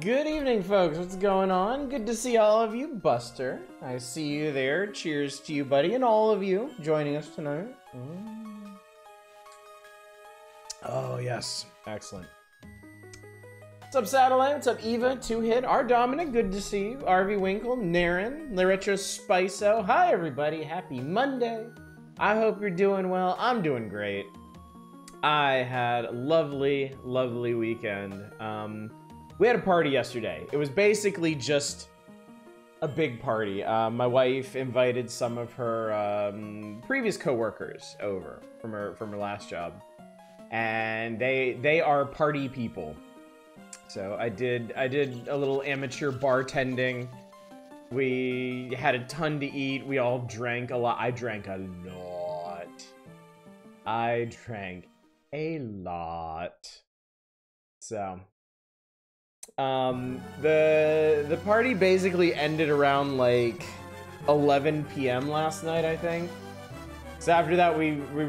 Good evening, folks. What's going on? Good to see all of you. Buster, I see you there. Cheers to you, buddy, and all of you joining us tonight. Mm. Oh, yes. Excellent. What's up, Satellite? What's up, Eva? Two Hit. R Dominic, good to see you. RV Winkle, Naren, Laretro Spiso. Hi, everybody. Happy Monday. I hope you're doing well. I'm doing great. I had a lovely, lovely weekend. Um, we had a party yesterday. It was basically just a big party. Uh, my wife invited some of her um, previous coworkers over from her from her last job, and they they are party people. So I did I did a little amateur bartending. We had a ton to eat. We all drank a lot. I drank a lot. I drank a lot. So um, the the party basically ended around like 11 p.m. last night, I think. So after that, we we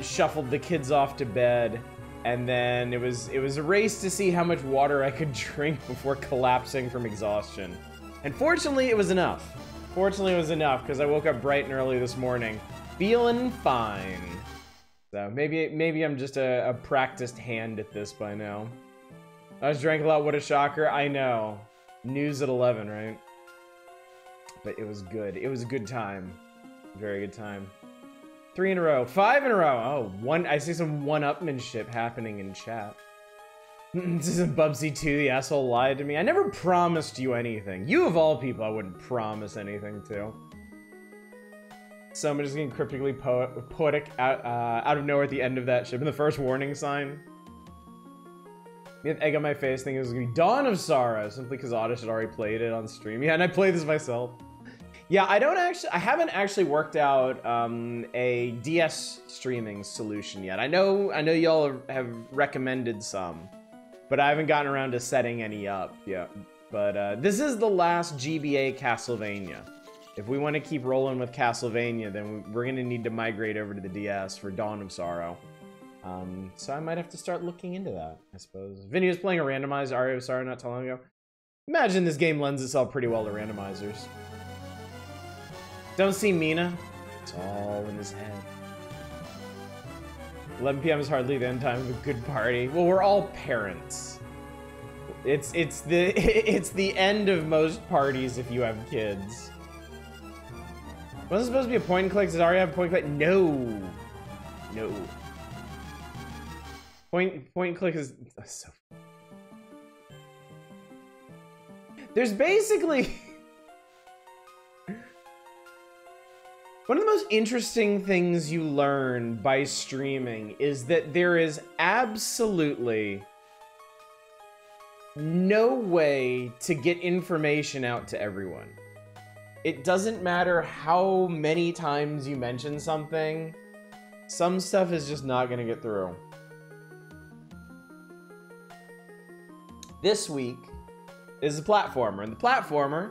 shuffled the kids off to bed, and then it was it was a race to see how much water I could drink before collapsing from exhaustion. And fortunately, it was enough. Fortunately, it was enough because I woke up bright and early this morning, feeling fine. So maybe maybe I'm just a, a practiced hand at this by now. I was drank a lot. What a shocker. I know. News at 11, right? But it was good. It was a good time. Very good time. Three in a row. Five in a row. Oh, one. I see some one-upmanship happening in chat. this isn't Bubsy 2. The asshole lied to me. I never promised you anything. You, of all people, I wouldn't promise anything to. Someone just getting cryptically po poetic out, uh, out of nowhere at the end of that ship. In the first warning sign. With egg on my face thinking it was gonna be Dawn of Sorrow, simply because Oddish had already played it on stream. Yeah, and I played this myself. Yeah, I don't actually, I haven't actually worked out um, a DS streaming solution yet. I know, I know y'all have recommended some, but I haven't gotten around to setting any up yet. But uh, this is the last GBA Castlevania. If we want to keep rolling with Castlevania, then we're gonna need to migrate over to the DS for Dawn of Sorrow. Um, so I might have to start looking into that, I suppose. Vinny was playing a randomized Sorrow not too long ago. Imagine this game lends itself pretty well to randomizers. Don't see Mina? It's all in his head. 11 p.m. is hardly the end time of a good party. Well, we're all parents. It's it's the it's the end of most parties if you have kids. Wasn't supposed to be a point and click? Does Aria have a point and click? No. No. Point point and click is so. There's basically one of the most interesting things you learn by streaming is that there is absolutely no way to get information out to everyone. It doesn't matter how many times you mention something, some stuff is just not going to get through. This week is the platformer, and the platformer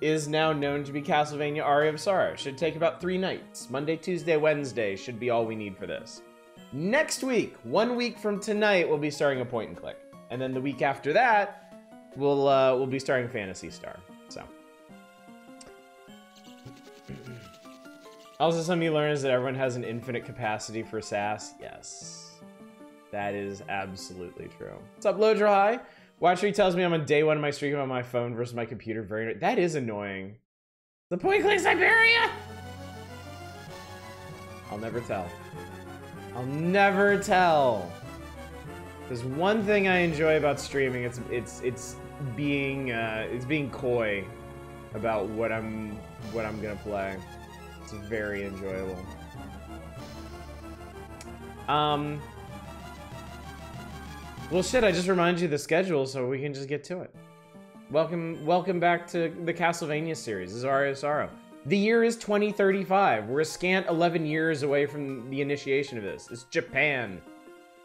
is now known to be Castlevania Aria of Sorrow. Should take about three nights. Monday, Tuesday, Wednesday should be all we need for this. Next week, one week from tonight, we'll be starting a point and click. And then the week after that, we'll uh, we'll be starting Phantasy Star. So. also, something you learn is that everyone has an infinite capacity for sass. Yes. That is absolutely true. What's up, Lodra High? Watchery tells me I'm on day one of my streak on my phone versus my computer. Very That is annoying. The point click Siberia! I'll never tell. I'll never tell. There's one thing I enjoy about streaming. It's it's it's being uh, it's being coy about what I'm what I'm gonna play. It's very enjoyable. Um. Well, shit! I just reminded you the schedule, so we can just get to it. Welcome, welcome back to the Castlevania series. This is Sorrow. The year is 2035. We're a scant 11 years away from the initiation of this. It's Japan.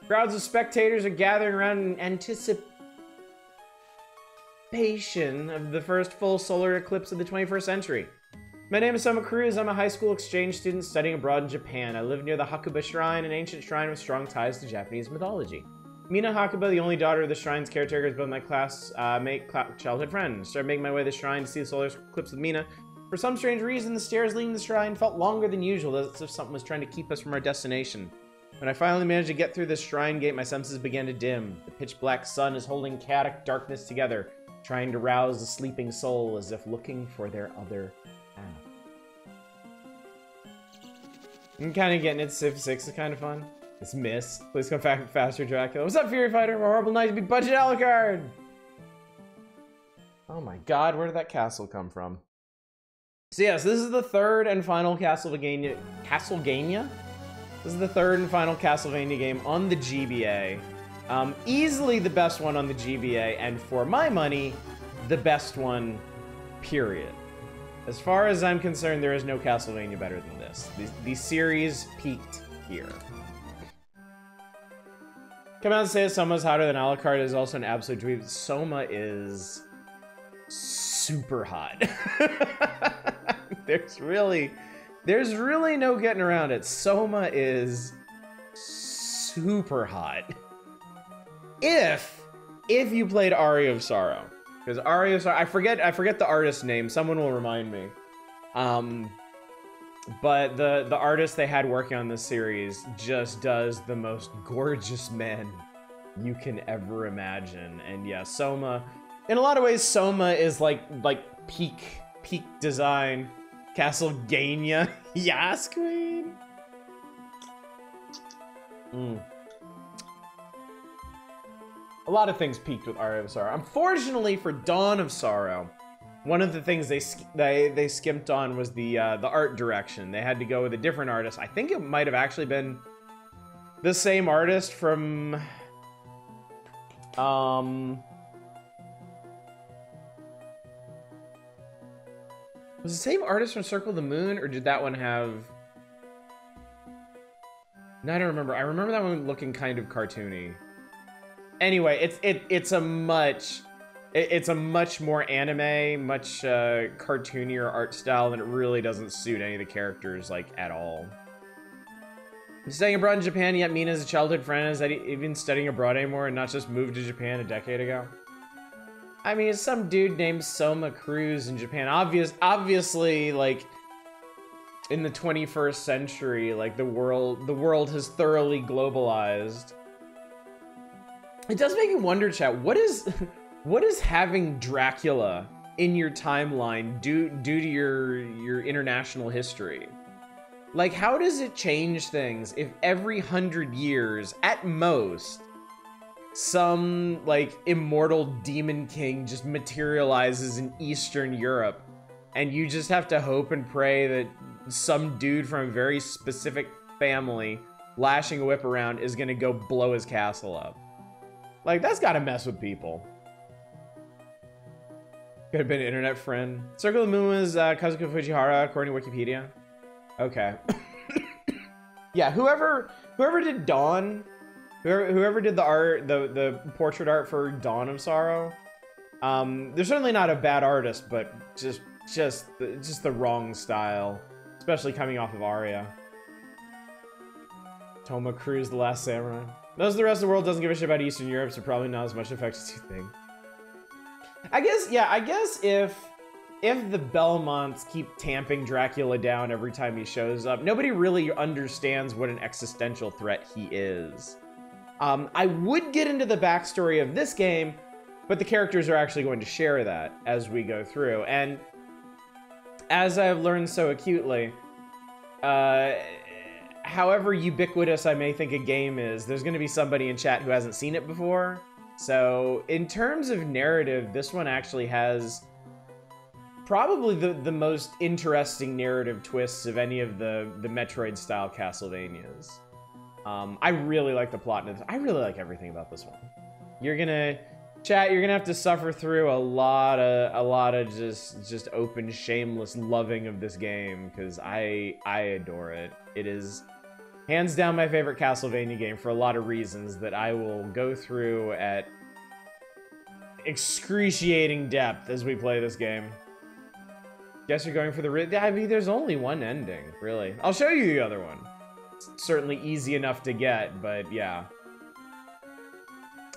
Crowds of spectators are gathering around in anticipation of the first full solar eclipse of the 21st century. My name is Soma Cruz. I'm a high school exchange student studying abroad in Japan. I live near the Hakuba Shrine, an ancient shrine with strong ties to Japanese mythology. Mina Hakuba, the only daughter of the shrine's caretakers, been my class uh, mate, childhood friend. Started making my way to the shrine to see the solar eclipse with Mina. For some strange reason, the stairs leading to the shrine felt longer than usual, as if something was trying to keep us from our destination. When I finally managed to get through this shrine gate, my senses began to dim. The pitch black sun is holding chaotic darkness together, trying to rouse the sleeping soul as if looking for their other half. I'm kind of getting it. Civ 6 is kind of fun. It's Miss. Please come back faster, Dracula. What's up, Fury Fighter? My horrible night to be budget Alucard! Oh my god, where did that castle come from? So yes, this is the third and final Castlevania... Castlevania? This is the third and final Castlevania game on the GBA. Um, easily the best one on the GBA, and for my money, the best one, period. As far as I'm concerned, there is no Castlevania better than this. The, the series peaked here. Come out and say Soma's hotter than Alucard is also an absolute dream. Soma is super hot. there's really, there's really no getting around it. Soma is super hot. If, if you played Aria of Sorrow, because Aria of Sorrow, I forget, I forget the artist's name. Someone will remind me. Um, but the the artist they had working on this series just does the most gorgeous men you can ever imagine. And yeah, Soma, in a lot of ways, Soma is like like peak peak design. Castlevania, yes, queen. Mm. A lot of things peaked with Aria of Sorrow. Unfortunately for Dawn of Sorrow, one of the things they they they skimped on was the uh, the art direction. They had to go with a different artist. I think it might have actually been the same artist from um was the same artist from Circle the Moon, or did that one have? No, I don't remember. I remember that one looking kind of cartoony. Anyway, it's it it's a much it's a much more anime, much uh, cartoonier art style, and it really doesn't suit any of the characters, like, at all. Studying abroad in Japan, yet Mina is a childhood friend. Is that even studying abroad anymore and not just moved to Japan a decade ago? I mean, some dude named Soma Cruz in Japan. Obvious, obviously, like, in the 21st century, like, the world, the world has thoroughly globalized. It does make me wonder, chat, what is... What is having Dracula in your timeline due due to your your international history? Like, how does it change things if every hundred years, at most, some like immortal demon king just materializes in Eastern Europe, and you just have to hope and pray that some dude from a very specific family lashing a whip around is gonna go blow his castle up? Like, that's gotta mess with people. Could have been an internet friend. Circle of the Moon was uh, Kazuko Fujihara, according to Wikipedia. Okay. yeah, whoever whoever did Dawn, whoever, whoever did the art, the the portrait art for Dawn of Sorrow, um, they're certainly not a bad artist, but just just just the wrong style, especially coming off of Aria. Toma Cruz, The Last Samurai. Most of the rest of the world doesn't give a shit about Eastern Europe, so probably not as much effect as you think. I guess, yeah, I guess if if the Belmonts keep tamping Dracula down every time he shows up, nobody really understands what an existential threat he is. Um, I would get into the backstory of this game, but the characters are actually going to share that as we go through. And as I've learned so acutely, uh, however ubiquitous I may think a game is, there's going to be somebody in chat who hasn't seen it before. So, in terms of narrative, this one actually has probably the, the most interesting narrative twists of any of the, the Metroid style Castlevanias. Um, I really like the plot. In this. I really like everything about this one. You're gonna chat. You're gonna have to suffer through a lot of a lot of just just open, shameless loving of this game because I I adore it. It is hands down my favorite Castlevania game for a lot of reasons that I will go through at excruciating depth as we play this game. Guess you're going for the... I mean, there's only one ending, really. I'll show you the other one It's certainly easy enough to get, but yeah.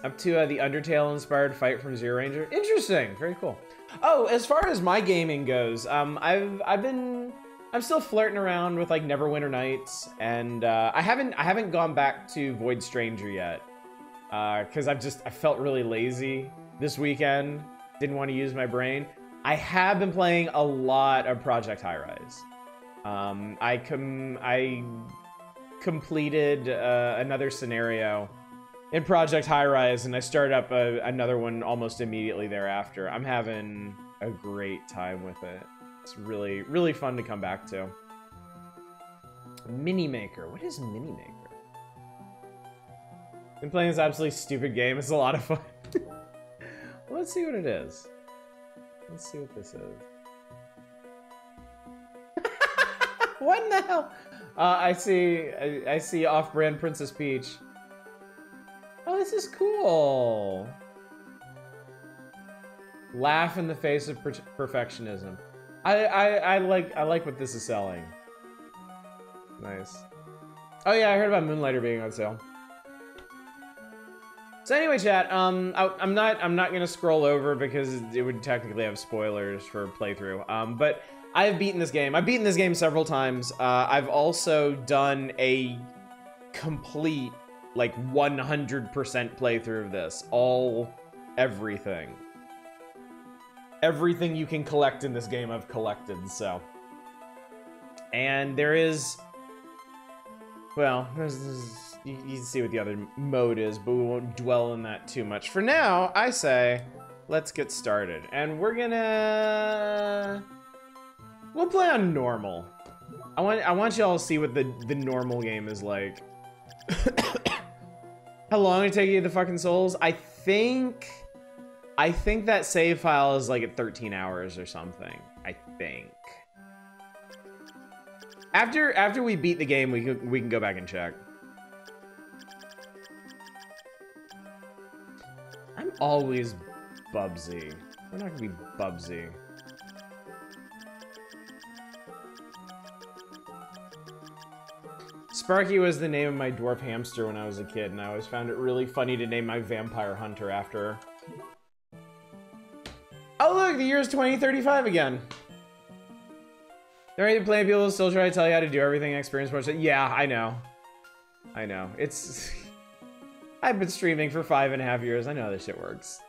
Up to uh, the Undertale-inspired fight from Zero Ranger. Interesting. Very cool. Oh, as far as my gaming goes, um, I've I've been I'm still flirting around with like Neverwinter Nights, and uh, I haven't I haven't gone back to Void Stranger yet, because uh, I've just I felt really lazy this weekend. Didn't want to use my brain. I have been playing a lot of Project Highrise. Um, I com I completed uh, another scenario in Project Highrise, and I started up a, another one almost immediately thereafter. I'm having a great time with it. It's really, really fun to come back to. Mini Maker. What is Mini Maker? Been playing this absolutely stupid game. It's a lot of fun. Let's see what it is. Let's see what this is. what in the hell? Uh, I see. I, I see off-brand Princess Peach. Oh, this is cool. Laugh in the face of per perfectionism. I, I I like I like what this is selling. Nice. Oh yeah, I heard about Moonlighter being on sale. So anyway, chat. Um, I, am not I'm not gonna scroll over because it would technically have spoilers for playthrough. Um, but I have beaten this game. I've beaten this game several times. Uh, I've also done a complete, like 100% playthrough of this. All, everything. Everything you can collect in this game I've collected, so. And there is, well, you can see what the other mode is, but we won't dwell on that too much. For now, I say, let's get started. And we're gonna... We'll play on normal. I want I want y'all to see what the the normal game is like. How long it take you the fucking souls? I think I think that save file is like at 13 hours or something. I think. After after we beat the game, we can we can go back and check. I'm always Bubsy. We're not gonna be Bubsy. Sparky was the name of my dwarf hamster when I was a kid, and I always found it really funny to name my vampire hunter after her. Oh look, the year is 2035 again. There ain't plenty people still try to tell you how to do everything experience much. Yeah, I know. I know. It's... I've been streaming for five and a half years. I know how this shit works.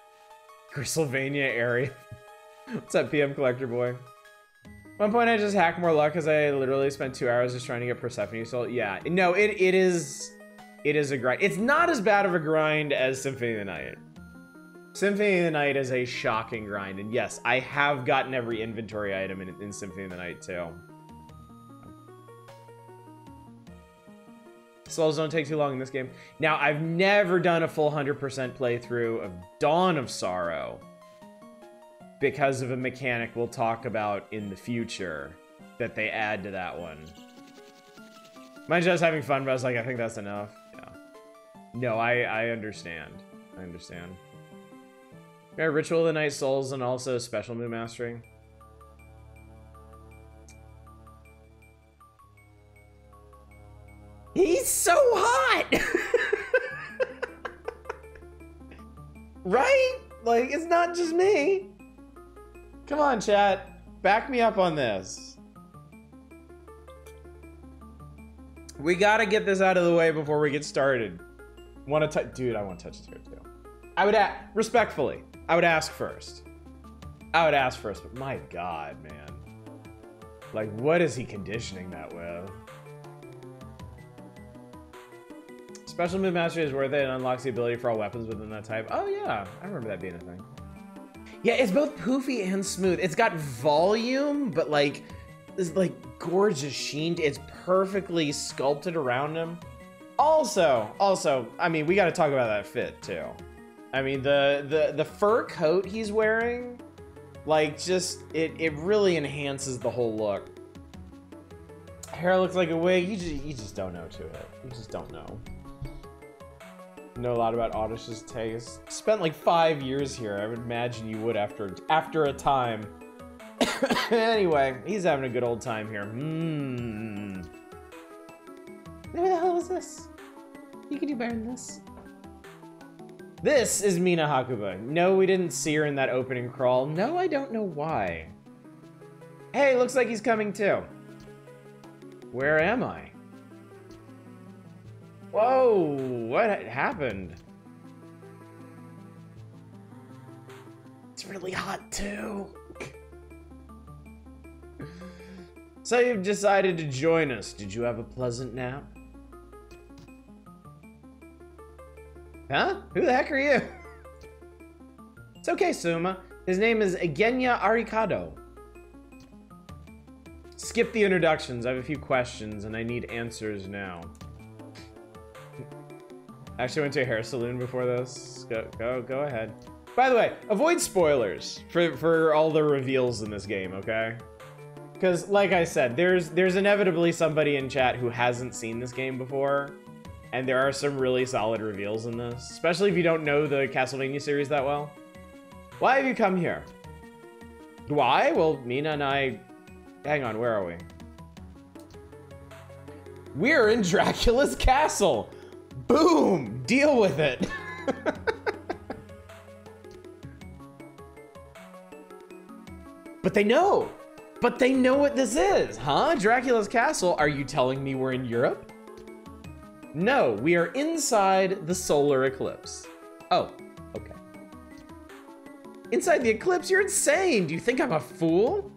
Gristleviania area. What's up, PM Collector Boy? one point I just hacked more luck because I literally spent two hours just trying to get Persephone soul. Yeah, no, it it is it is a grind. It's not as bad of a grind as Symphony of the Night. Symphony of the Night is a shocking grind, and yes, I have gotten every inventory item in, in Symphony of the Night too. Souls don't take too long in this game. Now, I've never done a full 100% playthrough of Dawn of Sorrow because of a mechanic we'll talk about in the future that they add to that one. Mine's just having fun, but I was like, I think that's enough. Yeah. No, I, I understand. I understand. Yeah, Ritual of the Night Souls and also Special Moon Mastering. He's so hot! right? Like, it's not just me. Come on, chat. Back me up on this. We gotta get this out of the way before we get started. Want to touch? Dude, I want to touch his hair too. I would ask, respectfully, I would ask first. I would ask first, but my god, man. Like, what is he conditioning that with? Special move mastery is worth it and unlocks the ability for all weapons within that type. Oh yeah, I remember that being a thing. Yeah, it's both poofy and smooth. It's got volume, but like this like gorgeous sheen. It's perfectly sculpted around him. Also, also, I mean, we got to talk about that fit too. I mean, the the the fur coat he's wearing, like, just it it really enhances the whole look. Hair looks like a wig. You just you just don't know to it. You just don't know. Know a lot about Oddish's taste. Spent like five years here. I would imagine you would after after a time. anyway, he's having a good old time here. Hmm. Who the hell is this? You can do better than this. This is Mina Hakuba. No, we didn't see her in that opening crawl. No, I don't know why. Hey, looks like he's coming too. Where am I? Whoa, what happened? It's really hot too. so you've decided to join us. Did you have a pleasant nap? Huh? Who the heck are you? It's okay, Soma. His name is Egenya Arikado. Skip the introductions. I have a few questions and I need answers now. Actually went to a hair salon before this. Go, go, go ahead. By the way, avoid spoilers for, for all the reveals in this game, okay? Because, like I said, there's there's inevitably somebody in chat who hasn't seen this game before, and there are some really solid reveals in this, especially if you don't know the Castlevania series that well. Why have you come here? Why? Well, Mina and I... Hang on, where are we? We're in Dracula's castle! Boom! Deal with it! but they know! But they know what this is, huh? Dracula's castle, are you telling me we're in Europe? No, we are inside the solar eclipse. Oh, okay. Inside the eclipse? You're insane! Do you think I'm a fool?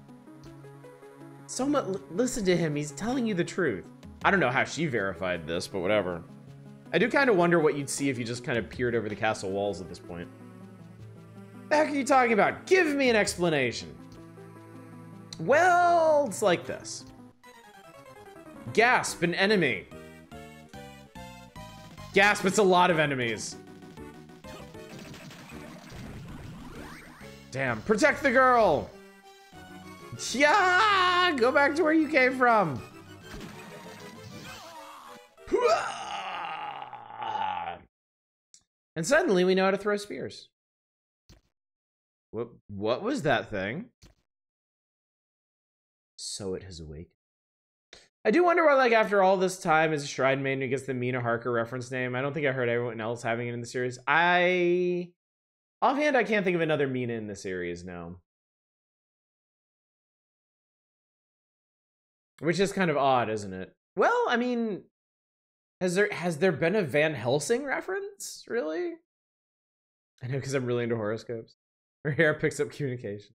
Soma, listen to him, he's telling you the truth. I don't know how she verified this, but whatever. I do kind of wonder what you'd see if you just kind of peered over the castle walls at this point. The heck are you talking about? Give me an explanation. Well, it's like this. Gasp, an enemy. Gasp, it's a lot of enemies. Damn, protect the girl! Yeah! Go back to where you came from! And suddenly we know how to throw spears. What, what was that thing? So it has awakened. I do wonder why, like, after all this time, is Shrine Maiden gets the Mina Harker reference name. I don't think I heard everyone else having it in the series. I... Offhand, I can't think of another Mina in the series, no. Which is kind of odd, isn't it? Well, I mean, has there has there been a Van Helsing reference? Really? I know because I'm really into horoscopes. Her hair picks up communication.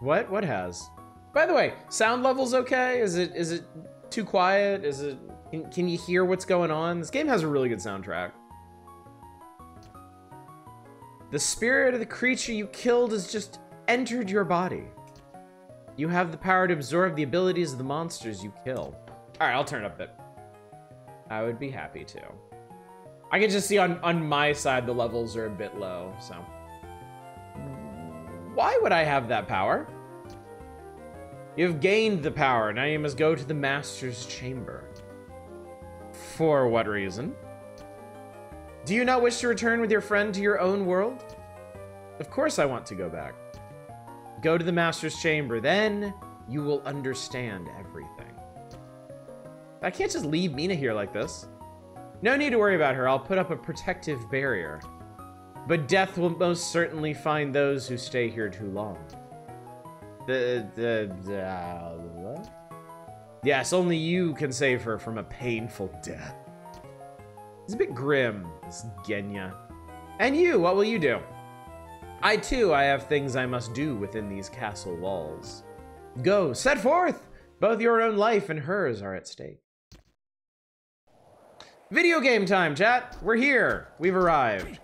What? What has? By the way, sound levels okay? Is it is it too quiet? Is it can, can you hear what's going on? This game has a really good soundtrack. The spirit of the creature you killed has just entered your body. You have the power to absorb the abilities of the monsters you kill. All right, I'll turn it up a bit. I would be happy to. I can just see on, on my side the levels are a bit low, so. Why would I have that power? You've gained the power, now you must go to the Master's Chamber. For what reason? Do you not wish to return with your friend to your own world? Of course I want to go back. Go to the Master's Chamber, then you will understand everything. I can't just leave Mina here like this. No need to worry about her. I'll put up a protective barrier. But death will most certainly find those who stay here too long. Yes, only you can save her from a painful death. It's a bit grim, this Genya. And you, what will you do? I too, I have things I must do within these castle walls. Go, set forth! Both your own life and hers are at stake. Video game time, chat. We're here. We've arrived.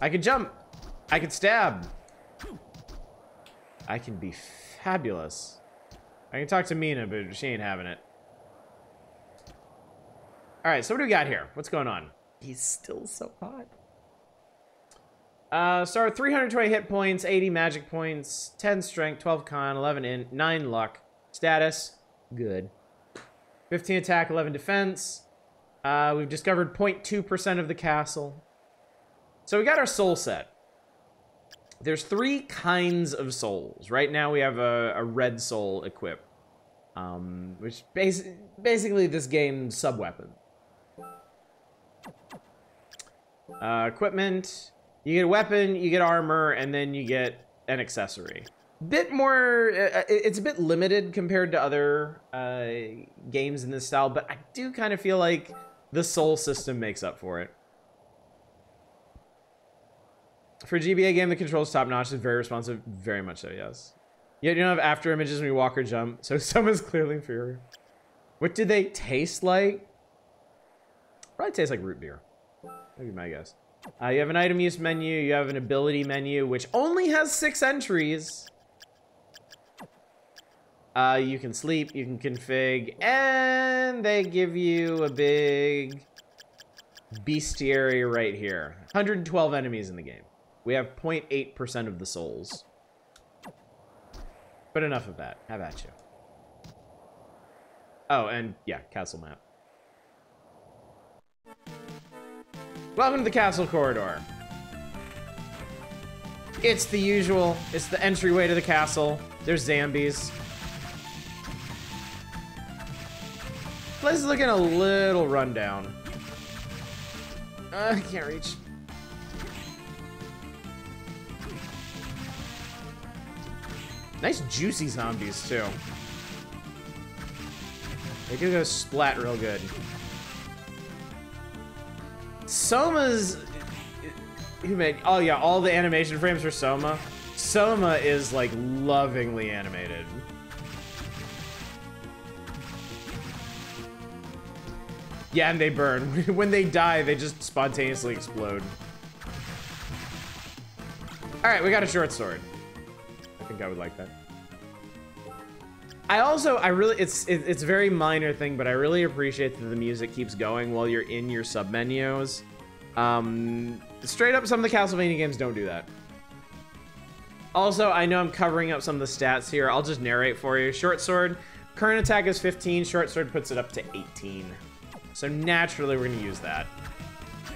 I can jump. I can stab. I can be fabulous. I can talk to Mina, but she ain't having it. All right, so what do we got here? What's going on? He's still so hot. Uh, start 320 hit points, 80 magic points, 10 strength, 12 con, 11 in, 9 luck. Status, good. 15 attack, 11 defense. Uh, we've discovered 0.2% of the castle. So we got our soul set. There's three kinds of souls. Right now we have a, a red soul equipped. Um, which bas basically this game's sub-weapon. Uh, equipment. You get a weapon, you get armor, and then you get an accessory. Bit more, uh, uh it's a bit limited compared to other uh, games in this style, but I do kind of feel like the soul system makes up for it. For a GBA game, the controls top notch is very responsive. Very much so, yes. Yet you don't have after images when you walk or jump, so someone's clearly inferior. What do they taste like? Probably taste like root beer. That'd be my guess. Uh, you have an item use menu, you have an ability menu, which only has six entries. Uh, you can sleep, you can config, and they give you a big bestiary right here. 112 enemies in the game. We have 0.8% of the souls. But enough of that. Have at you. Oh, and yeah, castle map. Welcome to the castle corridor. It's the usual. It's the entryway to the castle. There's zombies. Place is looking a little rundown. Uh, I can't reach. Nice juicy zombies, too. They could go splat real good. Soma's... Who made... Oh, yeah, all the animation frames for Soma. Soma is, like, lovingly animated. Yeah, and they burn. when they die, they just spontaneously explode. Alright, we got a short sword. I think I would like that. I also, I really, it's it, it's a very minor thing, but I really appreciate that the music keeps going while you're in your sub-menus. Um, straight up, some of the Castlevania games don't do that. Also, I know I'm covering up some of the stats here. I'll just narrate for you. Short sword, current attack is 15. Short sword puts it up to 18. So naturally, we're gonna use that.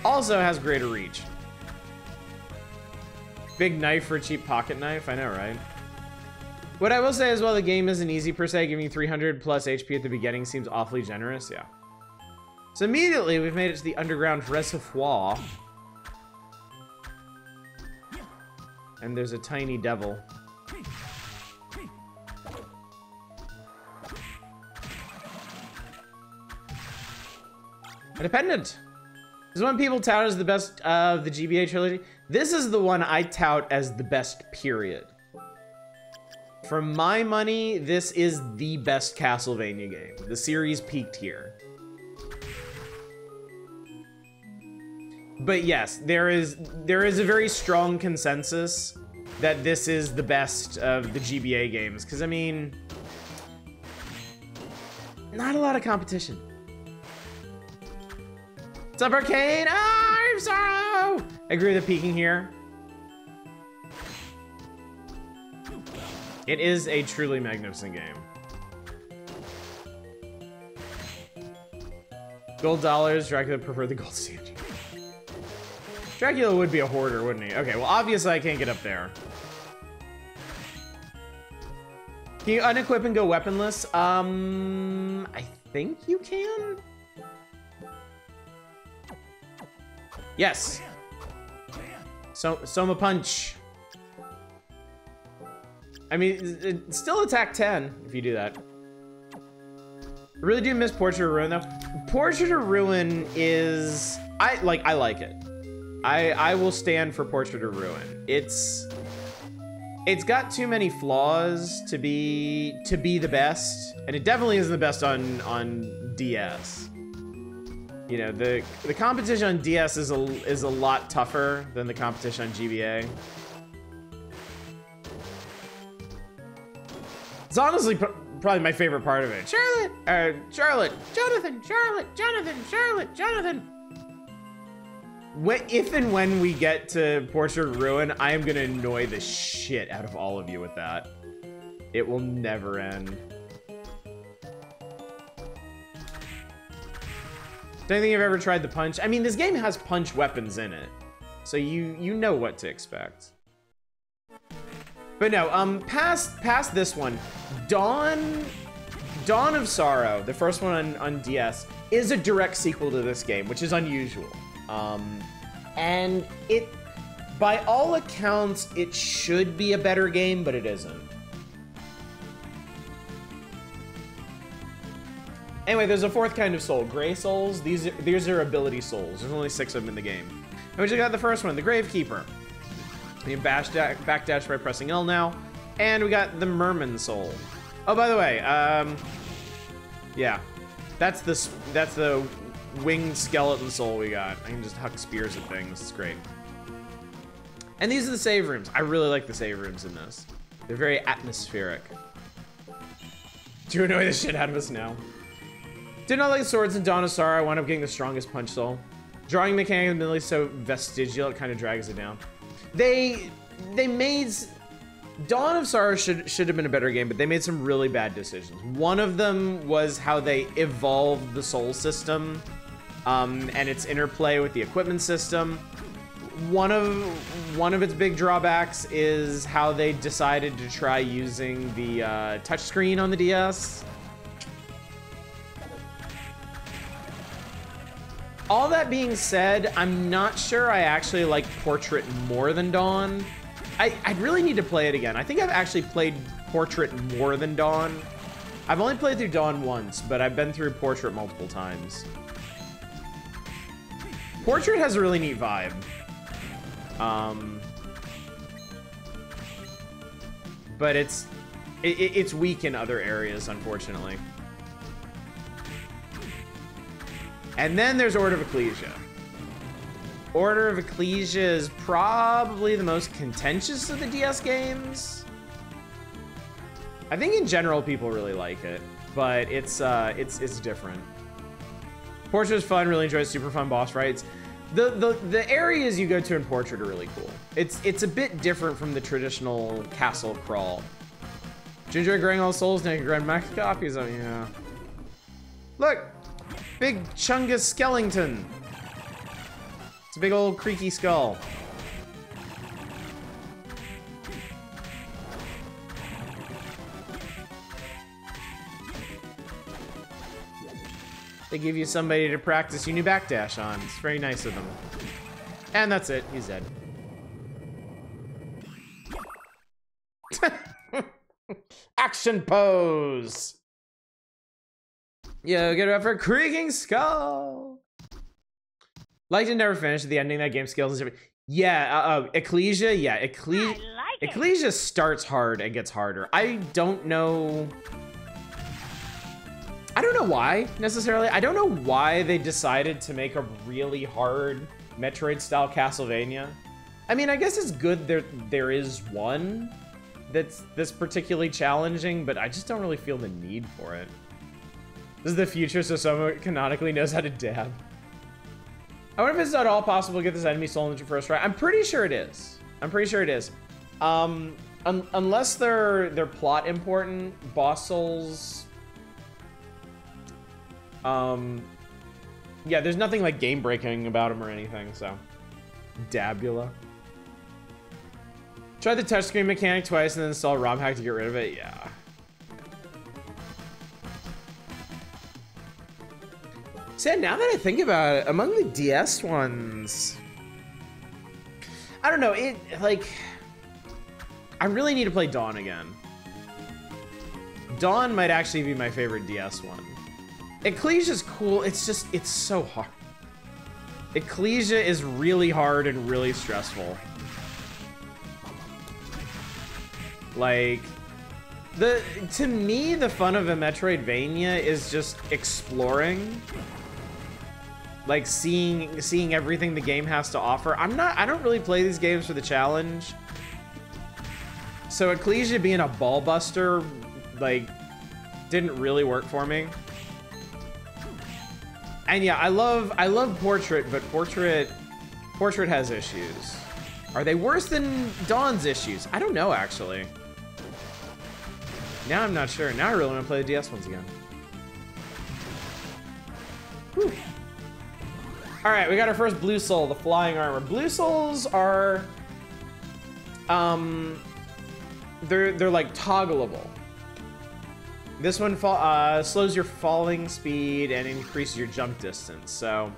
Also has greater reach. Big knife for a cheap pocket knife, I know, right? What I will say as well, the game isn't easy per se. Giving you 300 plus HP at the beginning seems awfully generous, yeah. So immediately, we've made it to the underground reservoir. And there's a tiny devil. Independent. This is one people tout as the best of the GBA trilogy. This is the one I tout as the best, period. For my money, this is the best Castlevania game. The series peaked here. But yes, there is there is a very strong consensus that this is the best of the GBA games. Because, I mean, not a lot of competition. What's up, Arcane? Ah, I'm sorrow! I agree with the peaking here. It is a truly magnificent game. Gold dollars, Dracula prefer the gold statue. Dracula would be a hoarder, wouldn't he? Okay, well, obviously I can't get up there. Can you unequip and go weaponless? Um, I think you can. Yes. So, Soma Punch. I mean, still attack 10 if you do that. I really do miss Portrait of Ruin though. Portrait of Ruin is, I like, I like it. I, I will stand for Portrait of Ruin. It's, it's got too many flaws to be, to be the best. And it definitely isn't the best on, on DS. you know, the the competition on DS is a is a lot tougher than the competition on GBA. It's honestly pr probably my favorite part of it. Charlotte, uh, Charlotte, Jonathan, Charlotte, Jonathan, Charlotte, Jonathan. When, if and when we get to Portrait Ruin, I am gonna annoy the shit out of all of you with that. It will never end. Don't think I've ever tried the punch. I mean, this game has punch weapons in it, so you you know what to expect. But no, um, past past this one, Dawn, Dawn of Sorrow, the first one on, on DS, is a direct sequel to this game, which is unusual. Um, and it, by all accounts, it should be a better game, but it isn't. Anyway, there's a fourth kind of soul, Gray Souls. These are, these are ability souls. There's only six of them in the game. And we just got the first one, the Gravekeeper. You can bash da backdash by pressing L now. And we got the Merman Soul. Oh, by the way, um, yeah, that's the that's the winged skeleton soul we got. I can just huck spears at things. It's great. And these are the save rooms. I really like the save rooms in this. They're very atmospheric. Do you annoy the shit out of us now? Did not like swords in Dawn. I wound up getting the strongest punch soul. Drawing mechanic is really so vestigial, it kind of drags it down. They they made Dawn of Sorrow should should have been a better game, but they made some really bad decisions. One of them was how they evolved the soul system um, and its interplay with the equipment system. One of one of its big drawbacks is how they decided to try using the uh, touchscreen on the DS. All that being said, I'm not sure I actually like Portrait more than Dawn. I, I really need to play it again. I think I've actually played Portrait more than Dawn. I've only played through Dawn once, but I've been through Portrait multiple times. Portrait has a really neat vibe. Um, but it's it, it's weak in other areas, unfortunately. And then there's Order of Ecclesia. Order of Ecclesia is probably the most contentious of the DS games. I think in general people really like it, but it's uh, it's it's different. Portrait is fun, really enjoy super fun boss fights. The, the the areas you go to in Portrait are really cool. It's it's a bit different from the traditional castle crawl. Ginger enjoy growing all souls? Now you grind max copies of yeah. Look, Big Chungus skeleton. It's a big old creaky skull. They give you somebody to practice uni backdash on. It's very nice of them. And that's it. He's dead. Action pose. Yo, get up for Creaking Skull. Like to never finish the ending. That game scales is different. Yeah, uh, uh, Ecclesia. Yeah, Ecclesia. Like Ecclesia starts hard and gets harder. I don't know. I don't know why necessarily. I don't know why they decided to make a really hard Metroid-style Castlevania. I mean, I guess it's good there there is one that's this particularly challenging, but I just don't really feel the need for it. This is the future, so someone canonically knows how to dab. I wonder if it's at all possible to get this enemy soul into first try. I'm pretty sure it is. I'm pretty sure it is. Um, un unless they're they're plot important, boss souls. Um, yeah, there's nothing like game breaking about them or anything. So, Dabula. Try the touchscreen mechanic twice and then install ROM hack to get rid of it. Yeah. So now that I think about it, among the DS ones, I don't know, it, like, I really need to play Dawn again. Dawn might actually be my favorite DS one. Ecclesia's cool, it's just, it's so hard. Ecclesia is really hard and really stressful. Like, the to me, the fun of a Metroidvania is just exploring like seeing seeing everything the game has to offer. I'm not I don't really play these games for the challenge. So Ecclesia being a ball buster like didn't really work for me. And yeah, I love I love Portrait, but Portrait Portrait has issues. Are they worse than Dawn's issues? I don't know actually. Now I'm not sure. Now I really want to play the DS ones again. Whew. All right, we got our first blue soul, the flying armor. Blue souls are, um, they're they're like toggleable. This one fall, uh, slows your falling speed and increases your jump distance. So,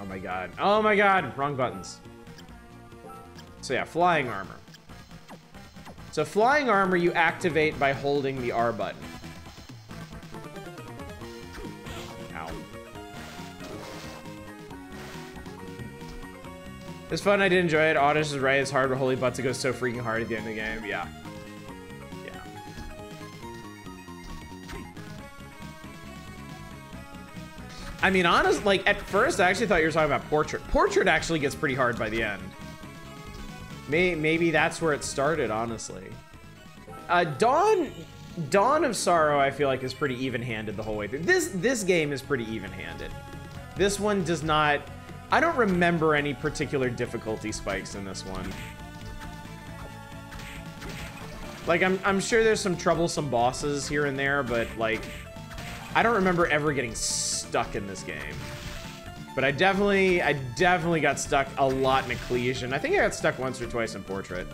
oh my god, oh my god, wrong buttons. So yeah, flying armor. So flying armor you activate by holding the R button. It's fun, I did enjoy it. Oddish is right, it's hard, but holy butts, it goes so freaking hard at the end of the game. Yeah. Yeah. I mean, honest, like, at first, I actually thought you were talking about Portrait. Portrait actually gets pretty hard by the end. May maybe that's where it started, honestly. Uh, Dawn, Dawn of Sorrow, I feel like is pretty even-handed the whole way through. This this game is pretty even-handed. This one does not I don't remember any particular difficulty spikes in this one. Like, I'm, I'm sure there's some troublesome bosses here and there, but, like, I don't remember ever getting stuck in this game. But I definitely, I definitely got stuck a lot in Ecclesian. I think I got stuck once or twice in Portrait.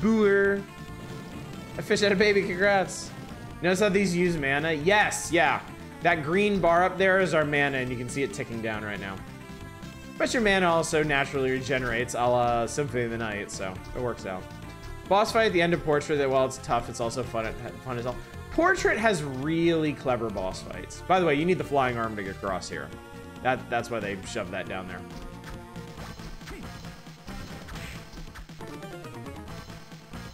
Buer. I fish out a baby, congrats. Notice how these use mana? Yes, yeah. That green bar up there is our mana, and you can see it ticking down right now. But your mana also naturally regenerates a la Symphony of the Night, so it works out. Boss fight at the end of Portrait, that while it's tough, it's also fun, fun as well. Portrait has really clever boss fights. By the way, you need the flying arm to get across here. That, that's why they shoved that down there.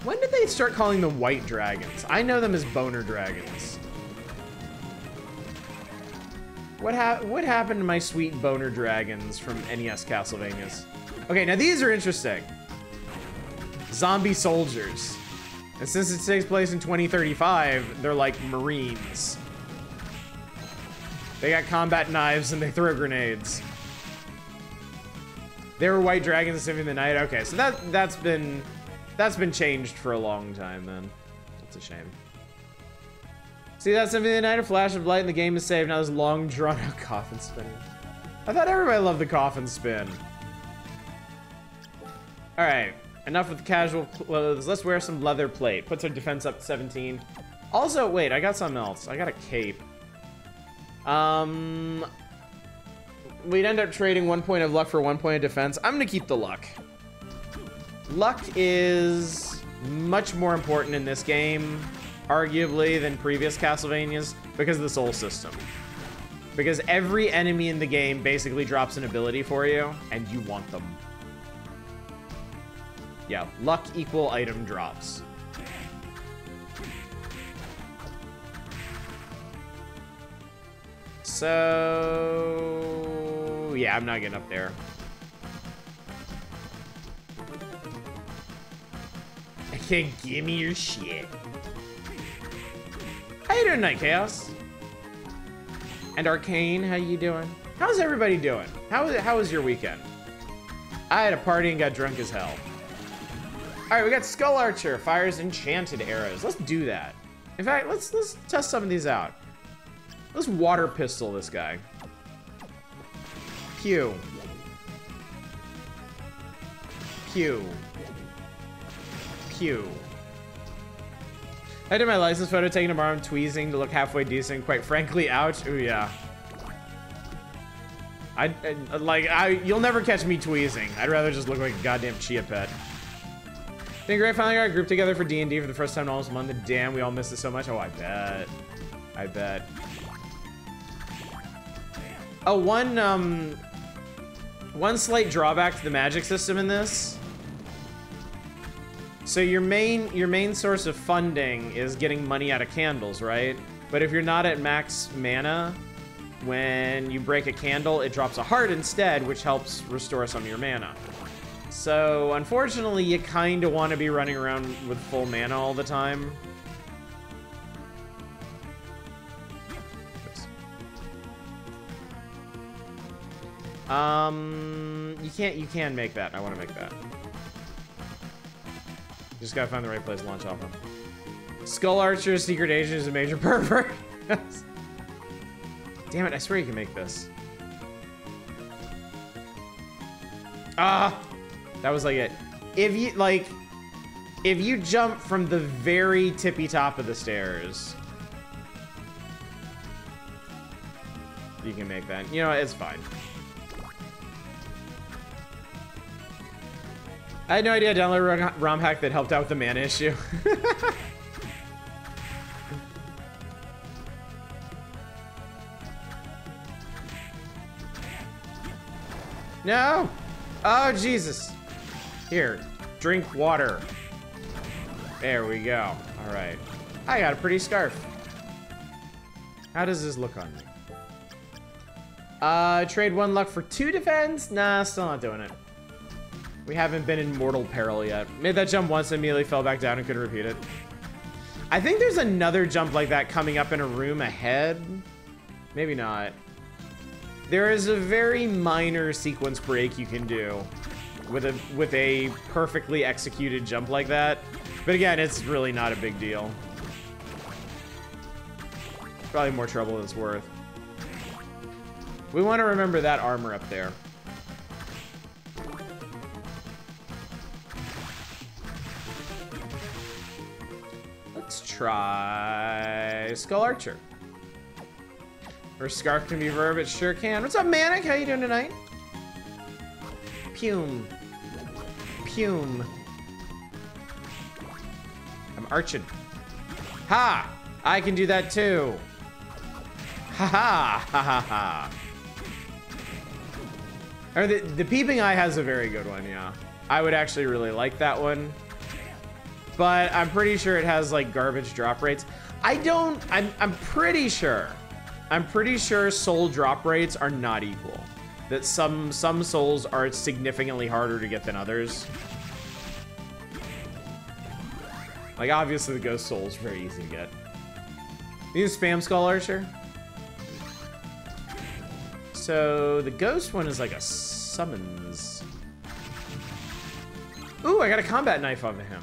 When did they start calling them white dragons? I know them as boner dragons. What, ha what happened to my sweet boner dragons from NES Castlevanias? Okay, now these are interesting. Zombie soldiers. And since it takes place in 2035, they're like Marines. They got combat knives and they throw grenades. They were white dragons saving the night. Okay, so that that's been that's been changed for a long time then. That's a shame. See that Symphony of the Night, a flash of light and the game is saved. Now this long drawn out coffin spinning. I thought everybody loved the coffin spin. All right, enough with casual clothes. Let's wear some leather plate. Puts our defense up to 17. Also, wait, I got something else. I got a cape. Um, we'd end up trading one point of luck for one point of defense. I'm gonna keep the luck. Luck is much more important in this game arguably, than previous Castlevanias because of the soul system. Because every enemy in the game basically drops an ability for you, and you want them. Yeah, luck equal item drops. So... Yeah, I'm not getting up there. I can't give me your shit. How you doing, Night Chaos? And Arcane, how you doing? How's everybody doing? How, was, how was your weekend? I had a party and got drunk as hell. All right, we got Skull Archer, fires enchanted arrows. Let's do that. In fact, let's let's test some of these out. Let's water pistol this guy. Pew. Pew. Pew. I did my license photo taken tomorrow. I'm tweezing to look halfway decent. Quite frankly, ouch. Ooh, yeah. I, I, like I you'll never catch me tweezing. I'd rather just look like a goddamn chia pet. Been great finally got a group together for D&D for the first time in almost a month. Damn, we all missed it so much. Oh, I bet. I bet. Oh, one um one slight drawback to the magic system in this so your main your main source of funding is getting money out of candles, right? But if you're not at max mana, when you break a candle, it drops a heart instead, which helps restore some of your mana. So, unfortunately, you kind of want to be running around with full mana all the time. Um, you can't, you can make that. I want to make that. Just gotta find the right place to launch off of. Skull Archer, Secret Agent is a major pervert. Damn it, I swear you can make this. Ah! That was like it. If you, like, if you jump from the very tippy top of the stairs, you can make that. You know, it's fine. I had no idea I downloaded a ROM hack that helped out with the mana issue. no! Oh, Jesus. Here, drink water. There we go. All right. I got a pretty scarf. How does this look on me? Uh, trade one luck for two defense? Nah, still not doing it. We haven't been in mortal peril yet. Made that jump once, immediately fell back down and couldn't repeat it. I think there's another jump like that coming up in a room ahead. Maybe not. There is a very minor sequence break you can do with a with a perfectly executed jump like that. But again, it's really not a big deal. Probably more trouble than it's worth. We want to remember that armor up there. Try Skull Archer. Or Scarf can be verb, it sure can. What's up, Manic? How you doing tonight? Pume. Pume. I'm arching. Ha! I can do that too. Ha ha! Ha ha ha. Or the, the peeping eye has a very good one, yeah. I would actually really like that one. But I'm pretty sure it has like garbage drop rates. I don't, I'm, I'm pretty sure. I'm pretty sure soul drop rates are not equal. That some, some souls are significantly harder to get than others. Like obviously the ghost soul is very easy to get. You spam skull archer? So the ghost one is like a summons. Ooh, I got a combat knife of him.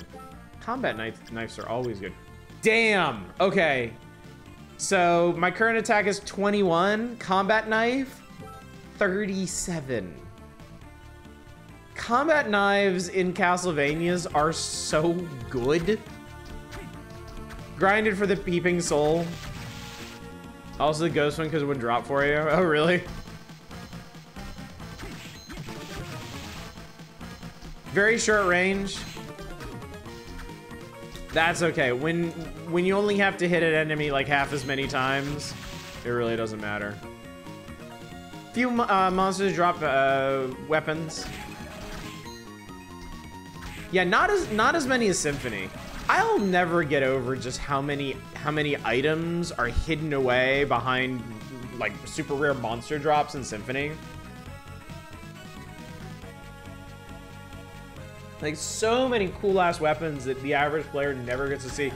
Combat knife, knives are always good. Damn, okay. So my current attack is 21, combat knife, 37. Combat knives in Castlevanias are so good. Grinded for the peeping soul. Also the ghost one because it wouldn't drop for you. Oh, really? Very short range. That's okay. When when you only have to hit an enemy like half as many times, it really doesn't matter. Few uh, monsters drop uh, weapons. Yeah, not as not as many as Symphony. I'll never get over just how many how many items are hidden away behind like super rare monster drops in Symphony. Like so many cool ass weapons that the average player never gets to see.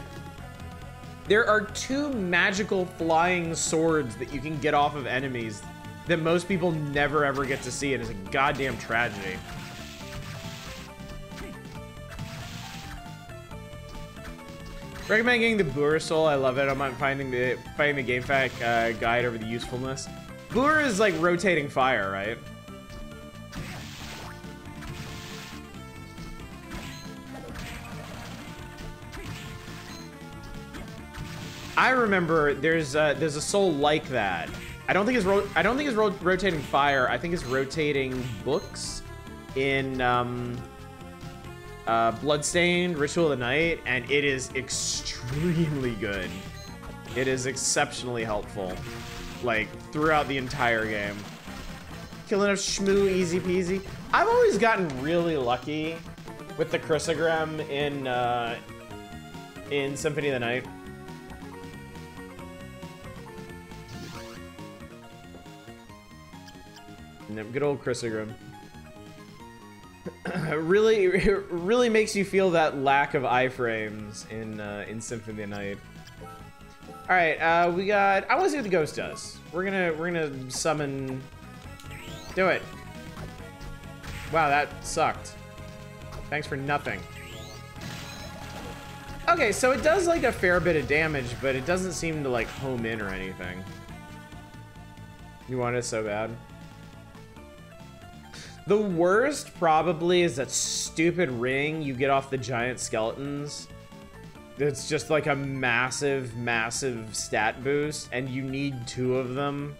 There are two magical flying swords that you can get off of enemies that most people never ever get to see. And It is a goddamn tragedy. Recommend getting the Buer Soul. I love it. I'm finding the finding the GameFAQ uh, guide over the usefulness. Buer is like rotating fire, right? I remember there's a, there's a soul like that. I don't think it's I don't think it's ro rotating fire. I think it's rotating books in um, uh, Bloodstained Ritual of the Night, and it is extremely good. It is exceptionally helpful, like throughout the entire game. Killing a shmoo, easy peasy. I've always gotten really lucky with the Crissaegrim in uh, in Symphony of the Night. Good old Crissaegrim. really, really makes you feel that lack of iframes in uh, in Symphony of the Night. All right, uh, we got. I want to see what the ghost does. We're gonna we're gonna summon. Do it. Wow, that sucked. Thanks for nothing. Okay, so it does like a fair bit of damage, but it doesn't seem to like home in or anything. You want it so bad. The worst probably is that stupid ring you get off the giant skeletons. It's just like a massive, massive stat boost, and you need two of them.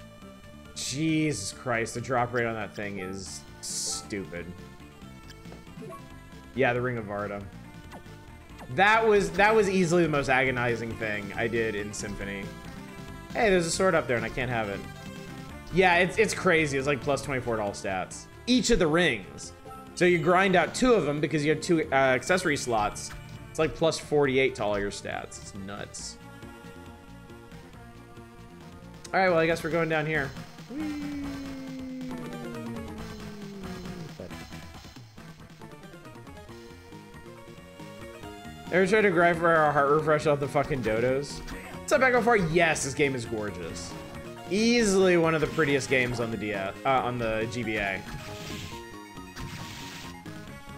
Jesus Christ, the drop rate on that thing is stupid. Yeah, the Ring of Varda. That was that was easily the most agonizing thing I did in Symphony. Hey, there's a sword up there and I can't have it. Yeah, it's it's crazy. It's like plus 24 to all stats. Each of the rings. So you grind out two of them because you have two uh, accessory slots. It's like plus 48 to all your stats. It's nuts. All right, well, I guess we're going down here. Ever tried to grind for a heart refresh off the fucking dodos? What's up, Echo Far? Yes, this game is gorgeous. Easily one of the prettiest games on the DS, uh, on the GBA.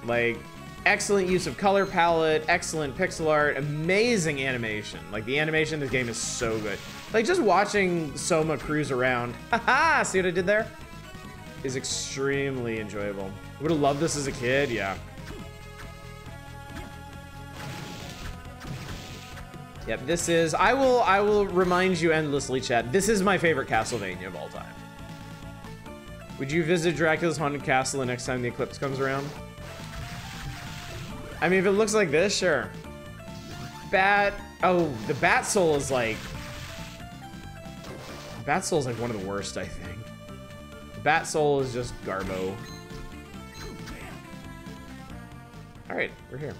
Like, excellent use of color palette, excellent pixel art, amazing animation. Like, the animation in this game is so good. Like, just watching Soma cruise around, haha, see what I did there? Is extremely enjoyable. Would have loved this as a kid, yeah. Yep, this is, I will, I will remind you endlessly, chat, this is my favorite Castlevania of all time. Would you visit Dracula's Haunted Castle the next time the eclipse comes around? I mean, if it looks like this, sure. Bat, oh, the Bat Soul is like, Bat Soul is like one of the worst, I think. Bat Soul is just Garbo. All right, we're here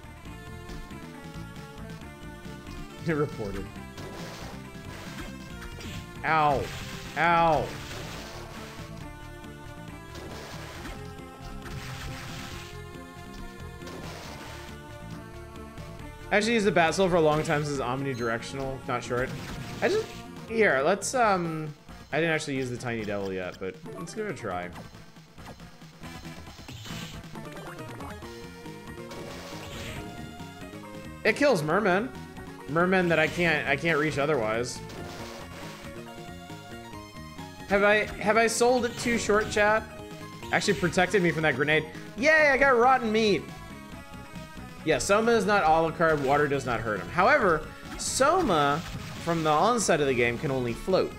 reported. Ow. Ow. I actually used the bat soul for a long time since omnidirectional, not short. I just, here, let's, um, I didn't actually use the tiny devil yet, but let's give it a try. It kills mermen. mermen that I can't I can't reach otherwise. Have I have I sold it too short, chat? Actually protected me from that grenade. Yay, I got rotten meat. Yeah, Soma is not Alucard, water does not hurt him. However, Soma, from the onset of the game, can only float.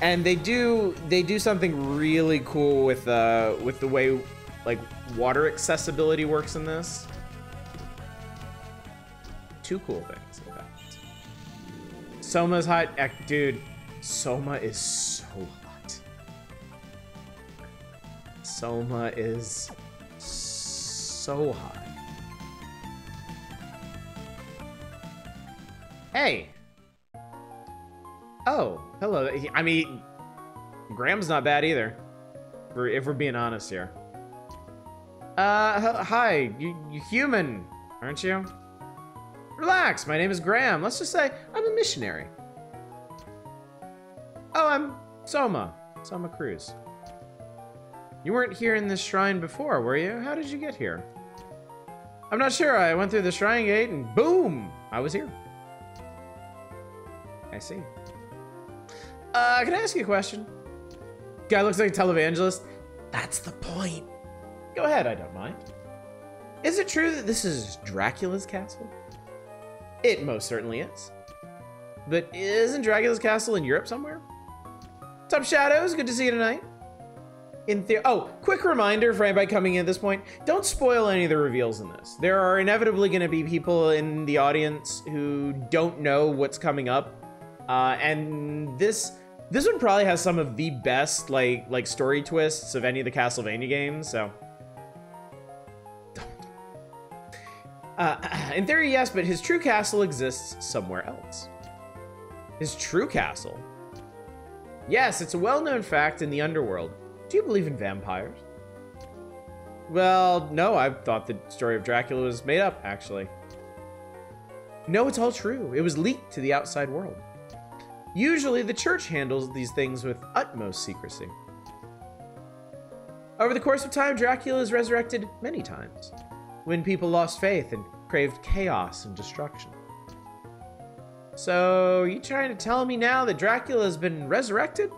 And they do they do something really cool with uh with the way like water accessibility works in this two cool things. Soma's hot. Dude, Soma is so hot. Soma is so hot. Hey. Oh, hello. I mean, Graham's not bad either. if we're being honest here. Uh, hi. You, you human, aren't you? Relax, my name is Graham. Let's just say I'm a missionary. Oh, I'm Soma. Soma Cruz. You weren't here in this shrine before, were you? How did you get here? I'm not sure. I went through the shrine gate and boom, I was here. I see. Uh, can I ask you a question? Guy looks like a televangelist. That's the point. Go ahead, I don't mind. Is it true that this is Dracula's castle? It most certainly is. But isn't Dracula's castle in Europe somewhere? Up, Shadows? Good to see you tonight. In the oh, quick reminder for anybody coming in at this point, don't spoil any of the reveals in this. There are inevitably going to be people in the audience who don't know what's coming up. Uh, and this this one probably has some of the best like like story twists of any of the Castlevania games, so Uh, in theory, yes, but his true castle exists somewhere else. His true castle Yes, it's a well known fact in the underworld. Do you believe in vampires? Well, no, I thought the story of Dracula was made up, actually. No, it's all true. It was leaked to the outside world. Usually, the church handles these things with utmost secrecy. Over the course of time, Dracula is resurrected many times when people lost faith and craved chaos and destruction. So, you trying to tell me now that Dracula has been resurrected?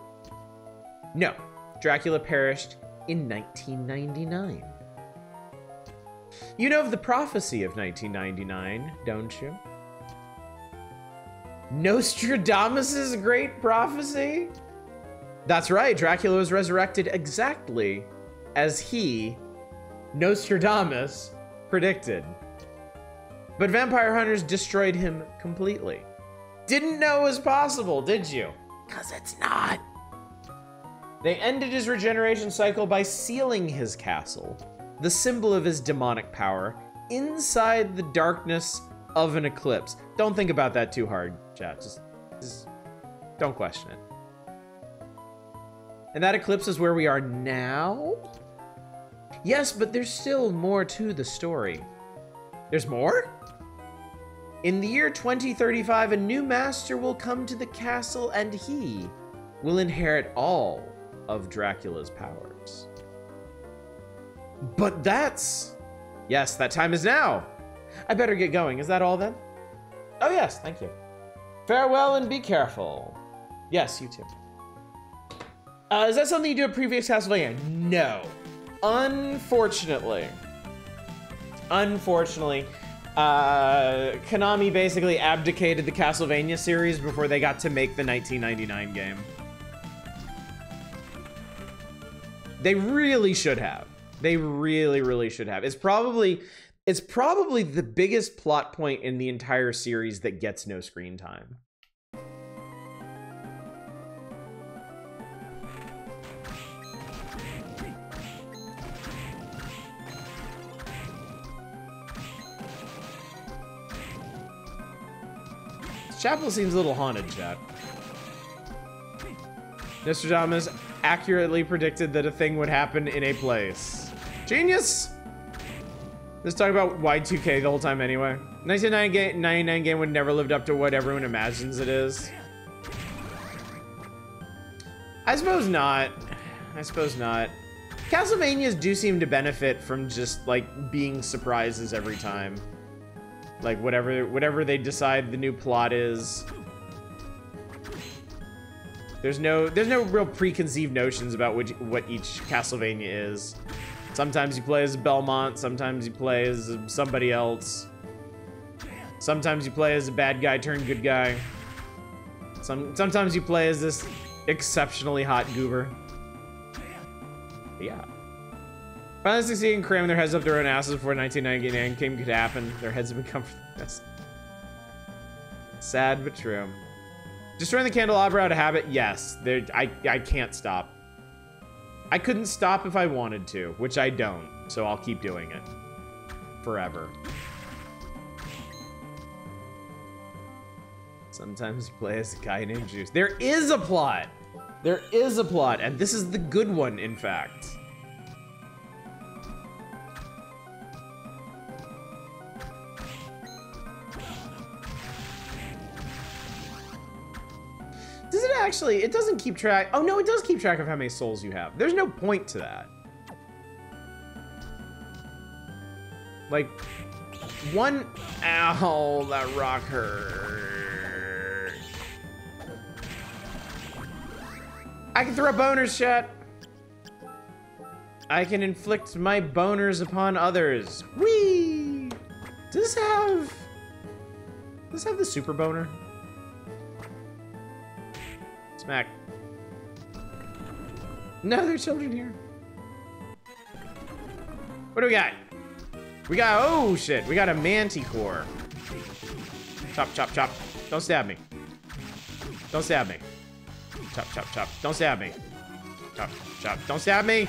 No, Dracula perished in 1999. You know of the prophecy of 1999, don't you? Nostradamus' great prophecy? That's right, Dracula was resurrected exactly as he, Nostradamus, predicted. But vampire hunters destroyed him completely. Didn't know it was possible, did you? Because it's not. They ended his regeneration cycle by sealing his castle, the symbol of his demonic power, inside the darkness of an eclipse. Don't think about that too hard, chat. Just, just don't question it. And that eclipse is where we are now? Yes, but there's still more to the story. There's more? In the year 2035, a new master will come to the castle and he will inherit all of Dracula's powers. But that's... Yes, that time is now. I better get going. Is that all then? Oh yes, thank you. Farewell and be careful. Yes, you too. Uh, is that something you do at previous Castlevania? No. Unfortunately. Unfortunately, uh, Konami basically abdicated the Castlevania series before they got to make the 1999 game. They really should have. They really, really should have. It's probably it's probably the biggest plot point in the entire series that gets no screen time. chapel seems a little haunted, chat. Nostradamus accurately predicted that a thing would happen in a place. Genius! Let's talk about Y2K the whole time anyway. 1999 game would never lived up to what everyone imagines it is. I suppose not. I suppose not. Castlevanias do seem to benefit from just like being surprises every time. Like whatever whatever they decide the new plot is. There's no there's no real preconceived notions about which what each Castlevania is. Sometimes you play as Belmont, sometimes you play as somebody else. Sometimes you play as a bad guy turned good guy. Some sometimes you play as this exceptionally hot goober. But yeah. Finally succeeding cramming their heads up their own asses before 1999 game could happen. Their heads have become yes. Sad but true. Destroying the candelabra out of habit, yes. There, I, I can't stop. I couldn't stop if I wanted to, which I don't, so I'll keep doing it. Forever. Sometimes you play as a guy named Juice. There is a plot! There is a plot, and this is the good one, in fact. Does it actually? It doesn't keep track. Oh, no, it does keep track of how many souls you have. There's no point to that. Like, one... Ow, that rock hurt. I can throw boners, chat. I can inflict my boners upon others. Whee! Does this have... Does this have the super boner? Smack. No, there's children here. What do we got? We got, oh shit, we got a manticore. Chop, chop, chop. Don't stab me. Don't stab me. Chop, chop, chop. Don't stab me. Chop, chop. Don't stab me.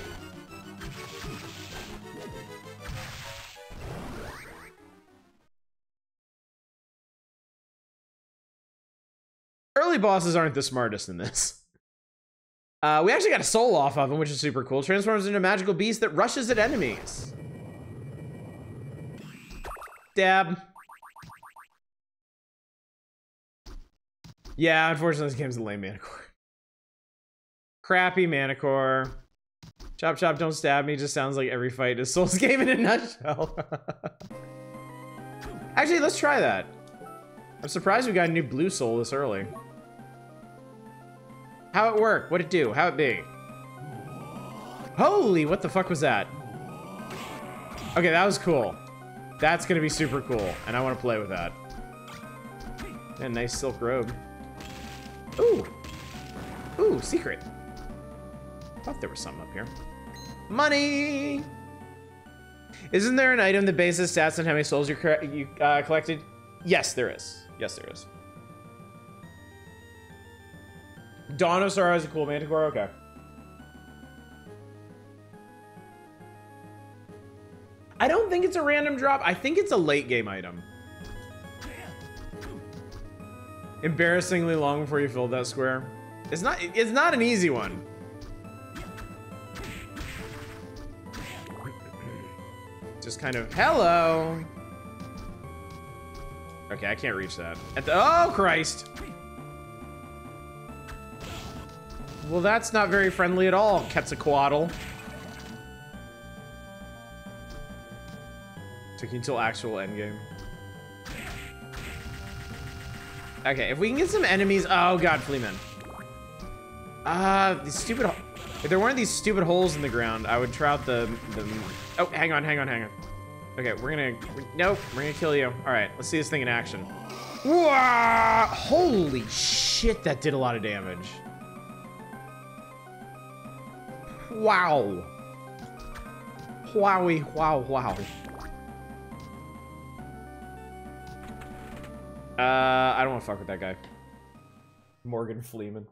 Bosses aren't the smartest in this. Uh, we actually got a soul off of him, which is super cool. Transforms into a magical beast that rushes at enemies. Dab. Yeah, unfortunately, this game's a lame Manticore. Crappy Manticore. Chop chop, don't stab me. Just sounds like every fight is Souls game in a nutshell. Actually, let's try that. I'm surprised we got a new blue soul this early. How it work? What it do? How it be? Holy, what the fuck was that? Okay, that was cool. That's gonna be super cool, and I want to play with that. And nice silk robe. Ooh. Ooh, secret. Thought there was something up here. Money! Isn't there an item that bases stats on how many souls you, you uh, collected? Yes, there is. Yes, there is. Donosar has a cool manticore? Okay. I don't think it's a random drop. I think it's a late game item. Embarrassingly long before you filled that square. It's not it's not an easy one. Just kind of hello. Okay, I can't reach that. At the oh Christ. Well, that's not very friendly at all, Quetzalcoatl. Took you until actual endgame. Okay, if we can get some enemies... Oh, God, Fleaman. Ah, uh, these stupid... If there weren't these stupid holes in the ground, I would try out the... the... Oh, hang on, hang on, hang on. Okay, we're gonna... Nope, we're gonna kill you. All right, let's see this thing in action. Whoa! Holy shit, that did a lot of damage. Wow. Wowie, wow, wow. Uh, I don't want to fuck with that guy. Morgan Fleeman.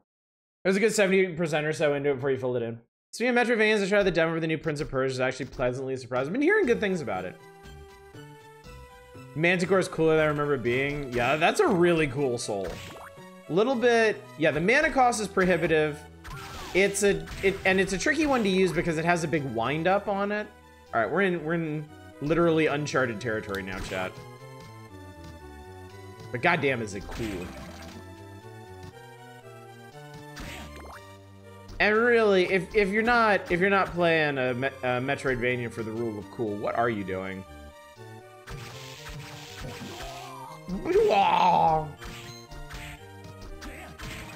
It was a good 70% or so into it before you filled it in. Speaking of Metroidvanias, I tried the demo for the new Prince of Persia. is actually pleasantly surprised. I've been hearing good things about it. Manticore is cooler than I remember being. Yeah, that's a really cool soul. A little bit, yeah, the mana cost is prohibitive. It's a, it, and it's a tricky one to use because it has a big wind up on it. All right, we're in, we're in literally uncharted territory now, chat. But goddamn, is it cool. And really, if, if you're not if you're not playing a, a Metroidvania for the rule of cool, what are you doing?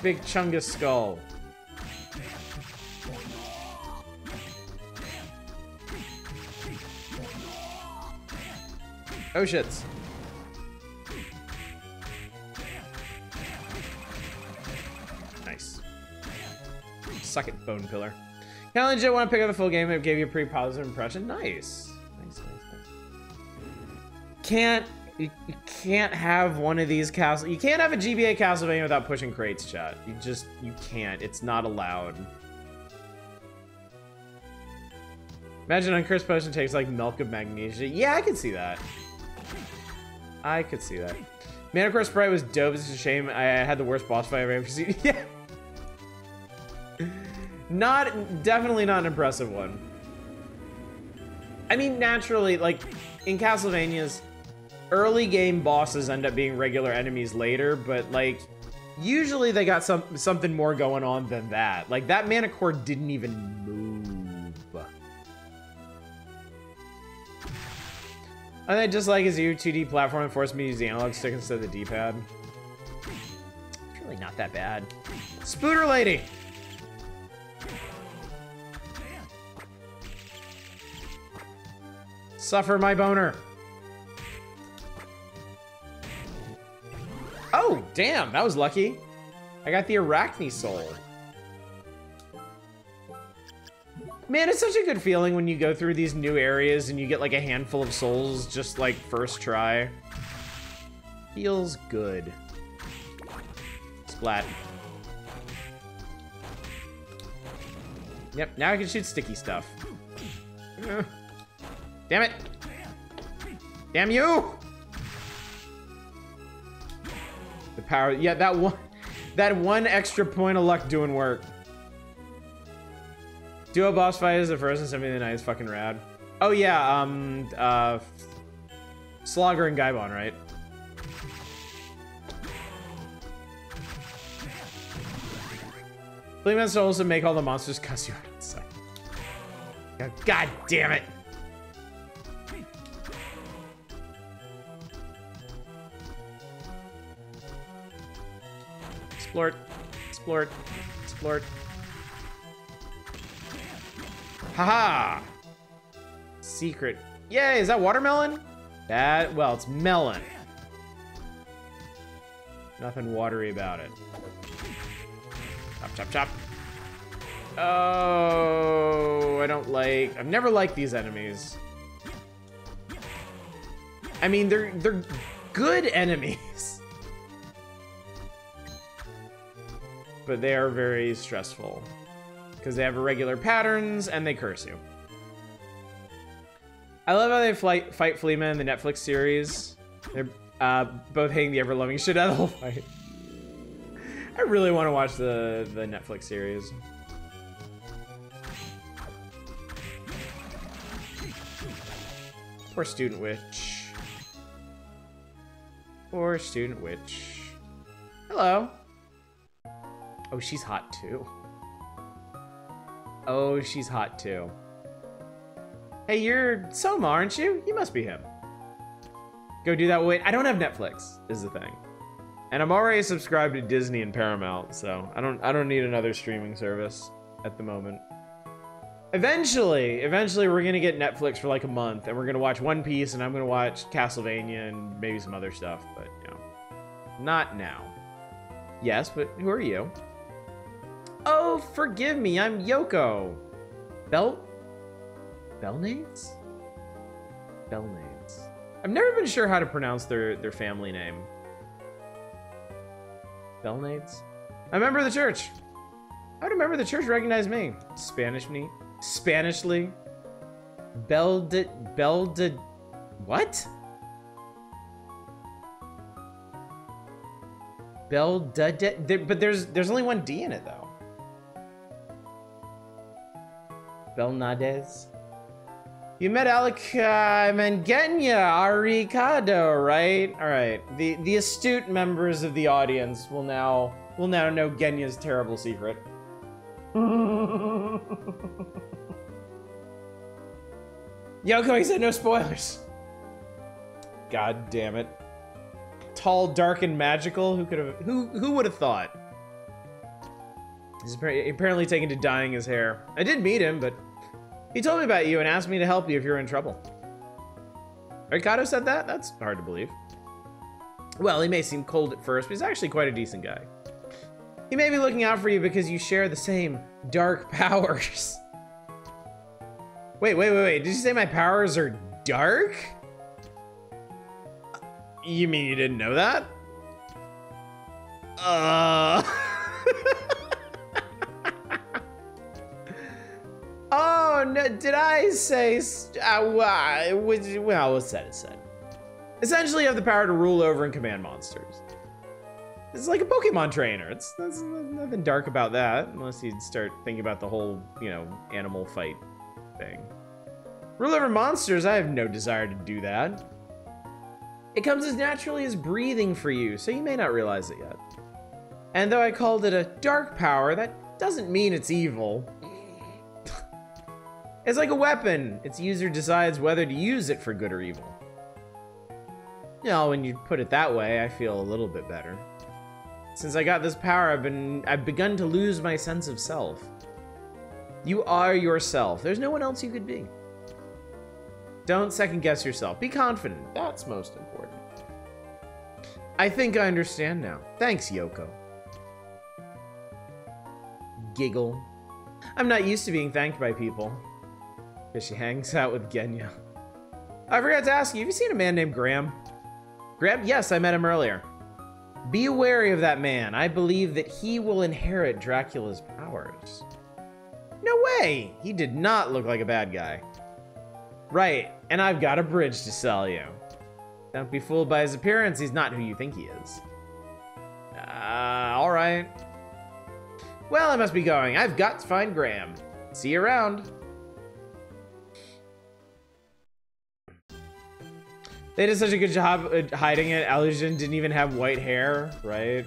Big Chungus skull. Oh shits. Nice. Suck it, Bone Pillar. Kind of legit want to pick up the full game. It gave you a pretty positive impression. Nice. Nice, nice, nice. Can't you, you can't have one of these castle. You can't have a GBA Castlevania without pushing crates, chat. You just you can't. It's not allowed. Imagine Uncursed Potion takes like milk of magnesia. Yeah, I can see that. I could see that. Manticore Sprite was dope. It's a shame I had the worst boss fight I've ever seen. yeah. Not, definitely not an impressive one. I mean, naturally, like, in Castlevanias, early game bosses end up being regular enemies later, but, like, usually they got some something more going on than that. Like, that Manticore didn't even move. And then just like his U 2D platform and forced me to use the analog stick instead of the D-pad. It's really not that bad. Spooter lady! Suffer my boner. Oh, damn, that was lucky. I got the Arachne Soul. Man, it's such a good feeling when you go through these new areas and you get like a handful of souls just like first try. Feels good. Splat. Yep, now I can shoot sticky stuff. Damn it! Damn you! The power, yeah, that one, that one extra point of luck doing work. Duo boss fight is the in Symphony of the Night is fucking rad. Oh yeah, um, uh, Slogra and Gaibon, right? Fleaman souls to make all the monsters cuss you out inside. God, God damn it! Explore Explore Explore Haha! Secret. Yay, is that watermelon? That, well, it's melon. Nothing watery about it. Chop, chop, chop. Oh, I don't like, I've never liked these enemies. I mean, they're, they're good enemies. But they are very stressful. Because they have irregular patterns and they curse you. I love how they fight, fight Fleaman in the Netflix series. They're uh, both hating the ever-loving shit out of the fight. I really want to watch the, the Netflix series. Poor Student Witch. Poor Student Witch. Hello. Oh, she's hot too. Oh, she's hot too. Hey, you're Soma, aren't you? You must be him. Go do that. Wait, I don't have Netflix, is the thing. And I'm already subscribed to Disney and Paramount, so I don't I don't need another streaming service at the moment. Eventually, eventually we're gonna get Netflix for like a month and we're gonna watch One Piece and I'm gonna watch Castlevania and maybe some other stuff, but you know. Not now. Yes, but who are you? Oh, forgive me, I'm Yoko. Belt Belnades? Belnades. I've never been sure how to pronounce their, their family name. Belnades? I remember the church. I would remember the church recognized me. Spanish me. Spanishly. Belde... Belde... What? Belde... But there's there's only one D in it, though. Belnades? You met Alec uh, Mangenia Arikado, right? All right. The the astute members of the audience will now will now know Genya's terrible secret. Yoko, he said no spoilers. God damn it. Tall, dark, and magical. Who could have? Who who would have thought? He's apparently taken to dyeing his hair. I did meet him, but he told me about you and asked me to help you if you're in trouble. Arikado said that? That's hard to believe. Well, he may seem cold at first, but he's actually quite a decent guy. He may be looking out for you because you share the same dark powers. Wait, wait, wait, wait. Did you say my powers are dark? You mean you didn't know that? Uh... Oh, no, did I say... Uh, well, what's said is said. Essentially, you have the power to rule over and command monsters. It's like a Pokemon trainer. It's there's nothing dark about that, unless you start thinking about the whole, you know, animal fight thing. Rule over monsters, I have no desire to do that. It comes as naturally as breathing for you, so you may not realize it yet. And though I called it a dark power, that doesn't mean it's evil. It's like a weapon. Its user decides whether to use it for good or evil. You know, when you put it that way, I feel a little bit better. Since I got this power, I've been I've begun to lose my sense of self. You are yourself. There's no one else you could be. Don't second guess yourself. Be confident. That's most important. I think I understand now. Thanks, Yoko. Giggle. I'm not used to being thanked by people. Because she hangs out with Genya. I forgot to ask you, have you seen a man named Graham? Graham? Yes, I met him earlier. Be wary of that man. I believe that he will inherit Dracula's powers. No way! He did not look like a bad guy. Right, and I've got a bridge to sell you. Don't be fooled by his appearance, he's not who you think he is. Uh, alright. Well, I must be going. I've got to find Graham. See you around. They did such a good job hiding it. Alusion didn't even have white hair, right?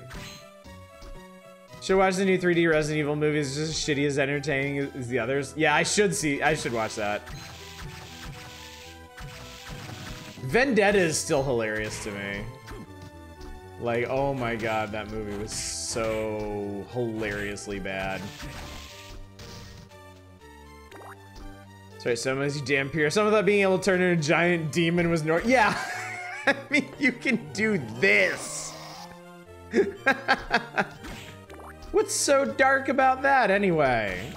Should watch the new 3D Resident Evil movie. It's just as shitty as entertaining as the others. Yeah, I should see. I should watch that. Vendetta is still hilarious to me. Like, oh my god, that movie was so hilariously bad. Sorry, some as you damn pure. Some of that being able to turn into a giant demon was nor- Yeah! I mean, you can do this! What's so dark about that, anyway?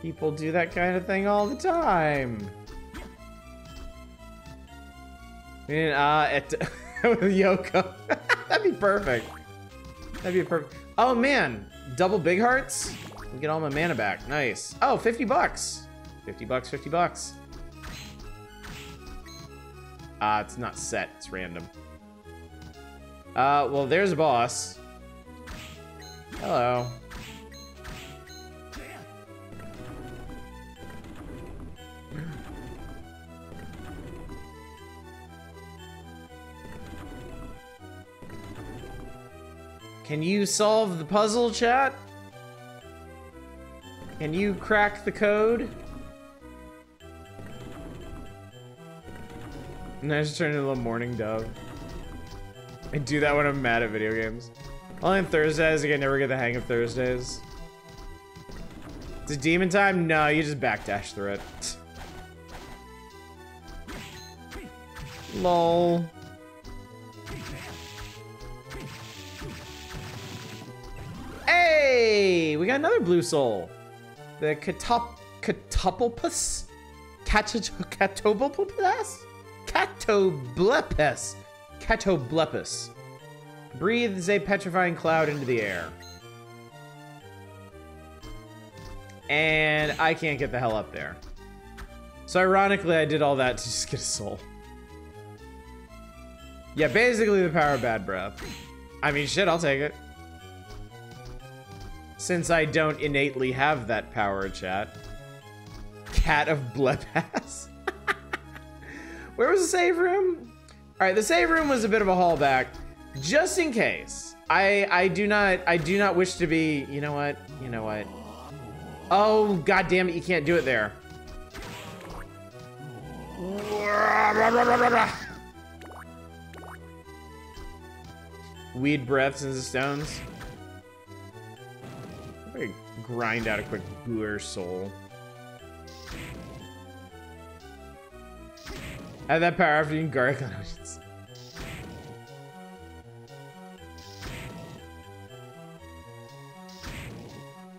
People do that kind of thing all the time. And, uh, it, with Yoko. That'd be perfect. That'd be perfect. Oh, man. Double big hearts? Get all my mana back. Nice. Oh, 50 bucks. 50 bucks, 50 bucks. Ah, uh, it's not set. It's random. Uh, well, there's a boss. Hello. Can you solve the puzzle, chat? Can you crack the code? And I just turn into a morning dove. I do that when I'm mad at video games. Only on Thursdays, I never get the hang of Thursdays. Is it demon time? No, you just backdash through it. Lol. Hey! We got another blue soul. The Catop Catopulpus? Catoblepus? Catoblepus. Catoblepus. Breathes a petrifying cloud into the air. And I can't get the hell up there. So ironically, I did all that to just get a soul. Yeah, basically the power of bad breath. I mean, shit, I'll take it. Since I don't innately have that power, chat. Cat of Blepass. Where was the save room? All right, the save room was a bit of a haulback, just in case. I I do not I do not wish to be. You know what? You know what? Oh god damn it! You can't do it there. Weed breaths into stones grind out a quick Buer soul. Have that power after eating garlic on onions.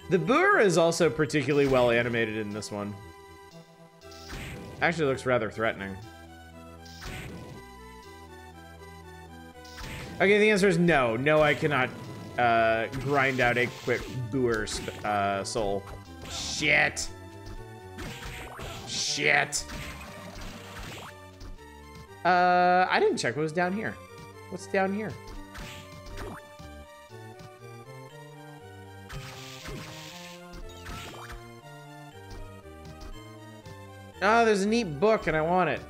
The Buer is also particularly well animated in this one. Actually looks rather threatening. Okay, the answer is no. No, I cannot uh, grind out a quick Buer uh, soul. Shit. Shit. Uh, I didn't check what was down here. What's down here? Oh, there's a neat book and I want it.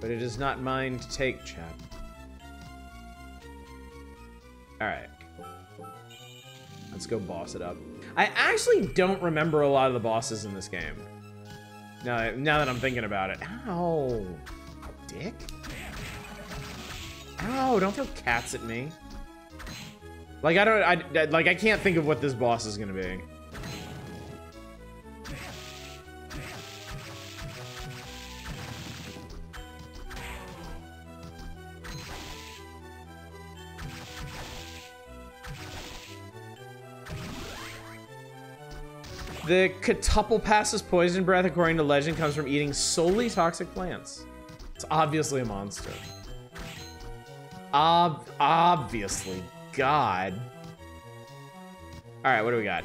But it is not mine to take, chat. Alright. Let's go boss it up. I actually don't remember a lot of the bosses in this game. Now, now that I'm thinking about it. Ow. Dick? Ow, don't throw cats at me. Like, I don't, I, like, I can't think of what this boss is gonna be. The Catoblepus's poison breath, according to legend, comes from eating solely toxic plants. It's obviously a monster. Ob obviously. God. Alright, what do we got?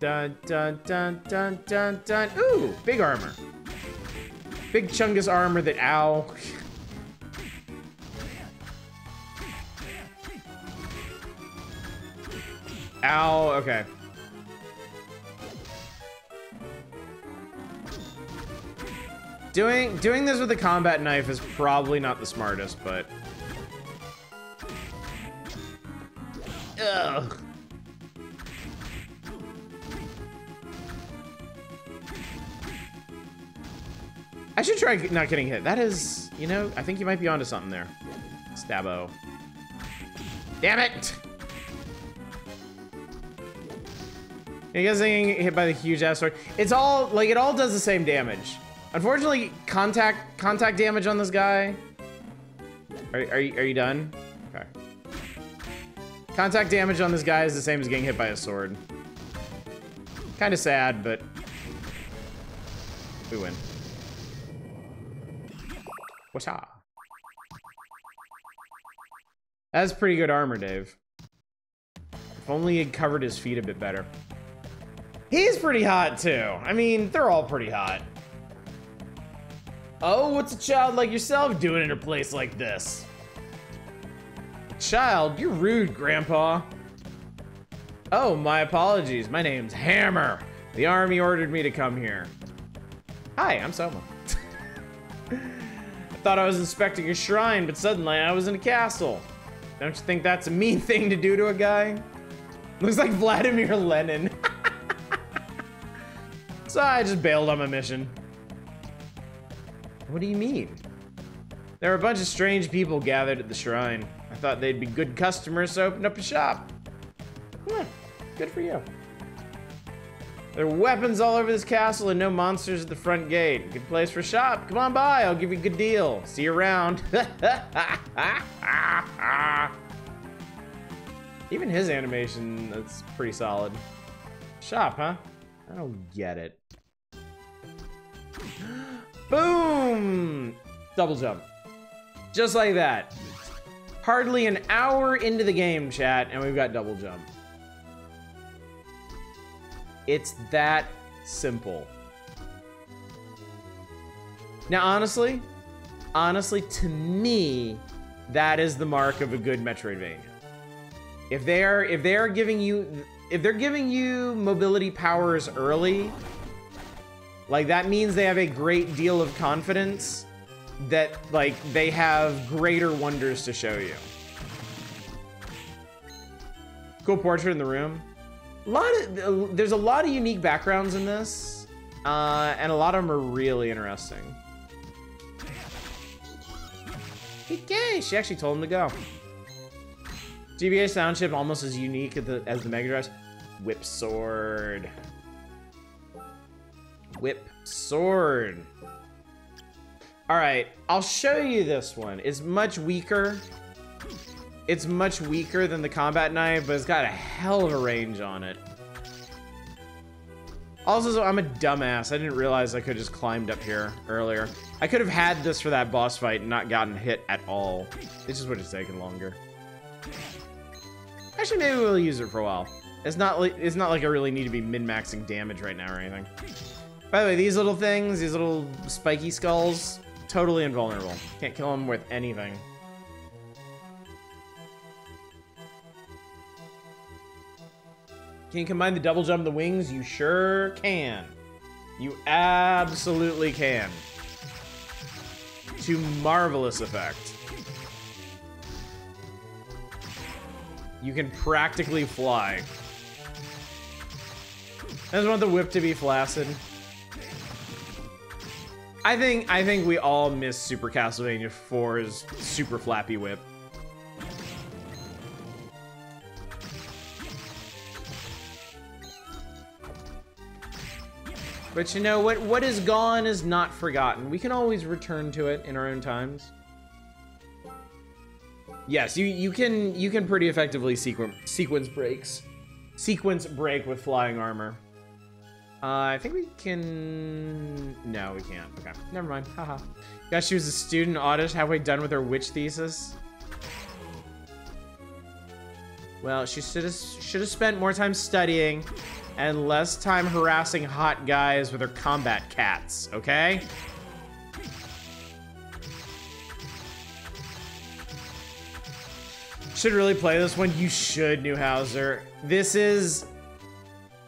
Dun, dun, dun, dun, dun, dun. Ooh, big armor. Big chungus armor that, ow. Ow, okay. Doing doing this with a combat knife is probably not the smartest, but Ugh. I should try not getting hit. That is, you know, I think you might be onto something there. Stabbo. Damn it! You guys getting hit by the huge ass sword? It's all, like, it all does the same damage. Unfortunately, contact contact damage on this guy. Are, are, you, are you done? Okay. Contact damage on this guy is the same as getting hit by a sword. Kind of sad, but we win. What's up? That's pretty good armor, Dave. If only he'd covered his feet a bit better. He's pretty hot, too. I mean, they're all pretty hot. Oh, what's a child like yourself doing in a place like this? Child, you're rude, Grandpa. Oh, my apologies. My name's Hammer. The army ordered me to come here. Hi, I'm Soma. I thought I was inspecting a shrine, but suddenly I was in a castle. Don't you think that's a mean thing to do to a guy? Looks like Vladimir Lenin. so I just bailed on my mission. What do you mean? There were a bunch of strange people gathered at the shrine. I thought they'd be good customers, so I opened up a shop. Good for you. There are weapons all over this castle and no monsters at the front gate. Good place for a shop. Come on by, I'll give you a good deal. See you around. Even his animation, that's pretty solid. Shop, huh? I don't get it. Boom! Double jump. Just like that. Hardly an hour into the game, chat, and we've got double jump. It's that simple. Now, honestly, honestly, to me, that is the mark of a good Metroidvania. If they are, if they are giving you, if they're giving you mobility powers early, like that means they have a great deal of confidence that like they have greater wonders to show you. Cool portrait in the room. A lot of there's a lot of unique backgrounds in this, uh, and a lot of them are really interesting. Okay, she actually told him to go. GBA sound chip almost as unique as the, as the Mega Drive. Whip sword. Whip sword. All right, I'll show you this one. It's much weaker. It's much weaker than the combat knife, but it's got a hell of a range on it. Also, I'm a dumbass. I didn't realize I could just climbed up here earlier. I could have had this for that boss fight and not gotten hit at all. It just would have taken longer. Actually, maybe we'll use it for a while. It's not it's not like I really need to be min-maxing damage right now or anything. By the way, these little things, these little spiky skulls, totally invulnerable. Can't kill them with anything. Can you combine the double jump and the wings? You sure can. You absolutely can. To marvelous effect. You can practically fly. I just want the whip to be flaccid. I think I think we all miss Super Castlevania 4's super flappy whip. But you know what? What is gone is not forgotten. We can always return to it in our own times. Yes, you you can you can pretty effectively sequence sequence breaks, sequence break with flying armor. Uh, I think we can... No, we can't. Okay, never mind. Haha. Yeah, she was a student audit, halfway done with her witch thesis. Well, she should have should have spent more time studying and less time harassing hot guys with her combat cats, okay? Should really play this one. You should, Newhouser. This is...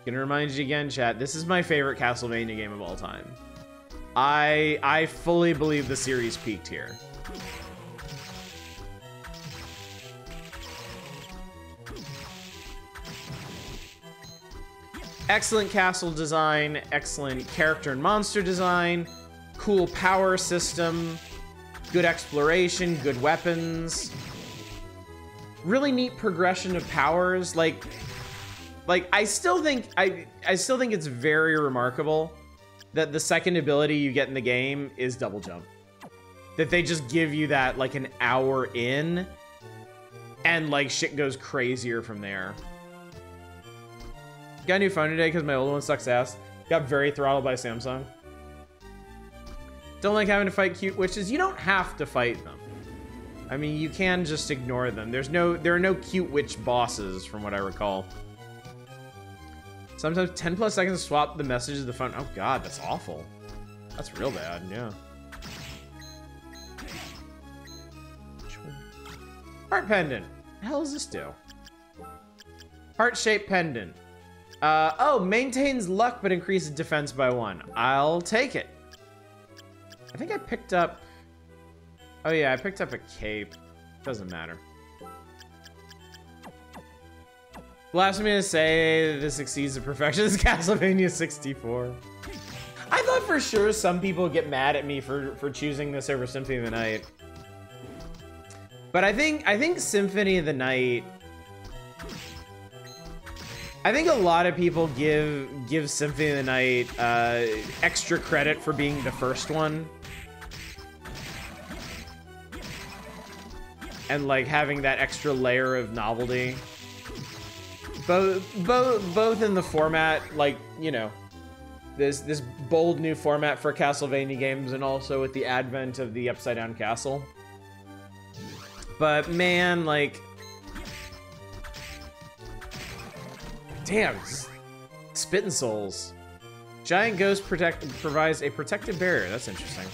Gonna remind you again, chat. This is my favorite Castlevania game of all time. I I fully believe the series peaked here. Excellent castle design, excellent character and monster design, cool power system, good exploration, good weapons. Really neat progression of powers. Like, like I still think I I still think it's very remarkable that the second ability you get in the game is double jump. That they just give you that like an hour in, and like shit goes crazier from there. Got a new phone today because my old one sucks ass. Got very throttled by Samsung. Don't like having to fight cute witches. You don't have to fight them. I mean, you can just ignore them. There's no, there are no cute witch bosses, from what I recall. Sometimes 10 plus seconds to swap the messages of the phone. Oh god, that's awful. That's real bad, yeah. Heart pendant. The hell does this do? Heart-shaped pendant. Uh, oh, maintains luck but increases defense by one. I'll take it. I think I picked up... Oh yeah, I picked up a cape. Doesn't matter. Last me to say this exceeds the perfection is Castlevania 64. I thought for sure some people get mad at me for, for choosing this over Symphony of the Night. But I think I think Symphony of the Night I think a lot of people give give Symphony of the Night uh, extra credit for being the first one. And like having that extra layer of novelty. Both both both in the format, like, you know, this this bold new format for Castlevania games and also with the advent of the upside down castle. But man, like Damn, spitting souls. Giant ghost protect provides a protective barrier. That's interesting.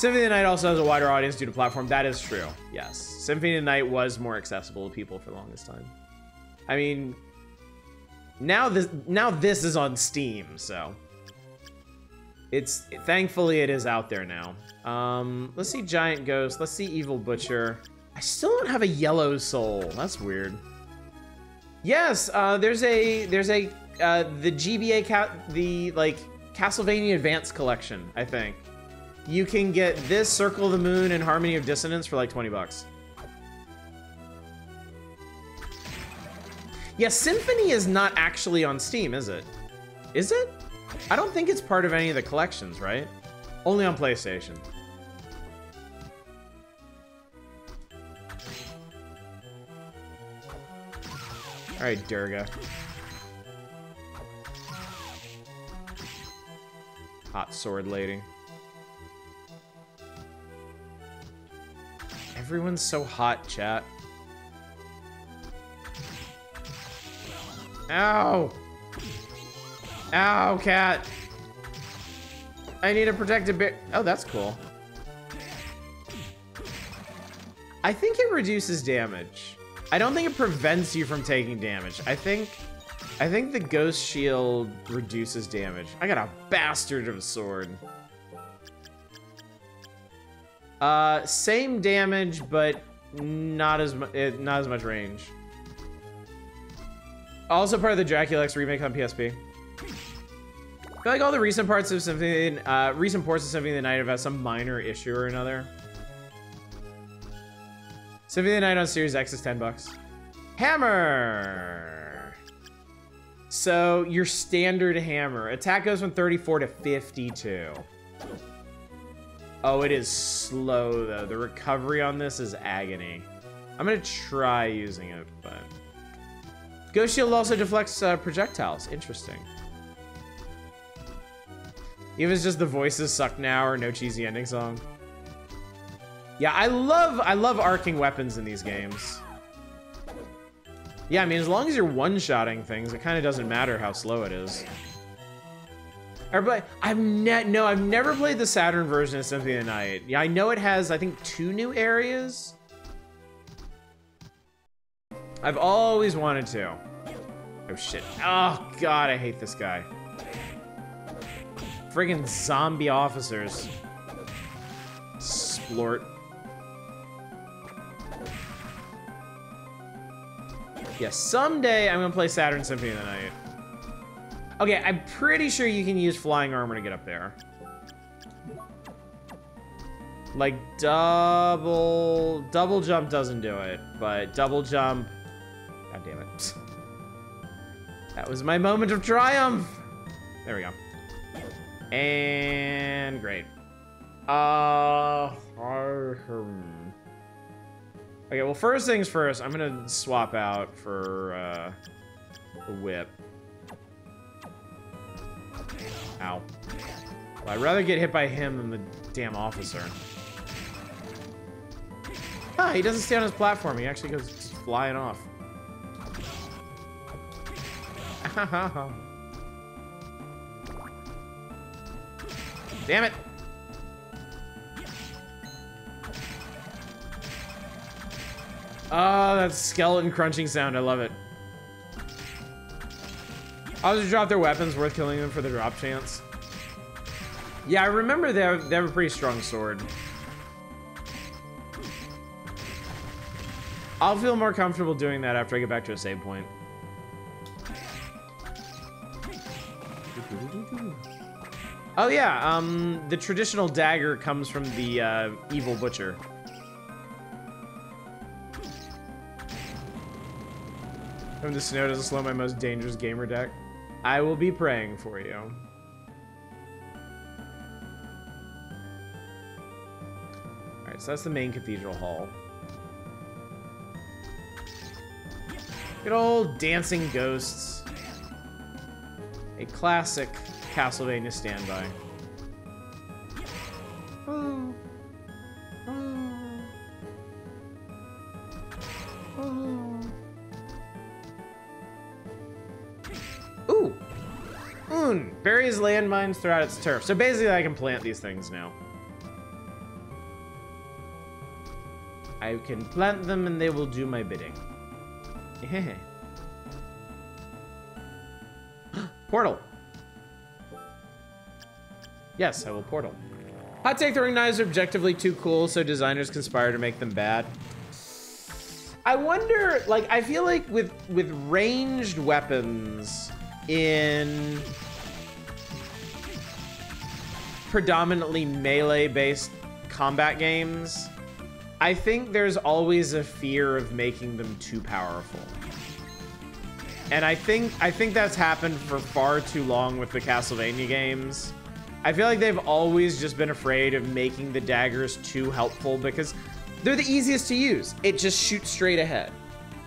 Symphony of the Night also has a wider audience due to platform. That is true. Yes. Symphony of the Night was more accessible to people for the longest time. I mean, now this now this is on Steam, so it's thankfully it is out there now. Um, let's see Giant Ghost. Let's see Evil Butcher. I still don't have a yellow soul. That's weird. Yes, uh, there's a there's a uh, the GBA cat the like Castlevania Advance collection. I think you can get this Circle of the Moon and Harmony of Dissonance for like 20 bucks. Yeah, Symphony is not actually on Steam, is it? Is it? I don't think it's part of any of the collections, right? Only on PlayStation. All right, Durga. Hot sword lady. Everyone's so hot, chat. Ow! Ow, cat! I need a protective bit. Oh, that's cool. I think it reduces damage. I don't think it prevents you from taking damage. I think I think the ghost shield reduces damage. I got a bastard of a sword. Uh, same damage, but not as much, eh, not as much range. Also part of the Dracula X remake on PSP. I feel like all the recent parts of Symphony, uh, recent ports of Symphony of the Night have had some minor issue or another. Symphony of the Night on Series X is 10 bucks. Hammer! So, your standard hammer. Attack goes from 34 to 52. Oh, it is slow, though. The recovery on this is agony. I'm gonna try using it, but... Ghost Shield also deflects uh, projectiles. Interesting. Even just the voices suck now or no cheesy ending song. Yeah, I love I love arcing weapons in these games. Yeah, I mean, as long as you're one-shotting things, it kind of doesn't matter how slow it is. Everybody, I've ne no, I've never played the Saturn version of Symphony of the Night. Yeah, I know it has, I think, two new areas. I've always wanted to. Oh shit. Oh god, I hate this guy. Friggin' zombie officers. Splort. Yeah, someday I'm gonna play Saturn Symphony of the Night. Okay, I'm pretty sure you can use flying armor to get up there. Like double double jump doesn't do it, but double jump. God damn it. That was my moment of triumph. There we go. And great. Uh. Okay, well, first things first, I'm gonna swap out for uh, the whip. Ow. I'd rather get hit by him than the damn officer. Ah, he doesn't stay on his platform. He actually goes flying off. Damn it! Oh, that skeleton crunching sound. I love it. I'll just drop their weapons, worth killing them for the drop chance. Yeah, I remember they have, they have a pretty strong sword. I'll feel more comfortable doing that after I get back to a save point. Oh yeah, um, the traditional dagger comes from the uh, evil butcher. From the snow doesn't slow my most dangerous gamer deck. I will be praying for you. Alright, so that's the main cathedral hall. Good old dancing ghosts. A classic Castlevania standby. Ooh. Ooh. Ooh. Moon. Buries landmines throughout its turf. So basically I can plant these things now. I can plant them and they will do my bidding. Yeah. Portal. Yes, I will portal. Hot take throwing knives are objectively too cool, so designers conspire to make them bad. I wonder, like, I feel like with with ranged weapons in predominantly melee-based combat games, I think there's always a fear of making them too powerful. And I think I think that's happened for far too long with the Castlevania games. I feel like they've always just been afraid of making the daggers too helpful because they're the easiest to use. It just shoots straight ahead.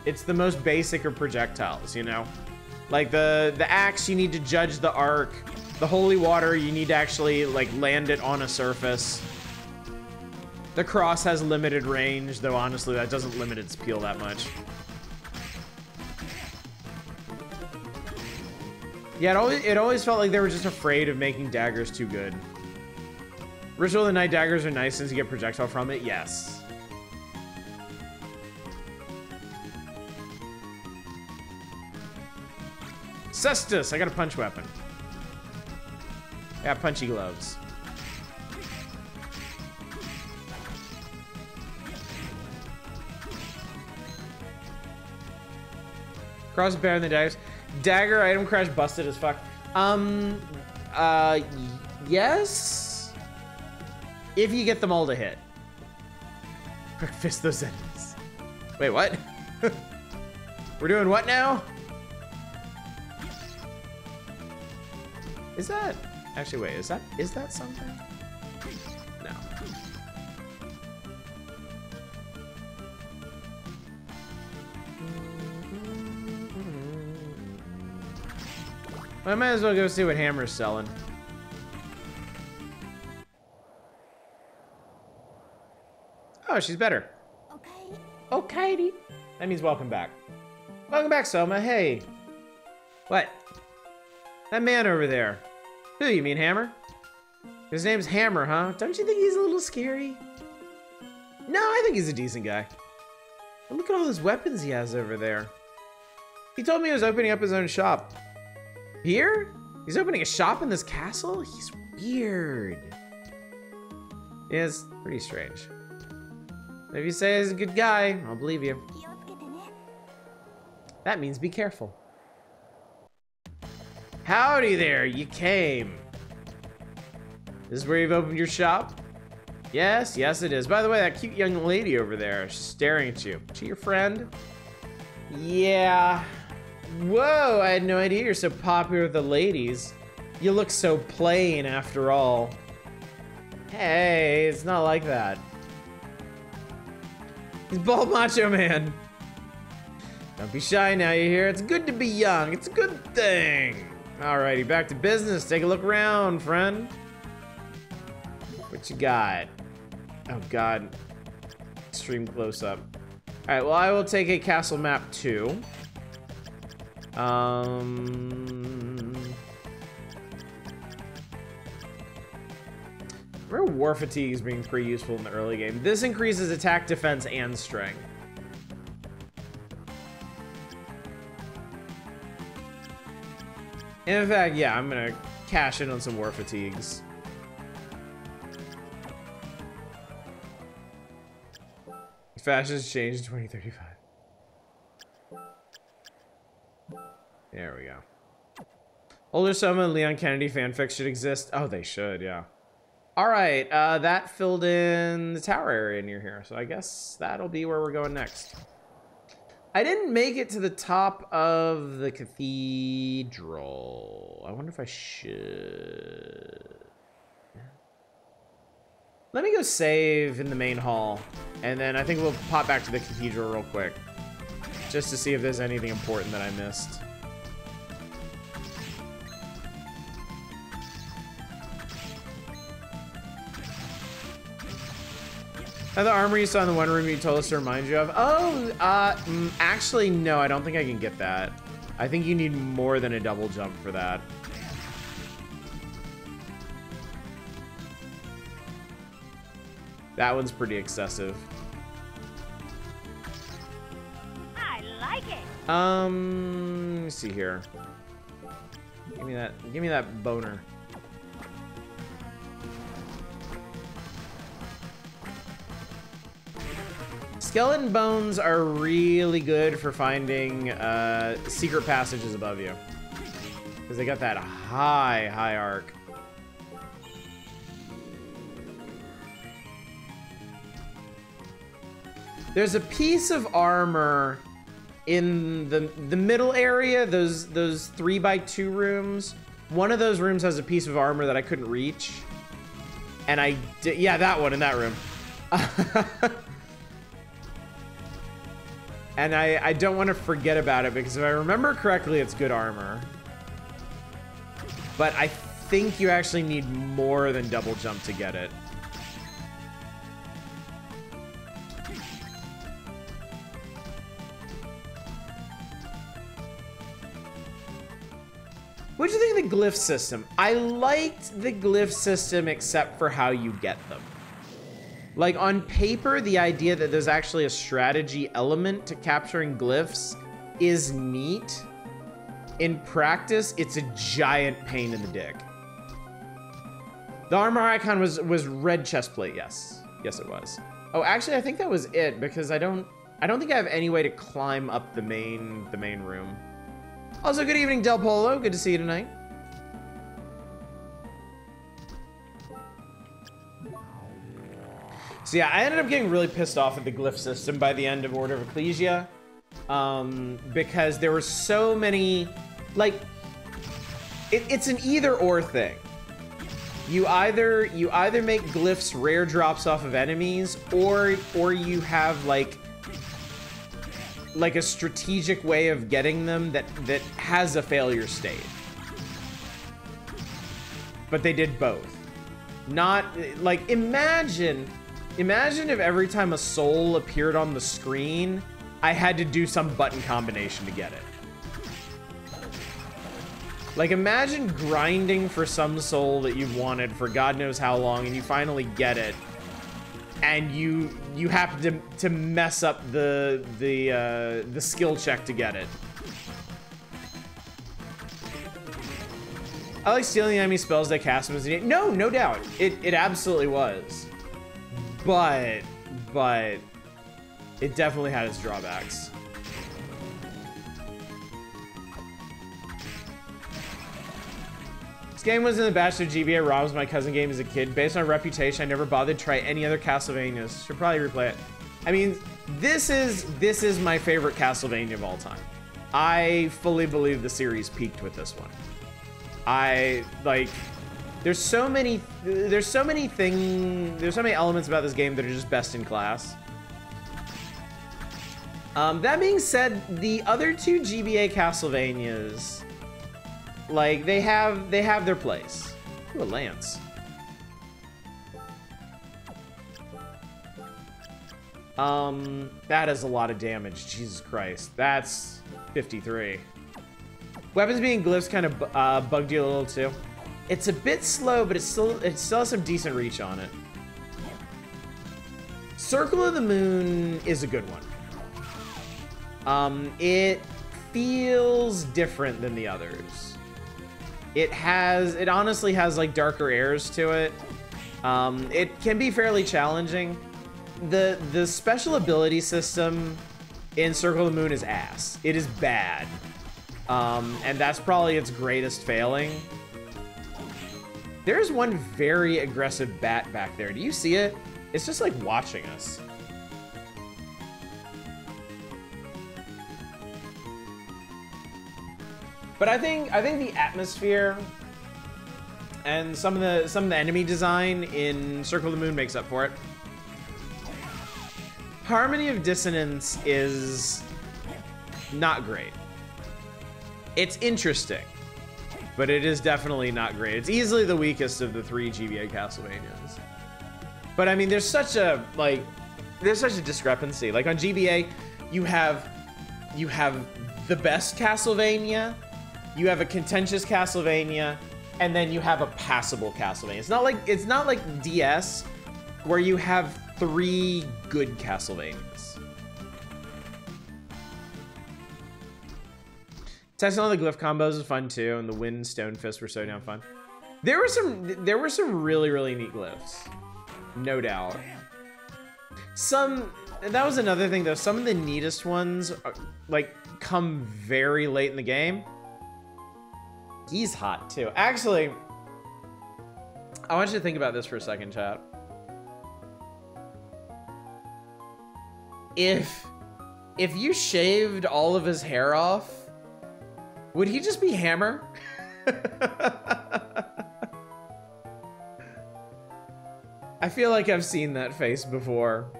It's the most basic of projectiles, you know? Like the the axe, you need to judge the arc. The holy water, you need to actually like land it on a surface. The cross has limited range, though honestly that doesn't limit its peel that much. Yeah, it always, it always felt like they were just afraid of making daggers too good. Ritual of the Night daggers are nice since you get projectile from it, yes. Cestus, I got a punch weapon. Yeah, punchy gloves. Crossbear and the daggers. Dagger item crash busted as fuck. Um, uh, yes? If you get them all to hit. Fist those enemies. Wait, what? We're doing what now? Is that... Actually, wait, is that... Is that something? No. I might as well go see what Hammer's selling. Oh, she's better. Okay. Okay. That means welcome back. Welcome back, Soma. Hey. What? That man over there. Who, you mean Hammer? His name's Hammer, huh? Don't you think he's a little scary? No, I think he's a decent guy. And Look at all those weapons he has over there. He told me he was opening up his own shop. Here? He's opening a shop in this castle? He's weird. Yeah, it's pretty strange. If you say he's a good guy, I'll believe you. That means be careful. Howdy there, you came. This is where you've opened your shop? Yes, yes it is. By the way, that cute young lady over there, she's staring at you. She your friend? Yeah. Whoa, I had no idea you're so popular with the ladies. You look so plain after all. Hey, it's not like that. He's bald macho man. Don't be shy now, you hear? It's good to be young. It's a good thing. Alrighty, back to business. Take a look around, friend. What you got? Oh god. Extreme close up. Alright, well I will take a castle map too. Um Remember War Fatigue is being pretty useful in the early game. This increases attack, defense, and strength. In fact, yeah, I'm gonna cash in on some War Fatigues. Fashions changed 2035. There we go. Older Soma Leon Kennedy fanfics should exist. Oh, they should, yeah. All right, uh, that filled in the tower area near here, so I guess that'll be where we're going next. I didn't make it to the top of the cathedral. I wonder if I should. Let me go save in the main hall, and then I think we'll pop back to the cathedral real quick, just to see if there's anything important that I missed. Now the armor you saw in the one room you told us to remind you of? Oh, uh, mm, actually, no, I don't think I can get that. I think you need more than a double jump for that. That one's pretty excessive. I like it. Um, let me see here. Give me that. Give me that boner. Skeleton bones are really good for finding uh, secret passages above you. Because they got that high, high arc. There's a piece of armor in the the middle area, those those three by two rooms. One of those rooms has a piece of armor that I couldn't reach. And I did, yeah, that one in that room. and I, I don't want to forget about it because if I remember correctly, it's good armor. But I think you actually need more than double jump to get it. What do you think of the glyph system? I liked the glyph system except for how you get them. Like on paper, the idea that there's actually a strategy element to capturing glyphs is neat. In practice, it's a giant pain in the dick. The armor icon was was red chest plate, yes. Yes, it was. Oh, actually, I think that was it because I don't I don't think I have any way to climb up the main the main room. Also, good evening, Del Polo. Good to see you tonight. So yeah, I ended up getting really pissed off at the glyph system by the end of Order of Ecclesia. Um, because there were so many, like, it, it's an either or thing. You either you either make glyphs rare drops off of enemies, or or you have like like a strategic way of getting them that that has a failure state. But they did both. Not like imagine imagine if every time a soul appeared on the screen, I had to do some button combination to get it. Like imagine grinding for some soul that you've wanted for God knows how long and you finally get it. and you you have to to mess up the the uh, the skill check to get it. I like stealing enemy spells that cast them as No, no doubt. It it absolutely was. But but it definitely had its drawbacks. This game was in the batch of GBA ROMs my cousin game as a kid. Based on reputation, I never bothered to try any other Castlevanias. Should probably replay it. I mean, this is this is my favorite Castlevania of all time. I fully believe the series peaked with this one. I like there's so many there's so many thing there's so many elements about this game that are just best in class. Um, that being said, the other two GBA Castlevanias, like they have they have their place. Ooh, a lance. Um, that is a lot of damage. Jesus Christ, that's 53. Weapons being glyphs kind of uh, bugged you a little too. It's a bit slow, but it's still it still has some decent reach on it. Circle of the Moon is a good one. Um, it feels different than the others. It has, it honestly has like darker airs to it. Um, it can be fairly challenging. The the special ability system in Circle of the Moon is ass. It is bad. Um, and that's probably its greatest failing. There's one very aggressive bat back there. Do you see it? It's just like watching us. But I think I think the atmosphere and some of the some of the enemy design in Circle of the Moon makes up for it. Harmony of Dissonance is not great. It's interesting, but it is definitely not great. It's easily the weakest of the three GBA Castlevanias. But I mean, there's such a like, there's such a discrepancy. Like on GBA, you have you have the best Castlevania, you have a contentious Castlevania, and then you have a passable Castlevania. It's not like it's not like DS, where you have three good Castlevanias. Testing all the glyph combos is fun too, and the wind stone fists were so damn fun. There were some there were some really really neat glyphs, no doubt. Some that was another thing though. Some of the neatest ones are, like come very late in the game. He's hot too. Actually, I want you to think about this for a second, chat. If if you shaved all of his hair off, would he just be Hammer? I feel like I've seen that face before.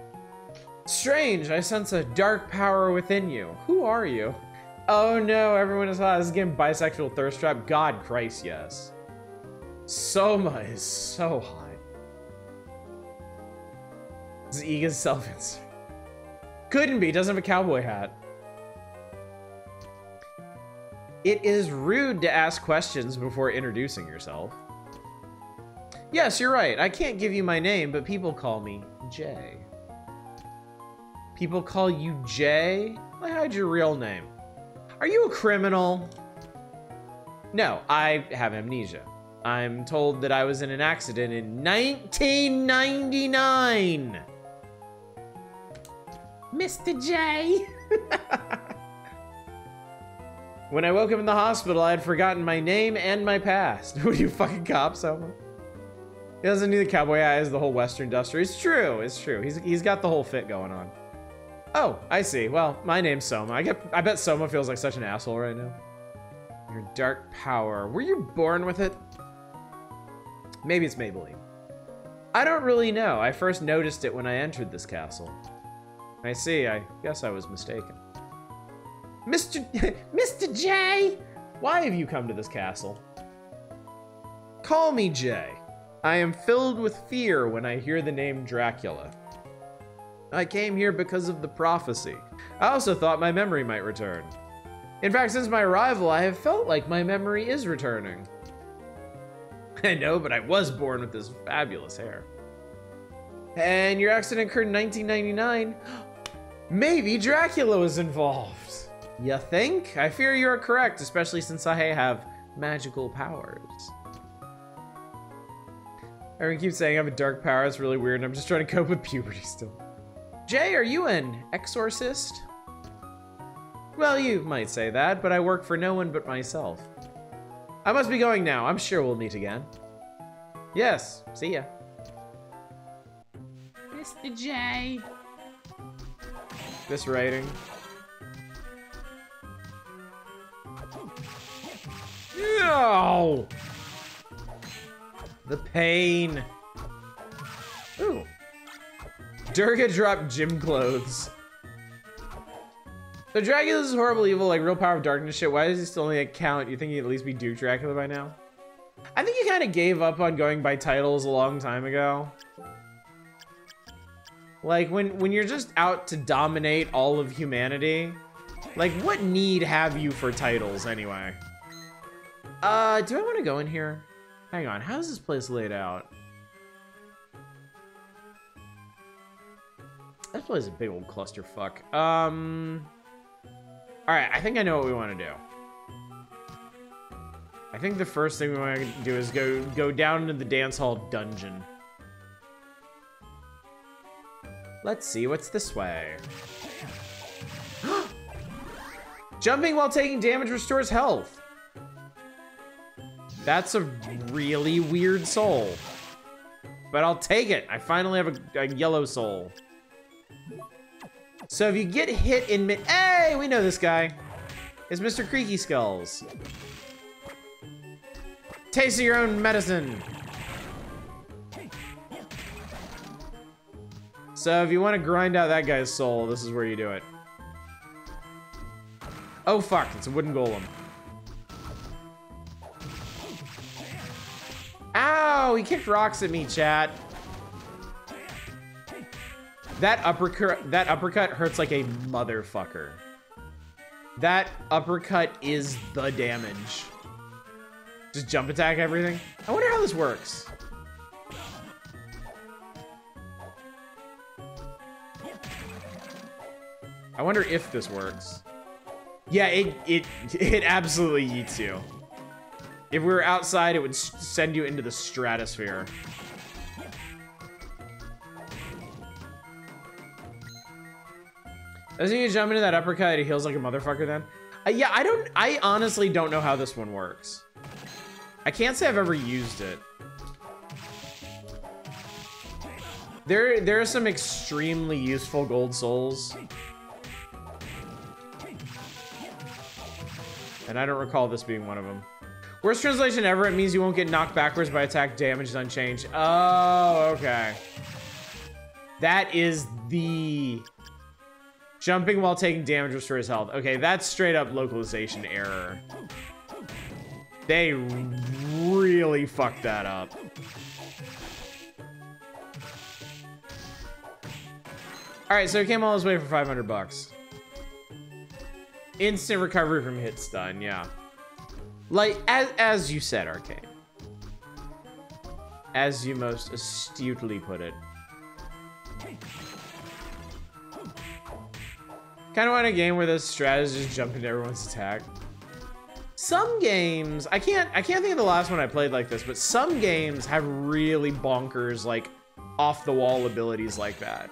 Strange, I sense a dark power within you. Who are you? Oh no, everyone is hot. This is getting bisexual thirst trap. God Christ, yes. Soma is so hot. This is Ega's self -insert. Couldn't be, doesn't have a cowboy hat. It is rude to ask questions before introducing yourself. Yes, you're right. I can't give you my name, but people call me Jay. People call you Jay? Why hide your real name? Are you a criminal? No, I have amnesia. I'm told that I was in an accident in 1999. Mr. J. when I woke up in the hospital, I had forgotten my name and my past. What are you fucking cop, Soma? He doesn't need the cowboy eyes, the whole Western duster. It's true, it's true. He's he's got the whole fit going on. Oh, I see. Well, my name's Soma. I get I bet Soma feels like such an asshole right now. Your dark power. Were you born with it? Maybe it's Maybelline. I don't really know. I first noticed it when I entered this castle. I see. I guess I was mistaken. Mr. Mr. J! Why have you come to this castle? Call me Jay. I am filled with fear when I hear the name Dracula. I came here because of the prophecy. I also thought my memory might return. In fact, since my arrival, I have felt like my memory is returning. I know, but I was born with this fabulous hair. And your accident occurred in 1999. Maybe Dracula was involved. You think? I fear you are correct, especially since I have magical powers. Everyone keeps saying I have a dark power. It's really weird. And I'm just trying to cope with puberty still. Jay, are you an exorcist? Well, you might say that, but I work for no one but myself. I must be going now. I'm sure we'll meet again. Yes, see ya. Mr. J. This writing. No! The pain. Ooh. Durga dropped gym clothes. So Dracula's is horrible evil, like real power of darkness shit. Why does he still only account? You think he'd at least be Duke Dracula by now? I think he kind of gave up on going by titles a long time ago. Like when when you're just out to dominate all of humanity, like what need have you for titles anyway? Uh, do I want to go in here? Hang on, how's this place laid out? This place is a big old clusterfuck. Um, all right, I think I know what we want to do. I think the first thing we want to do is go go down to the dance hall dungeon. Let's see what's this way. Jumping while taking damage restores health. That's a really weird soul. But I'll take it. I finally have a, a yellow soul. So if you get hit in mid- Hey, we know this guy. It's Mr. Creaky Skulls. Taste of your own medicine. So if you want to grind out that guy's soul, this is where you do it. Oh fuck, it's a wooden golem. Ow, he kicked rocks at me, chat. That uppercut, that uppercut hurts like a motherfucker. That uppercut is the damage. Just jump attack everything. I wonder how this works. I wonder if this works. Yeah, it it it absolutely eats you. If we were outside, it would send you into the stratosphere. Doesn't he jump into that uppercut? He heals like a motherfucker then? Uh, yeah, I don't, I honestly don't know how this one works. I can't say I've ever used it. There, there are some extremely useful gold souls. And I don't recall this being one of them. Worst translation ever, it means you won't get knocked backwards by attack damage is unchanged. Oh, okay. That is the... Jumping while taking damage restores health. Okay, that's straight up localization error. They really fucked that up. All right, so it came all this way for 500 bucks. Instant recovery from hit stun, yeah. Like, as, as you said, Arcane. As you most astutely put it. Kind of want a game where the strategist jump into everyone's attack. Some games, I can't, I can't think of the last one I played like this, but some games have really bonkers, like, off the wall abilities like that.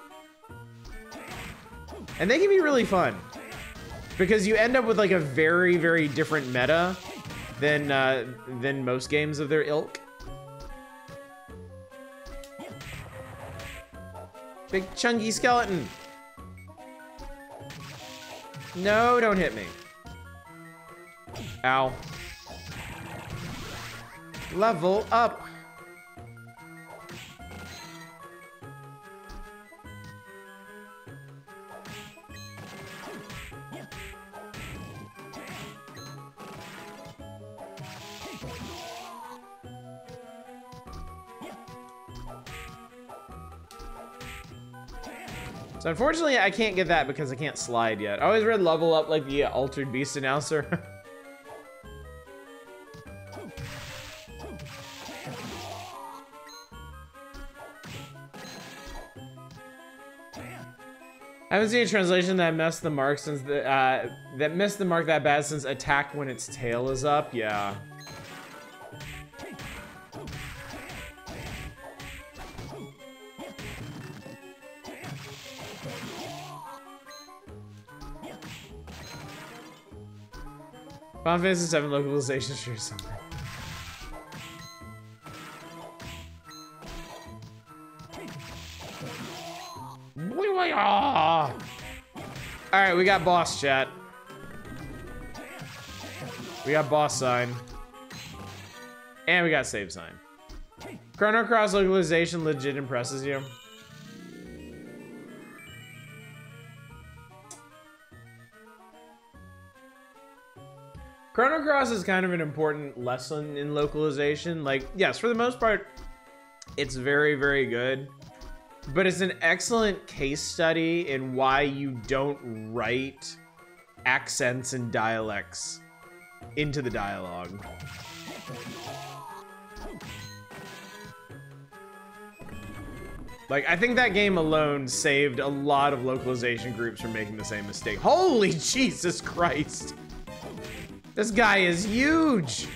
And they can be really fun. Because you end up with like a very, very different meta than, uh, than most games of their ilk. Big chunky skeleton. No, don't hit me. Ow. Level up. So unfortunately, I can't get that because I can't slide yet. I always read level up like the altered beast announcer. I haven't seen a translation that missed the mark since the uh, that missed the mark that bad since attack when its tail is up. Yeah. Final Fantasy VII localization sure something. All right, we got boss chat. We got boss sign. And we got save sign. Chrono Cross localization legit impresses you. Chrono Cross is kind of an important lesson in localization. Like, yes, for the most part, it's very, very good. But it's an excellent case study in why you don't write accents and dialects into the dialogue. Like, I think that game alone saved a lot of localization groups from making the same mistake. Holy Jesus Christ! This guy is huge!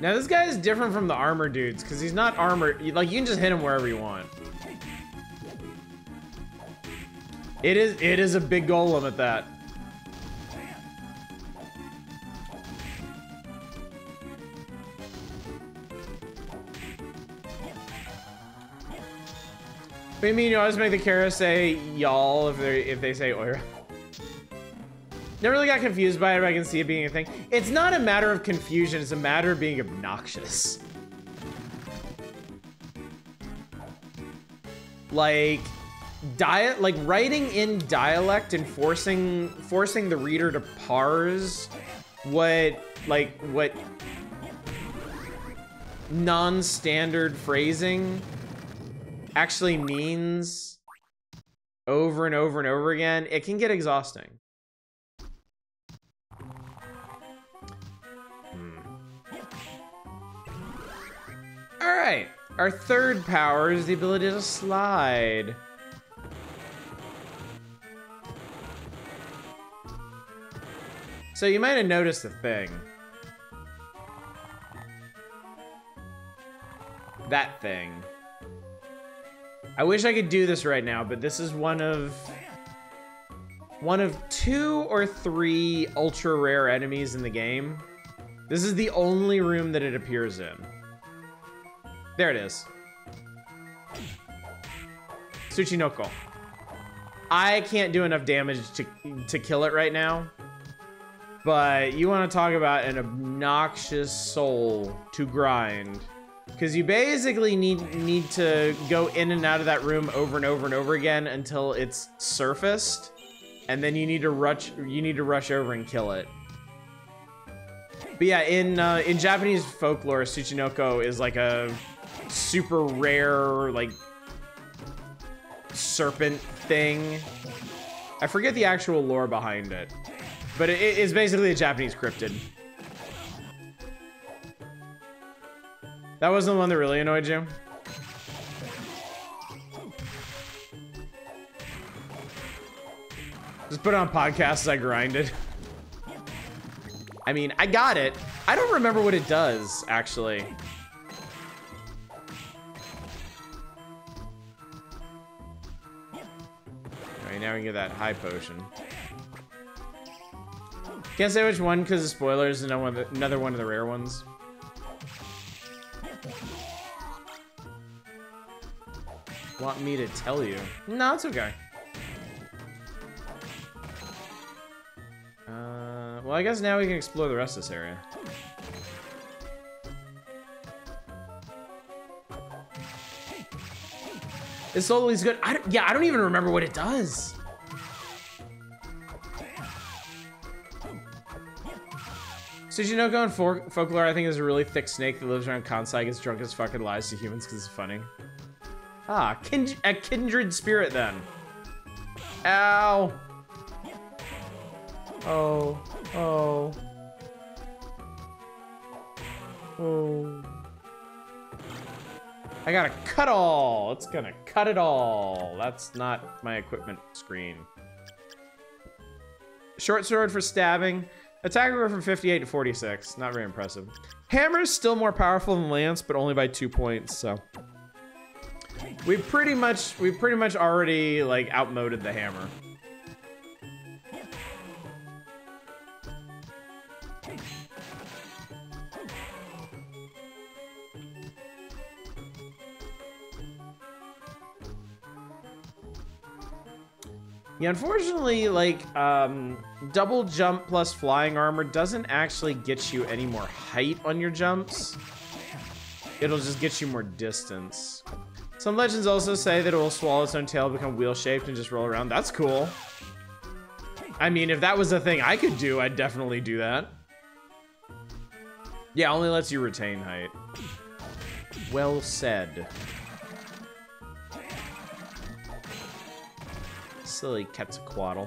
Now this guy is different from the armor dudes because he's not armored. Like you can just hit him wherever you want. It is it is a big golem at that. You mean you always make the Kara say y'all if they if they say Oira? Never really got confused by it, but I can see it being a thing. It's not a matter of confusion, it's a matter of being obnoxious. Like, diet, like writing in dialect and forcing forcing the reader to parse what like what non-standard phrasing actually means over and over and over again, it can get exhausting. Hmm. All right, our third power is the ability to slide. So you might have noticed a thing. That thing. I wish I could do this right now, but this is one of one of two or three ultra rare enemies in the game. This is the only room that it appears in. There it is. Tsuchinoko. I can't do enough damage to, to kill it right now. But you want to talk about an obnoxious soul to grind. Because you basically need need to go in and out of that room over and over and over again until it's surfaced. And then you need to rush you need to rush over and kill it. But yeah, in uh, in Japanese folklore, Tsuchinoko is like a super rare, like, serpent thing. I forget the actual lore behind it. But it is basically a Japanese cryptid. That wasn't the one that really annoyed you? Just put on podcast as I grinded. I mean, I got it. I don't remember what it does, actually. Alright, now we can get that high potion. Can't say which one because the spoilers and another one of the rare ones. Want me to tell you? No, it's okay. Uh, well, I guess now we can explore the rest of this area. This is good. I yeah, I don't even remember what it does. Tsuchinoko and folklore, I think, is a really thick snake that lives around Kansai, gets drunk as fucking lies to humans because it's funny. Ah, kind a kindred spirit then. Ow. Oh, oh. Oh. I gotta cut all. It's gonna cut it all. That's not my equipment screen. Short sword for stabbing. Attack roll from 58 to 46. Not very impressive. Hammer is still more powerful than lance, but only by two points. So we pretty much we pretty much already like outmoded the hammer. Yeah, unfortunately, like, um, double jump plus flying armor doesn't actually get you any more height on your jumps. It'll just get you more distance. Some legends also say that it will swallow its own tail, become wheel-shaped, and just roll around. That's cool. I mean, if that was a thing I could do, I'd definitely do that. Yeah, only lets you retain height. Well said. Silly Quetzalcoatl.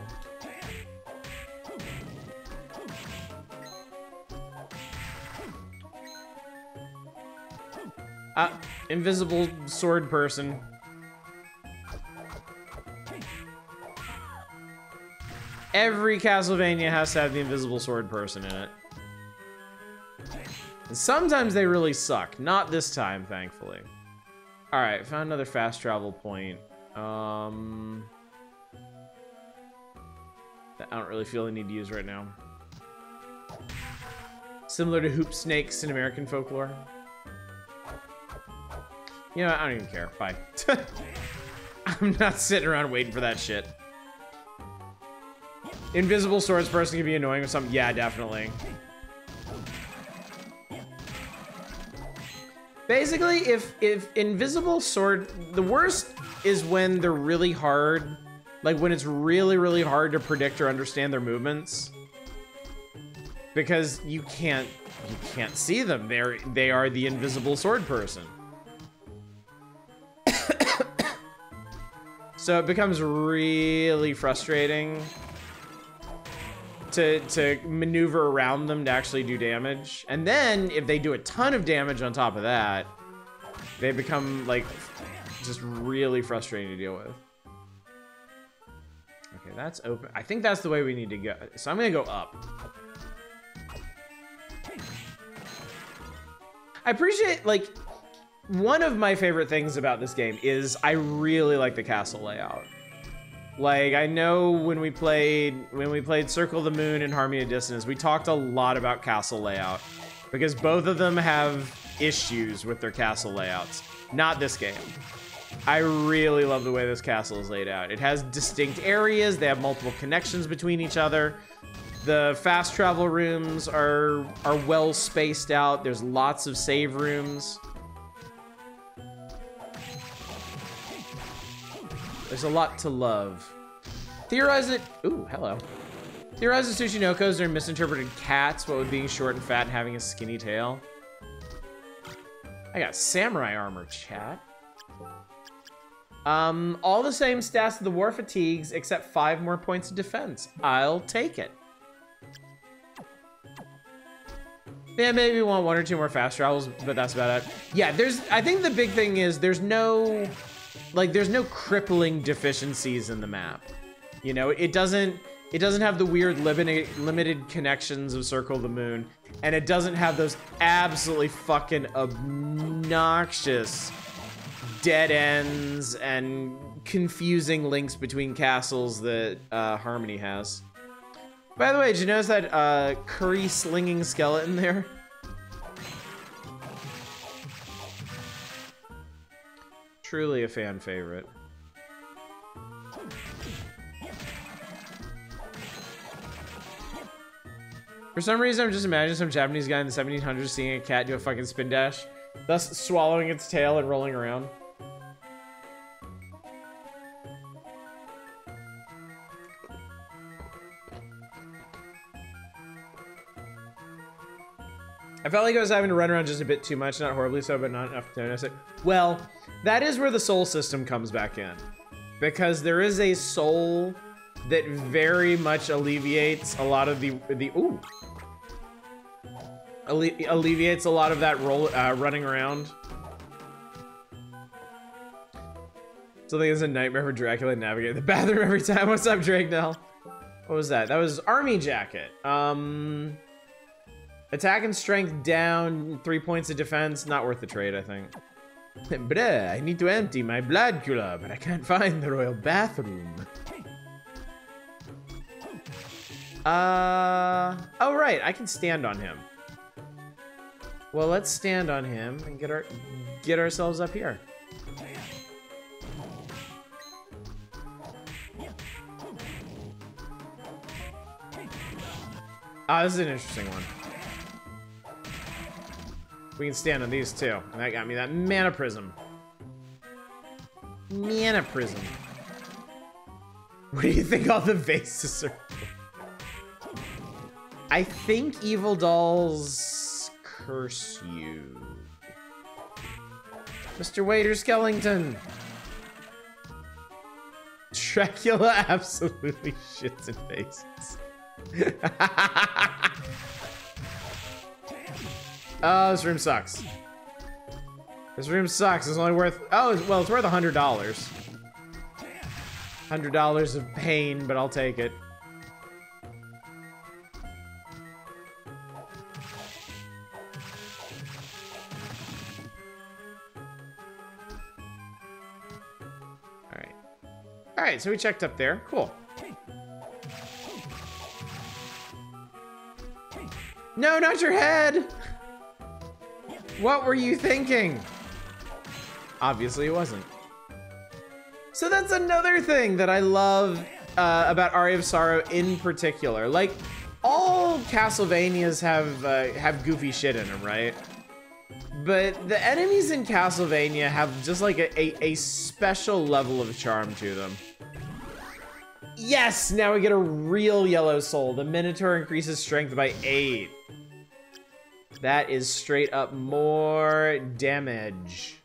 Ah, invisible sword person. Every Castlevania has to have the invisible sword person in it. And sometimes they really suck. Not this time, thankfully. Alright, found another fast travel point. Um... That I don't really feel the need to use right now. Similar to hoop snakes in American folklore. You know. I don't even care. Bye. I'm not sitting around waiting for that shit. Invisible swords person can be annoying or something. Yeah, definitely. Basically, if if invisible sword, the worst is when they're really hard, like when it's really really hard to predict or understand their movements, because you can't you can't see them. They're they are the invisible sword person. so it becomes really frustrating to to maneuver around them to actually do damage. And then if they do a ton of damage on top of that, they become like just really frustrating to deal with. That's open. I think that's the way we need to go. So I'm gonna go up. I appreciate like one of my favorite things about this game is I really like the castle layout. Like I know when we played when we played Circle of the Moon and Harmony of Dissonance, we talked a lot about castle layout because both of them have issues with their castle layouts. Not this game. I really love the way this castle is laid out. It has distinct areas, they have multiple connections between each other. The fast travel rooms are are well spaced out. There's lots of save rooms. There's a lot to love. Theorize it. Ooh, hello. Theorize that Tsuchinokos are misinterpreted cats, what with being short and fat and having a skinny tail. I got samurai armor, chat. Um, all the same stats of the war fatigues, except five more points of defense. I'll take it. Yeah, maybe we want one or two more fast travels, but that's about it. Yeah, there's, I think the big thing is there's no, like, there's no crippling deficiencies in the map. You know, it doesn't, it doesn't have the weird limited, limited connections of Circle of the Moon, and it doesn't have those absolutely fucking obnoxious dead ends and confusing links between castles that uh, Harmony has. By the way, did you notice that uh, curry slinging skeleton there? Truly a fan favorite. For some reason, I'm just imagining some Japanese guy in the 1700s seeing a cat do a fucking spin dash, thus swallowing its tail and rolling around. I felt like I was having to run around just a bit too much, not horribly so, but not enough to notice it. Well, that is where the soul system comes back in. Because there is a soul that very much alleviates a lot of the, the ooh. Alle alleviates a lot of that roll, uh, running around. Something is a nightmare for Dracula to navigate the bathroom every time. What's up, Drake Nell? What was that? That was Army Jacket. Um, attack and strength down, three points of defense. Not worth the trade, I think. Bruh, I need to empty my blood cooler, but I can't find the royal bathroom. Uh, oh right, I can stand on him. Well, let's stand on him and get our get ourselves up here. Ah, oh, this is an interesting one. We can stand on these too. And that got me that mana prism. Mana prism. What do you think all the vases are? I think evil dolls curse you. Mr. Waiter Skellington. Dracula absolutely shits in faces. oh, this room sucks. This room sucks. It's only worth, oh, well, it's worth a $100. $100 of pain, but I'll take it. Alright. Alright, so we checked up there. Cool. No, not your head! What were you thinking? Obviously it wasn't. So that's another thing that I love uh, about Aria of Sorrow in particular. Like, all Castlevanias have uh, have goofy shit in them, right? But the enemies in Castlevania have just like a, a, a special level of charm to them. Yes, now we get a real yellow soul. The Minotaur increases strength by eight. That is straight up more damage.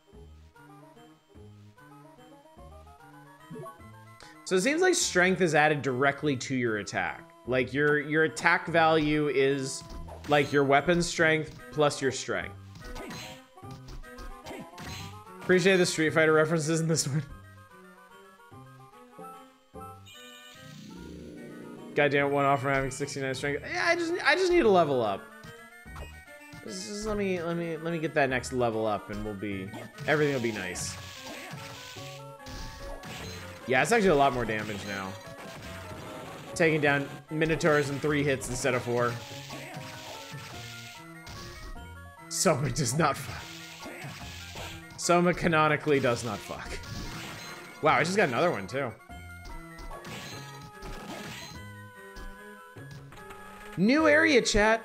So it seems like strength is added directly to your attack. Like your your attack value is like your weapon strength plus your strength. Appreciate the Street Fighter references in this one. Goddamn one off from having 69 strength. Yeah, I just I just need to level up. Just, just let me let me let me get that next level up and we'll be everything will be nice. Yeah, it's actually a lot more damage now. Taking down Minotaurs in three hits instead of four. Soma does not fuck. Soma canonically does not fuck. Wow, I just got another one too. New area chat.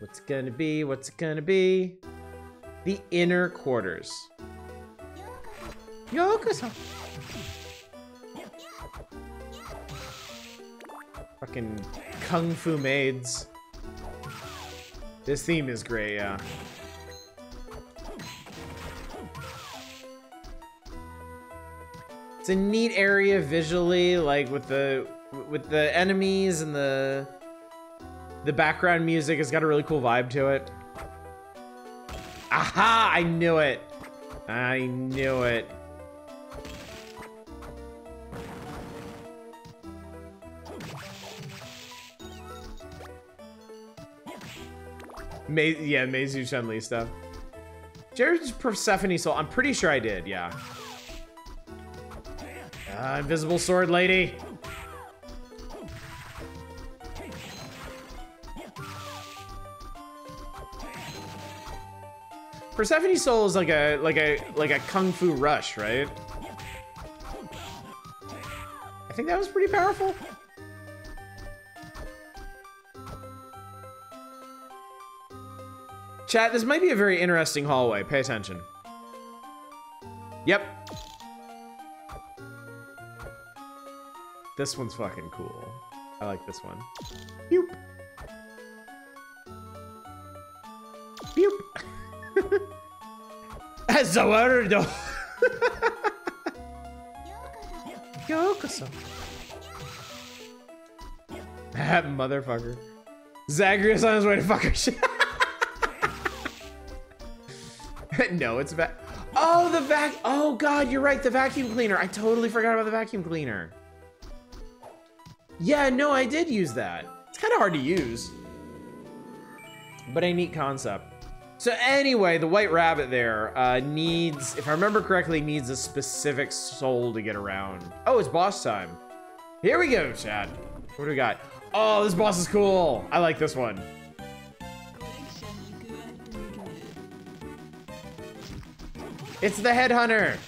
What's gonna be? What's it gonna be? The inner quarters. Yokoso. Fucking kung fu maids. This theme is great, yeah. It's a neat area visually, like with the with the enemies and the the background music has got a really cool vibe to it. Aha! I knew it. I knew it. Ma yeah, Meizu Chun-Li stuff. Jared's Persephone Soul. I'm pretty sure I did, yeah. Uh, invisible sword lady. Persephone Soul is like a like a like a kung fu rush, right? I think that was pretty powerful. Chat, this might be a very interesting hallway. Pay attention. Yep. This one's fucking cool. I like this one. Zawardo. Yokoso. That motherfucker. Zagreus on his way to fuck her shit. no, it's back. Oh, the vac. Oh God, you're right. The vacuum cleaner. I totally forgot about the vacuum cleaner. Yeah, no, I did use that. It's kind of hard to use, but a neat concept. So anyway, the white rabbit there uh, needs, if I remember correctly, needs a specific soul to get around. Oh, it's boss time. Here we go, Chad. What do we got? Oh, this boss is cool. I like this one. It's the headhunter.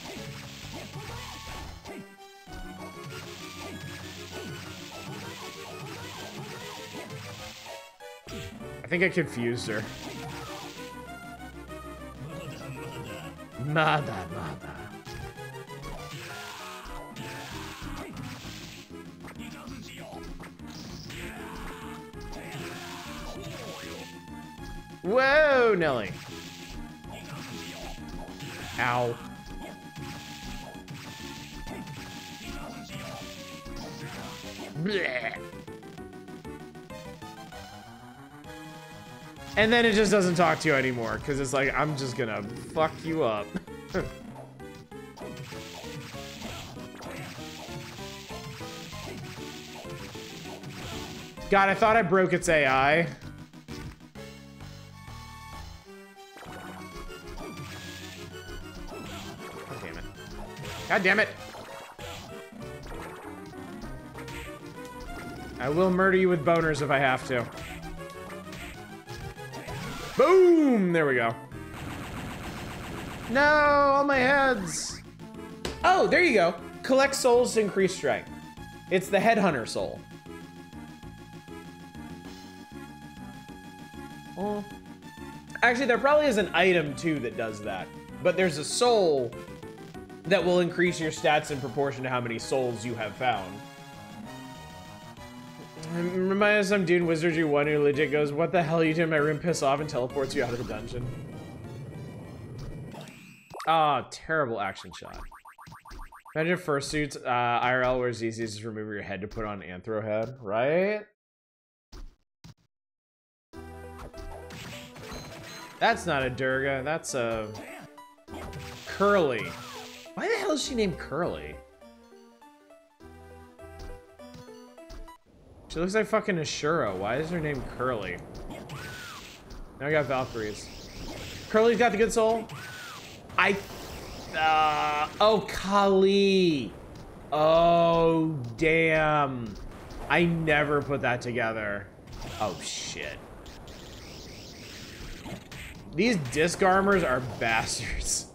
I think I confused her. Mada, mada. Whoa, Nelly. Ow. Blech. And then it just doesn't talk to you anymore because it's like, I'm just gonna fuck you up. God, I thought I broke its AI. God damn it. God damn it. I will murder you with boners if I have to. Boom! There we go. No, all my heads. Oh, there you go. Collect souls to increase strength. It's the headhunter soul. Oh. Actually, there probably is an item too that does that. But there's a soul that will increase your stats in proportion to how many souls you have found. Remind us some dude Wizardry 1 who legit goes, What the hell are you doing in my room? Piss off and teleports you out of the dungeon. Ah, terrible action shot. Imagine fursuits uh, IRL where it's easy to just remove your head to put on anthro head, right? That's not a Durga, that's a Curly. Why the hell is she named Curly? She looks like fucking Ashura. Why is her name Curly? Now I got Valkyries. Curly's got the good soul. I, uh, oh, Kali. Oh, damn. I never put that together. Oh, shit. These disc armors are bastards.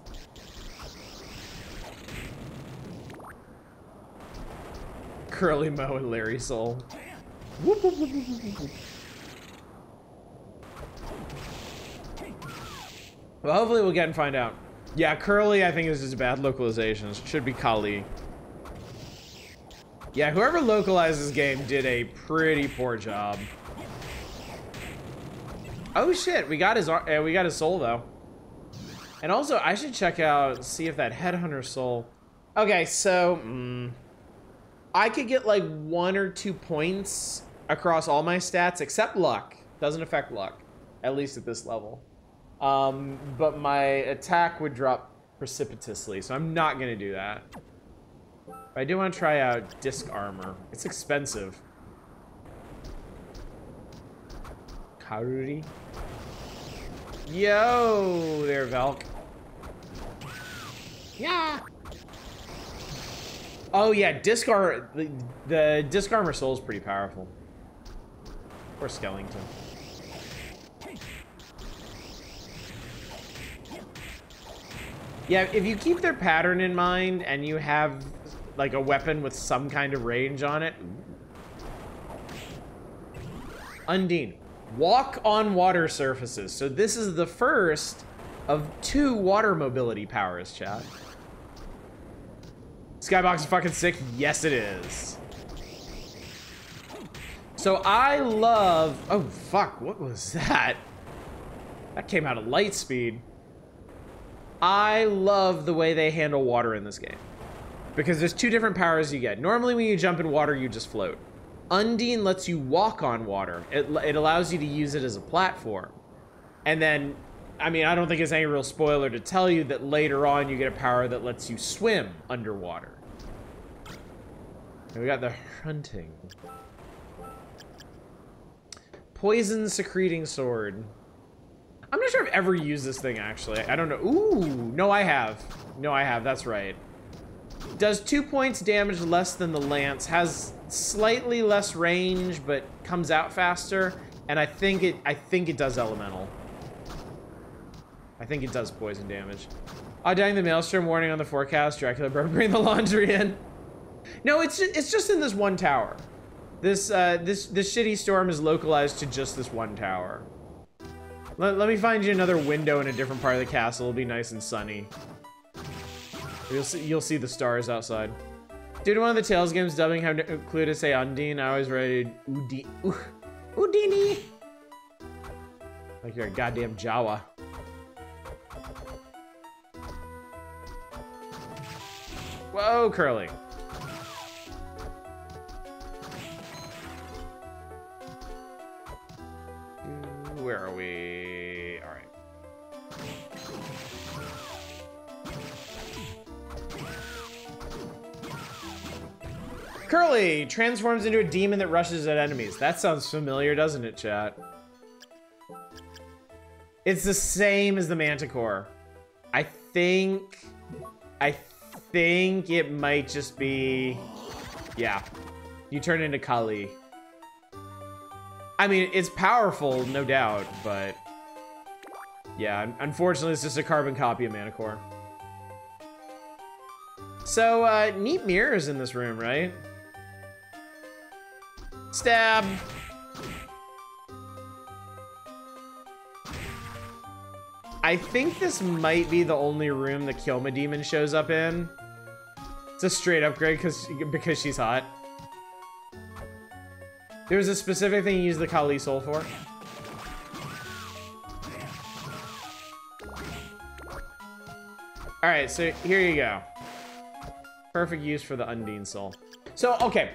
Curly Mo and Larry Soul. Well, hopefully we'll get and find out. Yeah, Curly, I think, this is just bad localizations. Should be Kali. Yeah, whoever localized this game did a pretty poor job. Oh shit, we got his uh, we got his soul though. And also, I should check out, see if that headhunter soul. Okay, so mm, I could get like one or two points across all my stats except luck. Doesn't affect luck, at least at this level. Um, but my attack would drop precipitously, so I'm not gonna do that. But I do want to try out disc armor. It's expensive. Karuri. Yo, there, Valk. Yeah. Oh yeah, disc armor. The, the disc armor soul is pretty powerful. Or Skellington. Yeah, if you keep their pattern in mind and you have like a weapon with some kind of range on it. Undine. Walk on water surfaces. So this is the first of two water mobility powers, chat. Skybox is fucking sick. Yes, it is. So I love... Oh, fuck. What was that? That came out of light speed. I love the way they handle water in this game. Because there's two different powers you get. Normally when you jump in water, you just float. Undine lets you walk on water. It, it allows you to use it as a platform. And then, I mean, I don't think it's any real spoiler to tell you that later on you get a power that lets you swim underwater. And we got the hunting. Poison secreting sword. I'm not sure I've ever used this thing, actually. I don't know. Ooh, no, I have. No, I have. That's right. Does two points damage less than the lance. Has slightly less range, but comes out faster. And I think it. I think it does elemental. I think it does poison damage. Uh, oh, dang the maelstrom warning on the forecast. Dracula bring the laundry in. No, it's it's just in this one tower. This uh, this this shitty storm is localized to just this one tower. Let, let me find you another window in a different part of the castle. It'll be nice and sunny. You'll see, you'll see the stars outside. Did one of the Tales games dubbing have clue to say Undine? I always read Udi Udini. Like you're a goddamn Jawa. Whoa, Curly. Where are we? All right. Curly transforms into a demon that rushes at enemies. That sounds familiar, doesn't it, chat? It's the same as the Manticore. I think... I think it might just be... Yeah. You turn into Kali. I mean, it's powerful, no doubt, but... Yeah, unfortunately, it's just a carbon copy of Manticore. So, uh, neat mirrors in this room, right? Stab! I think this might be the only room the Kyoma Demon shows up in. It's a straight upgrade because because she's hot. There's a specific thing you use the Kali Soul for. Alright, so here you go. Perfect use for the Undine Soul. So, okay.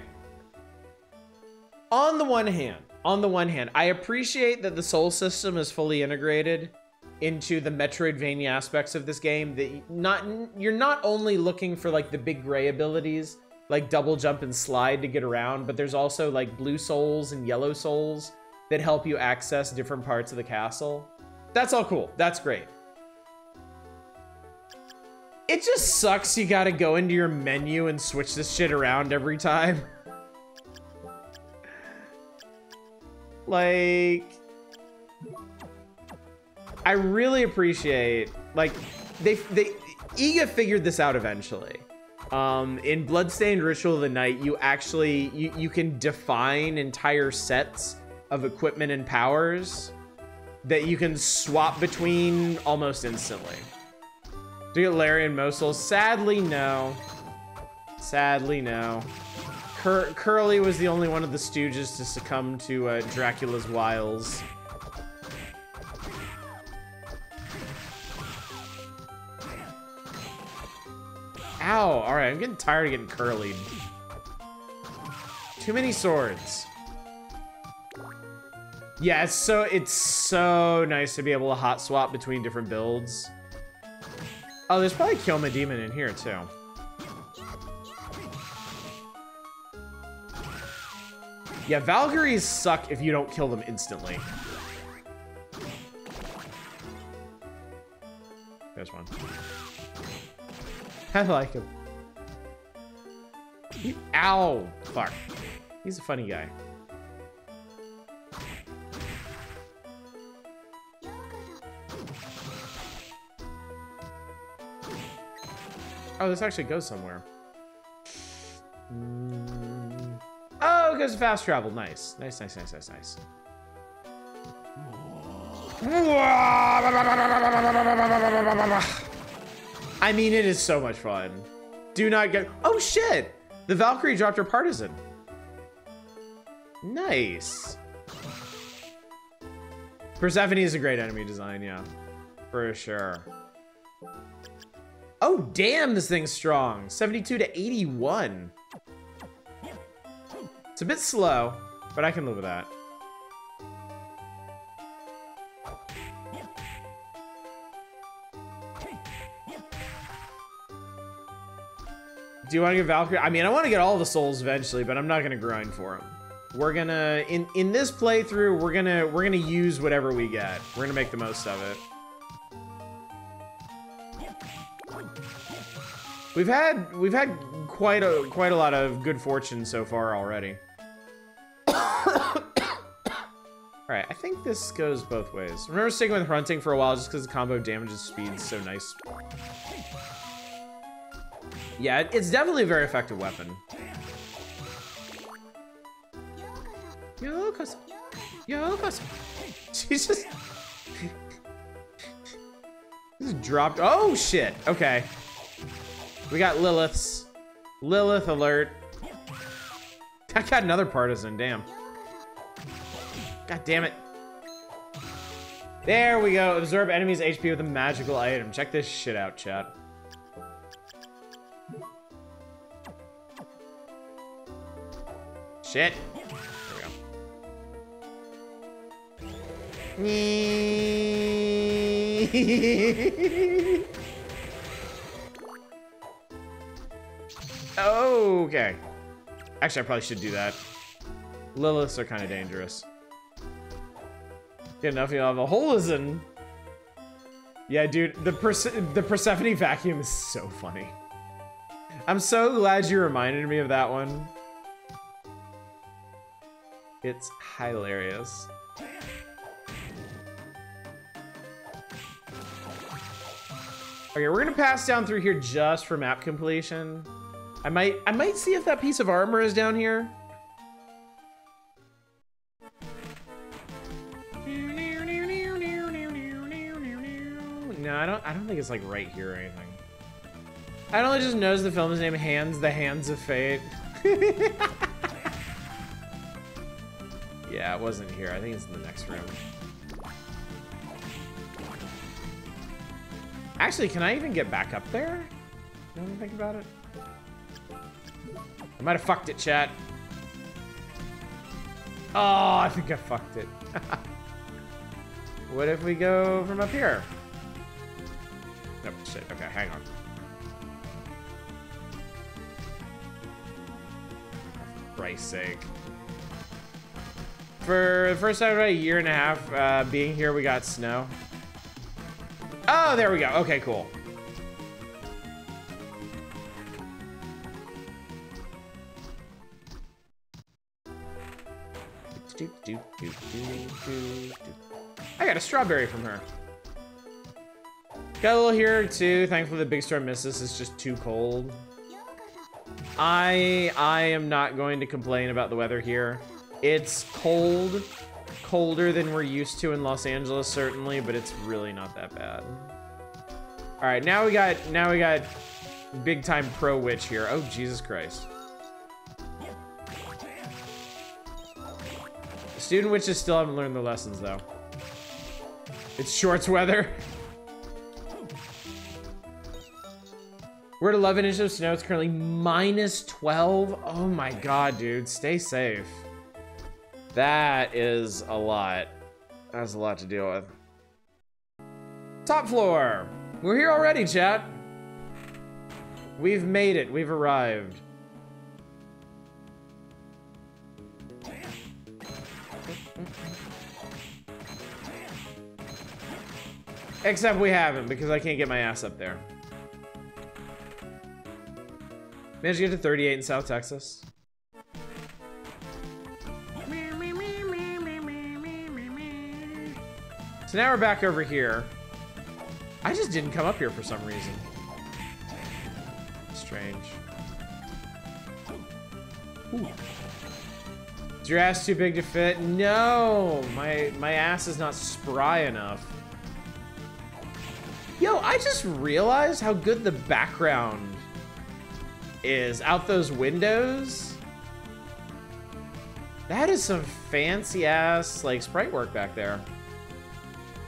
On the one hand, on the one hand, I appreciate that the soul system is fully integrated into the Metroidvania aspects of this game. That not you're not only looking for like the big gray abilities, like double jump and slide to get around, but there's also like blue souls and yellow souls that help you access different parts of the castle. That's all cool. That's great. It just sucks you gotta go into your menu and switch this shit around every time. like... I really appreciate, like, they, they, Iga figured this out eventually. Um, in Bloodstained Ritual of the Night, you actually, you, you can define entire sets of equipment and powers that you can swap between almost instantly. Do you get Larry and Moe soul? Sadly, no. Sadly, no. Cur Curly was the only one of the Stooges to succumb to uh, Dracula's wiles. Ow! Alright, I'm getting tired of getting curlied. Too many swords. Yeah, it's so it's so nice to be able to hot swap between different builds. Oh, there's probably Kill Kyoma Demon in here too. Yeah, Valkyries suck if you don't kill them instantly. There's one. I like him. Ow! Fuck. He's a funny guy. Oh, this actually goes somewhere. Mm. Oh, it goes fast travel. Nice. Nice, nice, nice, nice, nice. I mean, it is so much fun. Do not get... Oh, shit! The Valkyrie dropped her partisan. Nice. Persephone is a great enemy design, yeah. For sure. Oh, damn, this thing's strong. 72 to 81. It's a bit slow, but I can live with that. Do you want to get Valkyrie? I mean, I want to get all the souls eventually, but I'm not going to grind for them. We're gonna in in this playthrough, we're gonna we're gonna use whatever we get. We're gonna make the most of it. We've had we've had quite a quite a lot of good fortune so far already. All right, I think this goes both ways. Remember sticking with hunting for a while just because the combo damages speed is so nice. Yeah, it's definitely a very effective weapon. Yokoso. Yokoso. She's just... just dropped... Oh, shit. Okay. We got Lilith's. Lilith alert. I got another partisan, damn. God damn it. There we go. Absorb enemies' HP with a magical item. Check this shit out, chat. Shit. There we go. okay. Actually, I probably should do that. Liliths are kind of dangerous. Get enough, you have a hooligan. Yeah, dude, the Perse the Persephone vacuum is so funny. I'm so glad you reminded me of that one. It's hilarious. Okay, we're gonna pass down through here just for map completion. I might, I might see if that piece of armor is down here. No, I don't, I don't think it's like right here or anything. I don't just knows the film's name Hands, the Hands of Fate. yeah, it wasn't here. I think it's in the next room. Actually, can I even get back up there? You want think about it? I might have fucked it, chat. Oh, I think I fucked it. what if we go from up here? Nope, shit. Okay, hang on. For Christ's sake. For the first time in about a year and a half uh, being here, we got snow. Oh, there we go. Okay, cool. I got a strawberry from her. Got a little here too. Thankfully, the big storm misses. It's just too cold. I I am not going to complain about the weather here. It's cold colder than we're used to in Los Angeles, certainly, but it's really not that bad. All right, now we got now we got big time pro witch here. Oh Jesus Christ! Student witches still haven't learned their lessons though. It's shorts weather. We're at 11 inches of snow. It's currently minus 12. Oh my god, dude. Stay safe. That is a lot. That's a lot to deal with. Top floor. We're here already, chat. We've made it. We've arrived. Except we haven't, because I can't get my ass up there. Managed to get to 38 in South Texas. So now we're back over here. I just didn't come up here for some reason. Strange. Ooh. Is your ass too big to fit? No, my my ass is not spry enough. Yo, I just realized how good the background is out those windows. That is some fancy ass like sprite work back there.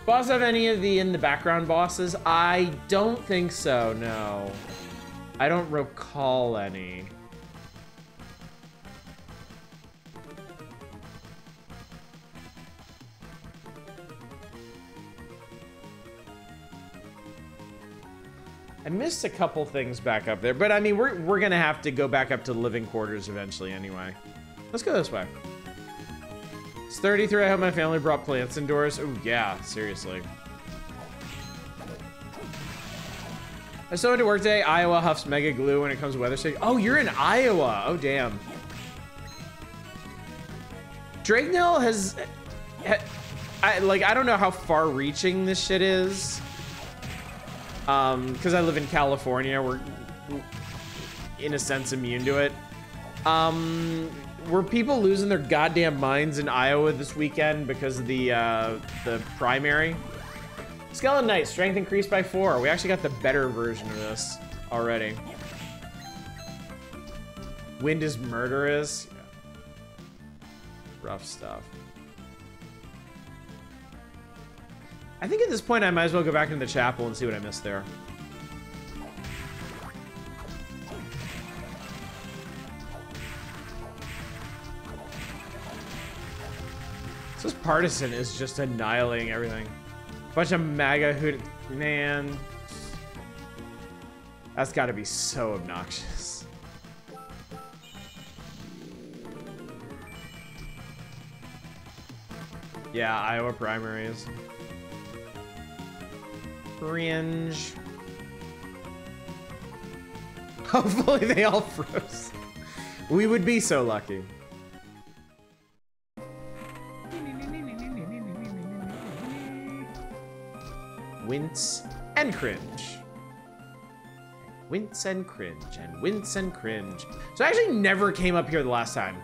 Boss have any of the in the background bosses? I don't think so, no. I don't recall any. I missed a couple things back up there, but I mean, we're, we're gonna have to go back up to living quarters eventually anyway. Let's go this way. It's 33, I hope my family brought plants indoors. Oh yeah, seriously. I still went to work today. Iowa huffs mega glue when it comes to weather station. Oh, you're in Iowa. Oh, damn. Dragnell has, ha, I like. I don't know how far-reaching this shit is. Um, because I live in California, we're in a sense immune to it. Um, were people losing their goddamn minds in Iowa this weekend because of the uh, the primary? Skeleton Knight, strength increased by four. We actually got the better version of this already. Wind is murderous. Rough stuff. I think at this point I might as well go back into the chapel and see what I missed there. This partisan is just annihilating everything. Bunch of MAGA hood man. That's gotta be so obnoxious. Yeah, Iowa primaries. Cringe. Hopefully they all froze. We would be so lucky. Wince and cringe. Wince and cringe and wince and cringe. So I actually never came up here the last time.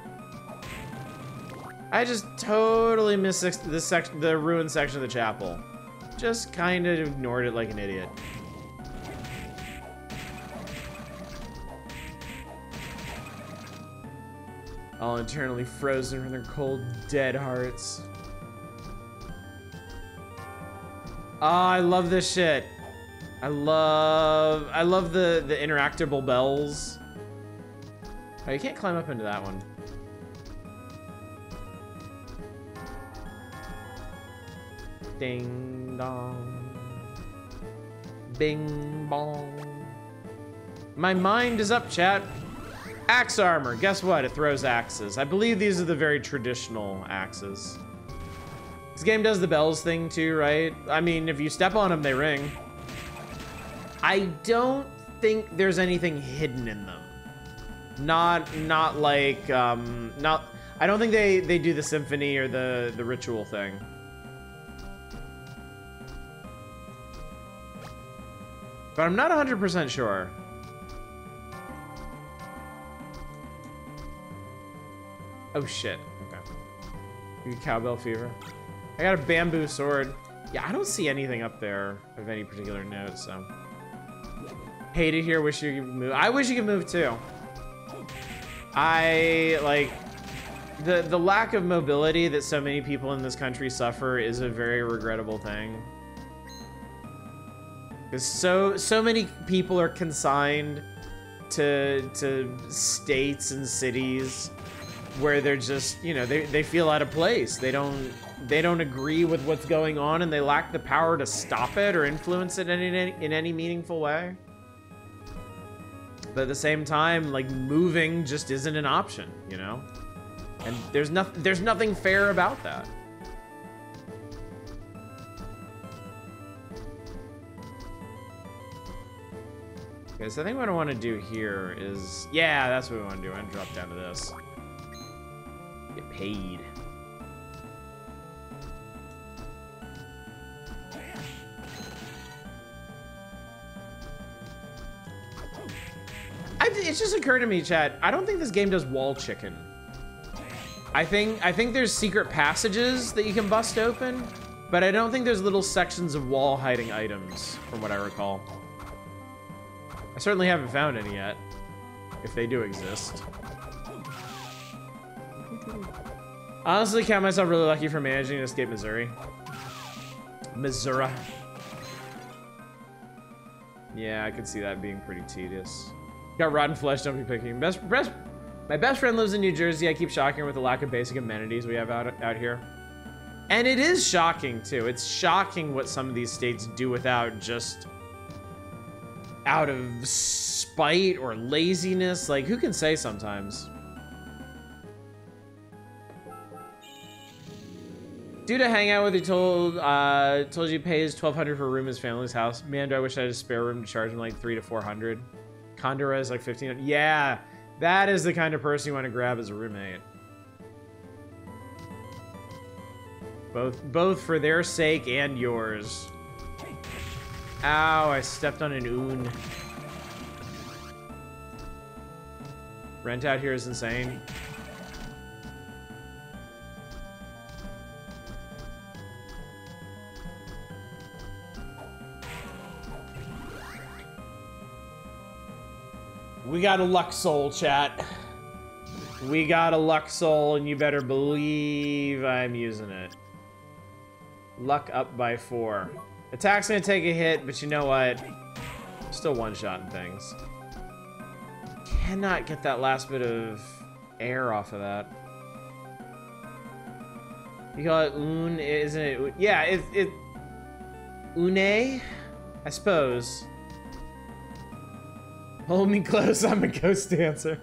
I just totally missed this section, the ruined section of the chapel. Just kind of ignored it like an idiot. All internally frozen from their cold, dead hearts. Oh, I love this shit. I love, I love the, the interactable bells. Oh, you can't climb up into that one. Ding dong. Bing bong. My mind is up, chat. Axe armor. Guess what? It throws axes. I believe these are the very traditional axes. This game does the bells thing too, right? I mean, if you step on them, they ring. I don't think there's anything hidden in them. Not, not like, um, not, I don't think they, they do the symphony or the, the ritual thing. But I'm not 100% sure. Oh shit, okay. You cowbell fever. I got a bamboo sword. Yeah, I don't see anything up there of any particular note, so. Hate it here, wish you could move. I wish you could move too. I, like, the, the lack of mobility that so many people in this country suffer is a very regrettable thing. Because so, so many people are consigned to, to states and cities where they're just, you know, they, they feel out of place. They don't they don't agree with what's going on and they lack the power to stop it or influence it in any, in any meaningful way. But at the same time, like moving just isn't an option, you know? And there's nothing there's nothing fair about that. Okay, so I think what I want to do here is, yeah, that's what we want to do. I'm gonna drop down to this. Get paid. I, it's just occurred to me, Chad. I don't think this game does wall chicken. I think I think there's secret passages that you can bust open, but I don't think there's little sections of wall hiding items, from what I recall. I certainly haven't found any yet, if they do exist. Honestly, count myself really lucky for managing to escape Missouri. Missouri. Yeah, I could see that being pretty tedious. Got rotten flesh, don't be picking. Best, best, my best friend lives in New Jersey. I keep shocking her with the lack of basic amenities we have out, out here. And it is shocking, too. It's shocking what some of these states do without just out of spite or laziness. Like, who can say sometimes? Due to hang out with you told uh told you pays 1200 for a room in his family's house. Man, do I wish I had a spare room to charge him like three to 400. Condor is like 15. Yeah, that is the kind of person you want to grab as a roommate. Both both for their sake and yours. Ow, I stepped on an oon. Rent out here is insane. We got a luck soul, chat. We got a luck soul, and you better believe I'm using it. Luck up by four. Attack's gonna take a hit, but you know what? Still one-shotting things. Cannot get that last bit of air off of that. You call it un, isn't it? Yeah, it, it, une, I suppose. Hold me close, I'm a ghost dancer.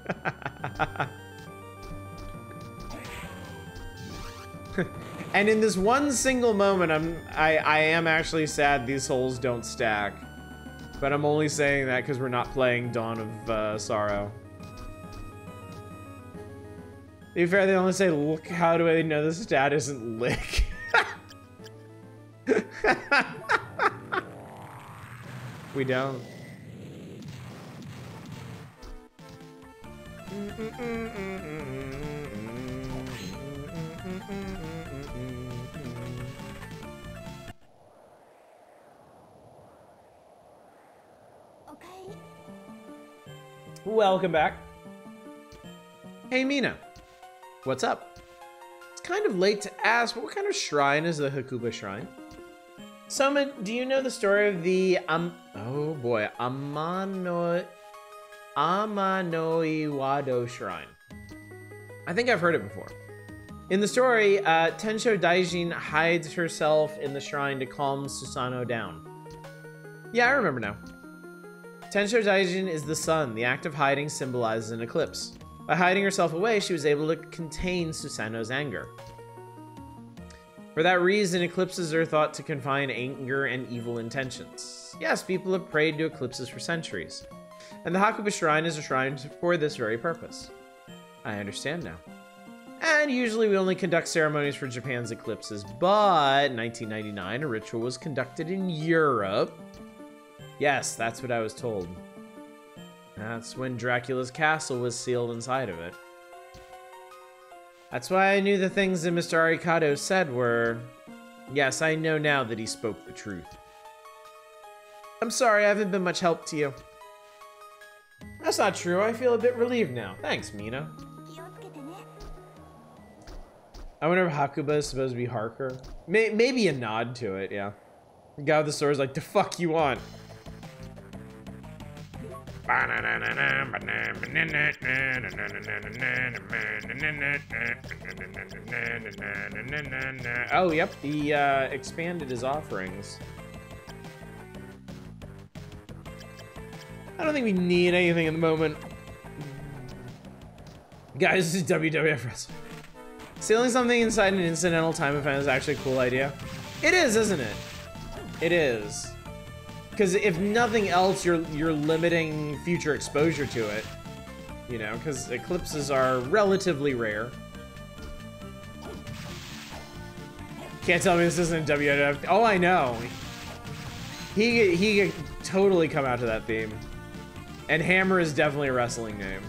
and in this one single moment, I'm I, I am actually sad these holes don't stack. But I'm only saying that because we're not playing Dawn of uh, Sorrow. To be fair, they only say, look, how do I know this stat isn't lick? we don't. Okay. Welcome back. Hey, Mina. What's up? It's kind of late to ask, but what kind of shrine is the Hakuba Shrine? Soma, do you know the story of the um? Oh boy, Amano, Amanoiwado Shrine. I think I've heard it before. In the story, uh, Tensho Daijin hides herself in the shrine to calm Susano down. Yeah, I remember now. Tensho Daijin is the sun. The act of hiding symbolizes an eclipse. By hiding herself away, she was able to contain Susano's anger. For that reason, eclipses are thought to confine anger and evil intentions. Yes, people have prayed to eclipses for centuries. And the Hakuba Shrine is a shrine for this very purpose. I understand now. And usually we only conduct ceremonies for Japan's eclipses, but in 1999, a ritual was conducted in Europe. Yes, that's what I was told. That's when Dracula's castle was sealed inside of it. That's why I knew the things that Mr. Arikado said were... Yes, I know now that he spoke the truth. I'm sorry, I haven't been much help to you. That's not true. I feel a bit relieved now. Thanks, Mina. I wonder if Hakuba is supposed to be Harker. May maybe a nod to it, yeah. The guy with the sword is like, the fuck you want? Oh, yep, the uh, expanded his offerings. I don't think we need anything at the moment. Guys, this is WWF Wrestling. Stealing something inside an incidental time event is actually a cool idea. It is, isn't it? It is. Because if nothing else, you're you're limiting future exposure to it. You know, because eclipses are relatively rare. Can't tell me this isn't WWF. Oh, I know. He he could totally come out to that theme. And Hammer is definitely a wrestling name.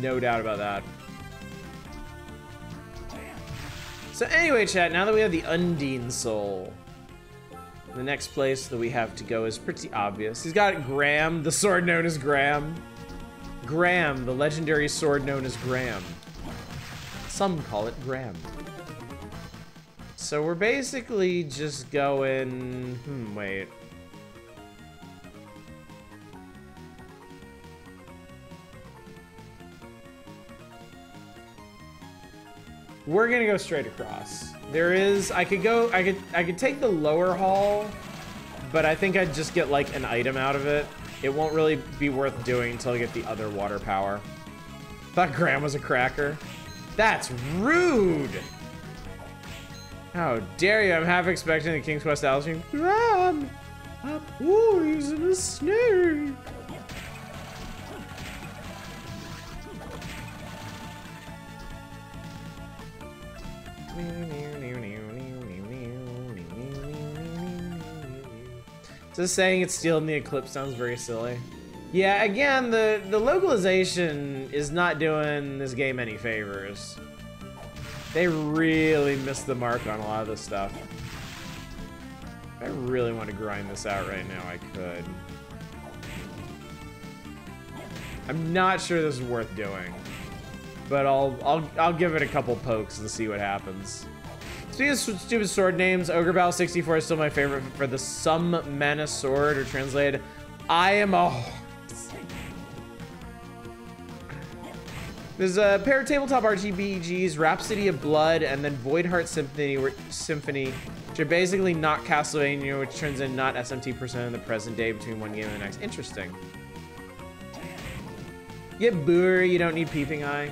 No doubt about that. So anyway, chat, now that we have the Undine Soul, the next place that we have to go is pretty obvious. He's got Graham, the sword known as Graham. Graham, the legendary sword known as Graham. Some call it Graham. so we're basically just going... Hmm, wait. We're gonna go straight across. There is, I could go, I could, I could take the lower hall, but I think I'd just get like an item out of it. It won't really be worth doing until I get the other water power. Thought Graham was a cracker. That's rude! How dare you? I'm half expecting the King's Quest Alice Graham! A poison Just saying it's stealing the eclipse sounds very silly. Yeah, again, the, the localization is not doing this game any favors. They really missed the mark on a lot of this stuff. If I really want to grind this out right now, I could. I'm not sure this is worth doing, but I'll I'll I'll give it a couple pokes and see what happens. Speaking of stupid sword names, Ogre Battle 64 is still my favorite for the some mana sword, or translated, I am a There's a pair of tabletop RTBGs, Rhapsody of Blood, and then Voidheart Symphony, Symphony, which are basically not Castlevania, which turns in not SMT percent in the present day between one game and the next. Interesting. Get Buer, you don't need Peeping Eye.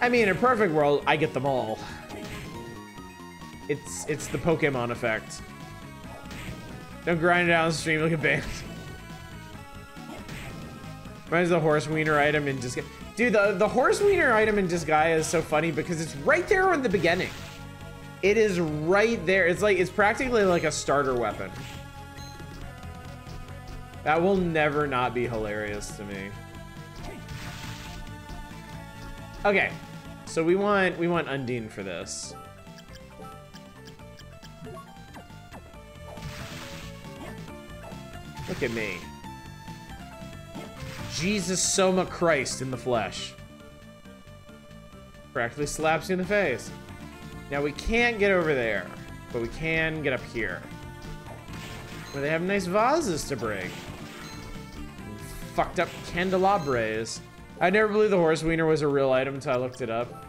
I mean, in a perfect world, I get them all. It's it's the Pokemon effect. Don't grind on stream like a band. Reminds the horse wiener item in Disgaea. Dude, the, the horse wiener item in Disgaea is so funny because it's right there in the beginning. It is right there. It's like, it's practically like a starter weapon. That will never not be hilarious to me. Okay, so we want, we want Undine for this. Look at me. Jesus Soma Christ in the flesh. Practically slaps you in the face. Now we can't get over there, but we can get up here. Where they have nice vases to break. Fucked up candelabres. I never believed the horse wiener was a real item until I looked it up.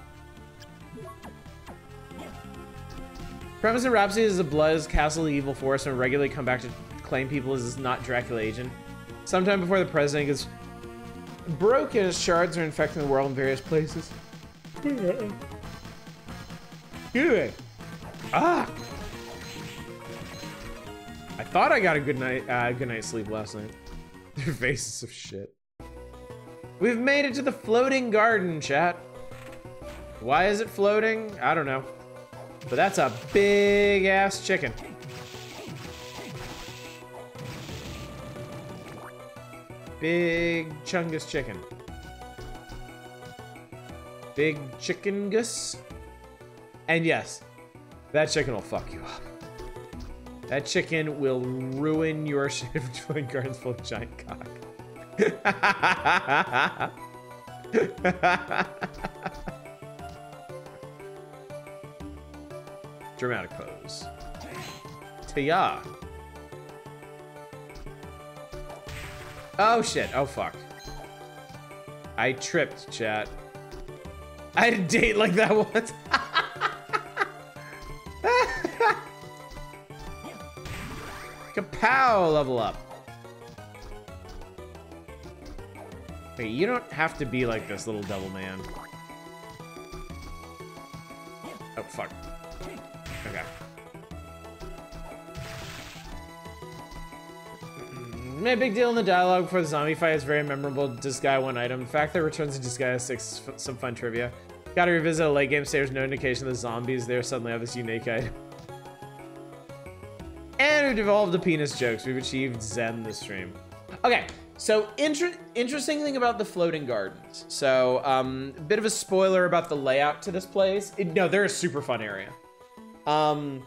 Premise of Rhapsody is a blood castle evil force and regularly come back to claim people as not Dracula agent. Sometime before the president gets broken, as shards are infecting the world in various places. Anyway. Ah! I thought I got a good night, uh, good night's sleep last night. Their faces of shit. We've made it to the floating garden, chat. Why is it floating? I don't know. But that's a big ass chicken. Big Chungus chicken. Big chicken gus. And yes, that chicken will fuck you up. That chicken will ruin your shit gardens full of giant cock. Dramatic pose. Taya. Oh shit, oh fuck. I tripped, chat. I had a date like that once. Kapow, level up. Hey, you don't have to be like this, little devil man. Oh, fuck. Okay. Mm, Made a big deal in the dialogue for the zombie fight. is very memorable. Disgaea one item. The fact that returns to Disgaea 6 some fun trivia. Gotta revisit a late game stage. No indication the zombies there suddenly have this unique item. And we've devolved the penis jokes. We've achieved Zen this stream. Okay, so inter interesting thing about the floating gardens. So, um, a bit of a spoiler about the layout to this place. It, no, they're a super fun area. Um,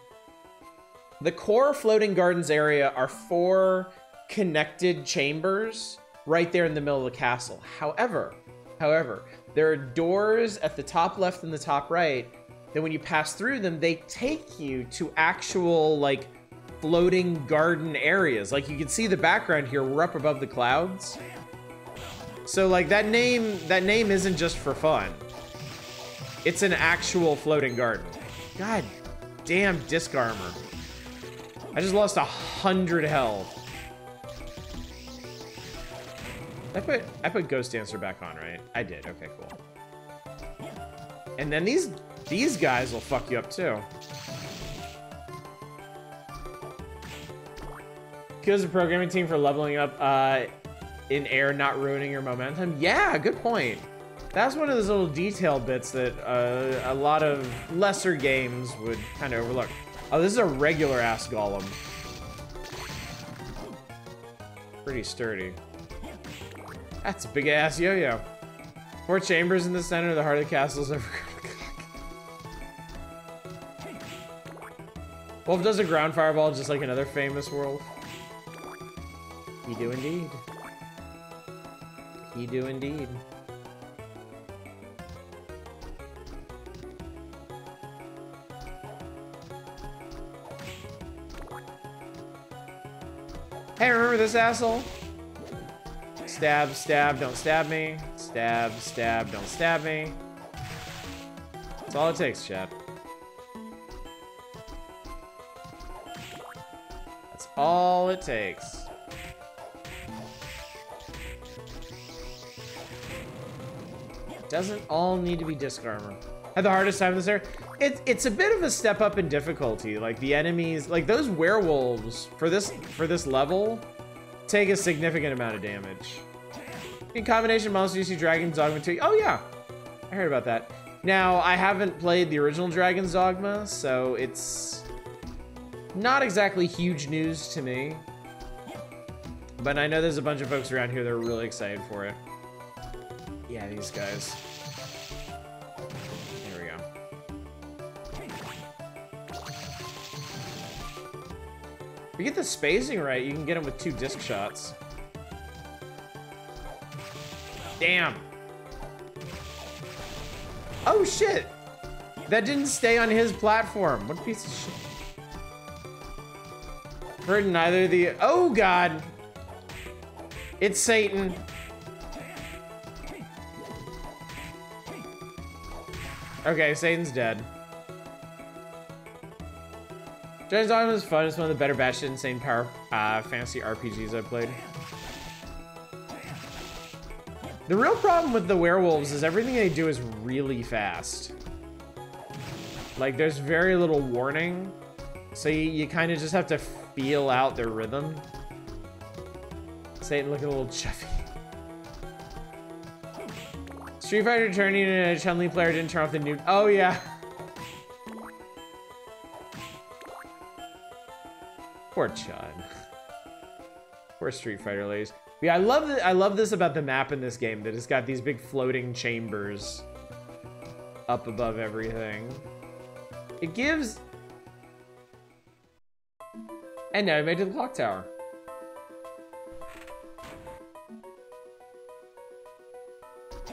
the core floating gardens area are four connected chambers right there in the middle of the castle. However, however, there are doors at the top left and the top right then when you pass through them, they take you to actual like floating garden areas. Like you can see the background here, we're up above the clouds. So like that name, that name isn't just for fun. It's an actual floating garden. God damn disc armor. I just lost a hundred health. I put I put Ghost Dancer back on, right? I did. Okay, cool. And then these these guys will fuck you up too. Kudos the programming team for leveling up uh, in air, not ruining your momentum. Yeah, good point. That's one of those little detail bits that uh, a lot of lesser games would kind of overlook. Oh, this is a regular ass golem. Pretty sturdy. That's a big ass yo-yo. Four chambers in the center, of the heart of the castle's over. Wolf does a ground fireball just like another famous wolf. He do indeed. You do indeed. Hey, remember this asshole? Stab, stab, don't stab me. Stab, stab, don't stab me. That's all it takes, chat. That's all it takes. Doesn't all need to be disc armor. Had the hardest time this area. It's it's a bit of a step up in difficulty. Like the enemies, like those werewolves for this for this level, take a significant amount of damage. In combination, monsters you see Dragon's Dogma 2. Oh yeah, I heard about that. Now I haven't played the original Dragon's Dogma, so it's not exactly huge news to me. But I know there's a bunch of folks around here that are really excited for it. Yeah, these guys. There we go. If you get the spacing right, you can get him with two disc shots. Damn. Oh shit! That didn't stay on his platform. What a piece of shit. Heard neither the- Oh god! It's Satan. Okay, Satan's dead. Dragon's Dogma is fun. It's one of the better batshit insane power uh, fantasy RPGs I've played. The real problem with the werewolves is everything they do is really fast. Like, there's very little warning. So you, you kind of just have to feel out their rhythm. Satan looking a little chuffy. Street Fighter turning into a Chun-Li player didn't turn off the new- Oh, yeah. Poor Chun. Poor Street Fighter ladies. Yeah, I love it. I love this about the map in this game that it's got these big floating chambers up above everything. It gives. And now I made it to the clock tower.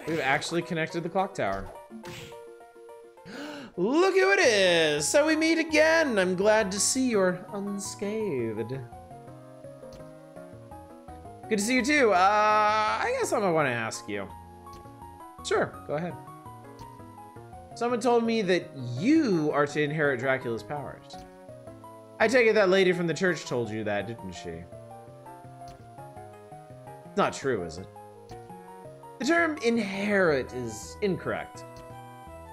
We've actually connected the clock tower. Look who it is! So we meet again! I'm glad to see you're unscathed. Good to see you too. Uh, I got something I want to ask you. Sure, go ahead. Someone told me that you are to inherit Dracula's powers. I take it that lady from the church told you that, didn't she? Not true, is it? The term inherit is incorrect.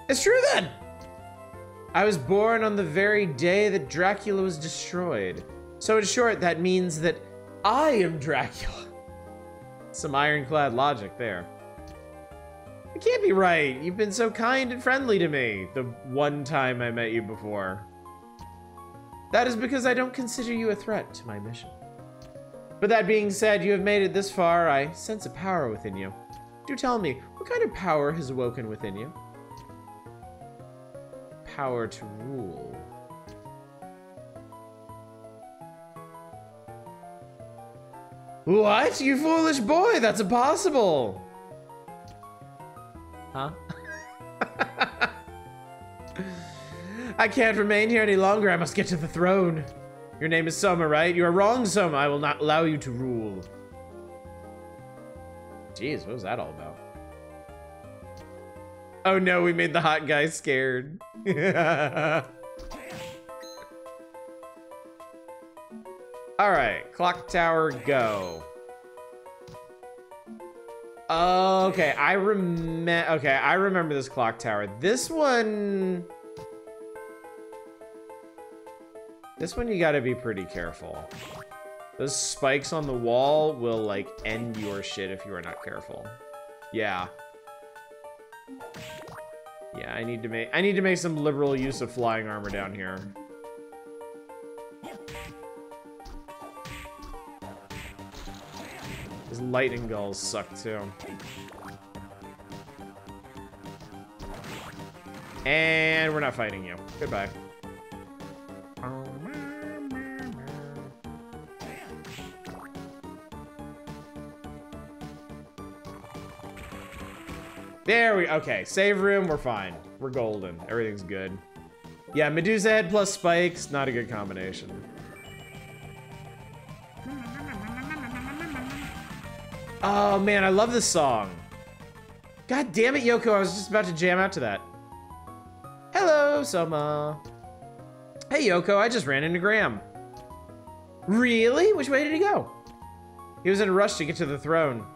It's true then! I was born on the very day that Dracula was destroyed. So in short, that means that I am Dracula. Some ironclad logic there. It can't be right. You've been so kind and friendly to me the one time I met you before. That is because I don't consider you a threat to my mission. But that being said, you have made it this far. I sense a power within you. Do tell me, what kind of power has awoken within you? Power to rule. What? You foolish boy, that's impossible! Huh? I can't remain here any longer. I must get to the throne. Your name is Soma, right? You are wrong, Soma. I will not allow you to rule. Jeez, what was that all about? Oh no, we made the hot guy scared. all right, clock tower, go. Okay, I remember. Okay, I remember this clock tower. This one. This one you gotta be pretty careful. Those spikes on the wall will like end your shit if you are not careful. Yeah. Yeah, I need to make I need to make some liberal use of flying armor down here. These lightning gulls suck too. And we're not fighting you. Goodbye. There we okay. Save room, we're fine. We're golden. Everything's good. Yeah, Medusa head plus spikes, not a good combination. Oh man, I love this song. God damn it, Yoko, I was just about to jam out to that. Hello, Soma. Hey, Yoko, I just ran into Graham. Really? Which way did he go? He was in a rush to get to the throne.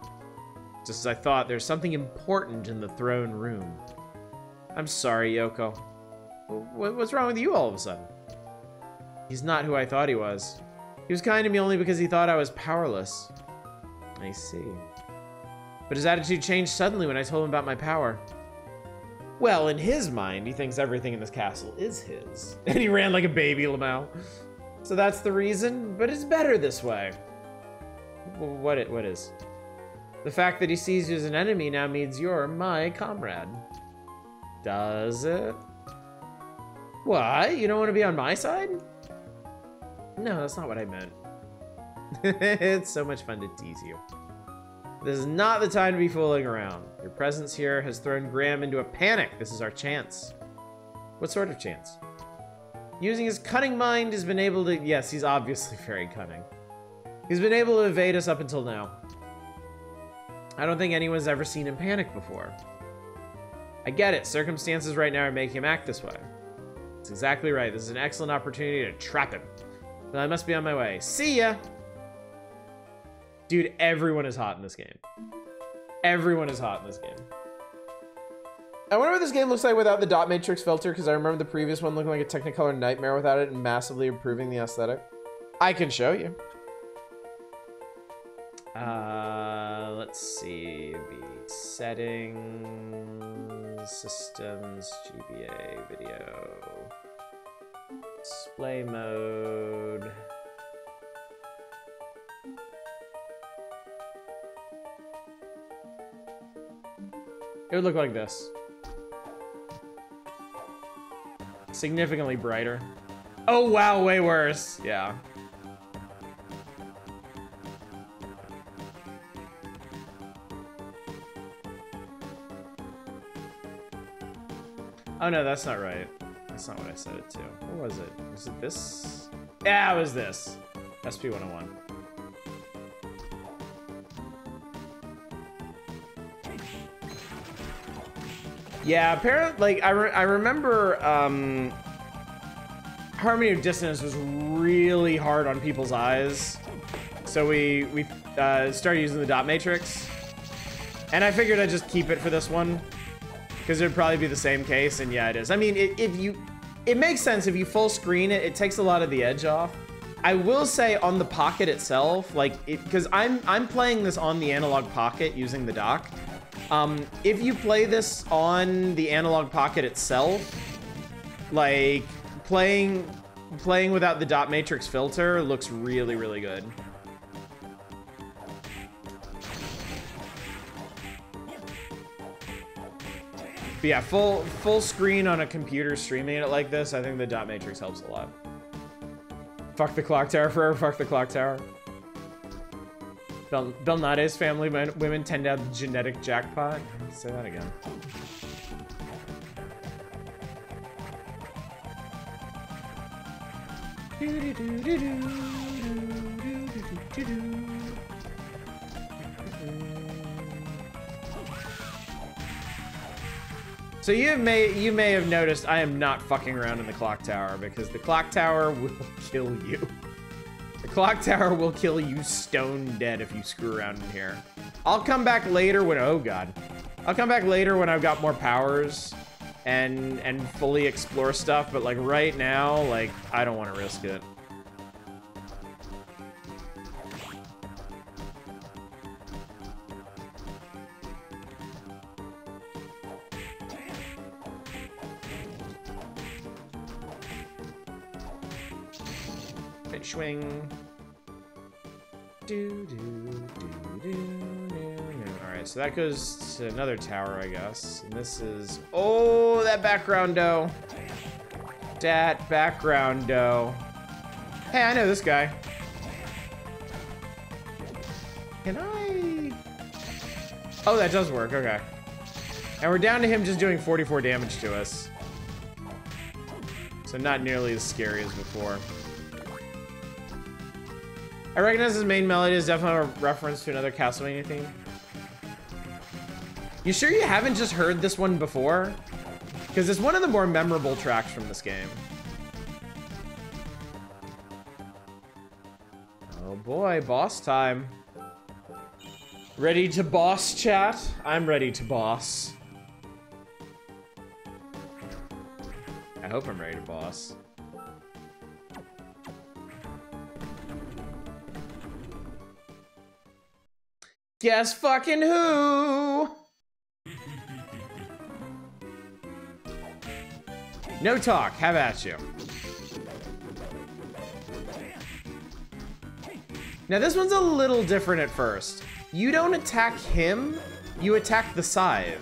Just as I thought, there's something important in the throne room. I'm sorry, Yoko. What's wrong with you all of a sudden? He's not who I thought he was. He was kind to me only because he thought I was powerless. I see. But his attitude changed suddenly when I told him about my power. Well, in his mind, he thinks everything in this castle is his. And he ran like a baby, Lamau. So that's the reason, but it's better this way. What it what is? The fact that he sees you as an enemy now means you're my comrade. Does it? What? You don't want to be on my side? No, that's not what I meant. it's so much fun to tease you. This is not the time to be fooling around. Your presence here has thrown Graham into a panic. This is our chance. What sort of chance? Using his cunning mind, he's been able to... Yes, he's obviously very cunning. He's been able to evade us up until now. I don't think anyone's ever seen him panic before. I get it. Circumstances right now are making him act this way. That's exactly right. This is an excellent opportunity to trap him. But I must be on my way. See ya! Dude, everyone is hot in this game. Everyone is hot in this game. I wonder what this game looks like without the dot matrix filter, because I remember the previous one looking like a Technicolor nightmare without it and massively improving the aesthetic. I can show you. Uh, let's see. The settings, systems, GBA, video, display mode. It would look like this. Significantly brighter. Oh wow, way worse. Yeah. Oh no, that's not right. That's not what I set it to. What was it? Was it this? Yeah, it was this. SP101. Yeah, apparently, like, I, re I remember, um, Harmony of Dissonance was really hard on people's eyes. So we, we uh, started using the dot matrix. And I figured I'd just keep it for this one. Because it would probably be the same case, and yeah, it is. I mean, it, if you, it makes sense if you full screen it, it takes a lot of the edge off. I will say on the pocket itself, like, because I'm I'm playing this on the Analogue Pocket using the dock. Um, if you play this on the Analogue Pocket itself, like playing playing without the dot matrix filter looks really really good. But yeah, full full screen on a computer streaming it like this, I think the dot matrix helps a lot. Fuck the clock tower forever, fuck the clock tower. Bel Belnades family men, women tend to have the genetic jackpot. Say that again. So you may you may have noticed I am not fucking around in the clock tower because the clock tower will kill you. The clock tower will kill you stone dead if you screw around in here. I'll come back later when oh god. I'll come back later when I've got more powers and and fully explore stuff, but like right now, like I don't want to risk it. Swing. Do, do, do, do, do, do. All right, so that goes to another tower, I guess. And this is, oh, that background dough. That background dough. Hey, I know this guy. Can I? Oh, that does work, okay. And we're down to him just doing 44 damage to us. So not nearly as scary as before. I recognize his main melody is definitely a reference to another Castlevania theme. You sure you haven't just heard this one before? Because it's one of the more memorable tracks from this game. Oh boy, boss time. Ready to boss chat? I'm ready to boss. I hope I'm ready to boss. Guess fucking who? No talk, have at you. Now this one's a little different at first. You don't attack him, you attack the scythe.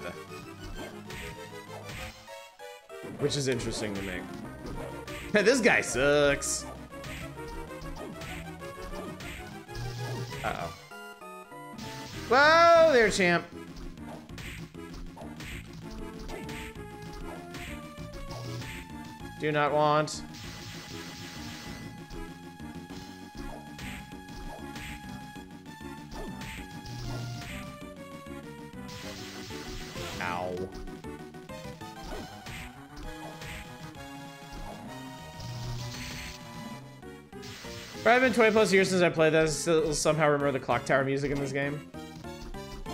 Which is interesting to me. this guy sucks. Uh-oh. Whoa there, champ. Do not want. Ow. But I've been 20 plus years since I played this. Still somehow remember the clock tower music in this game.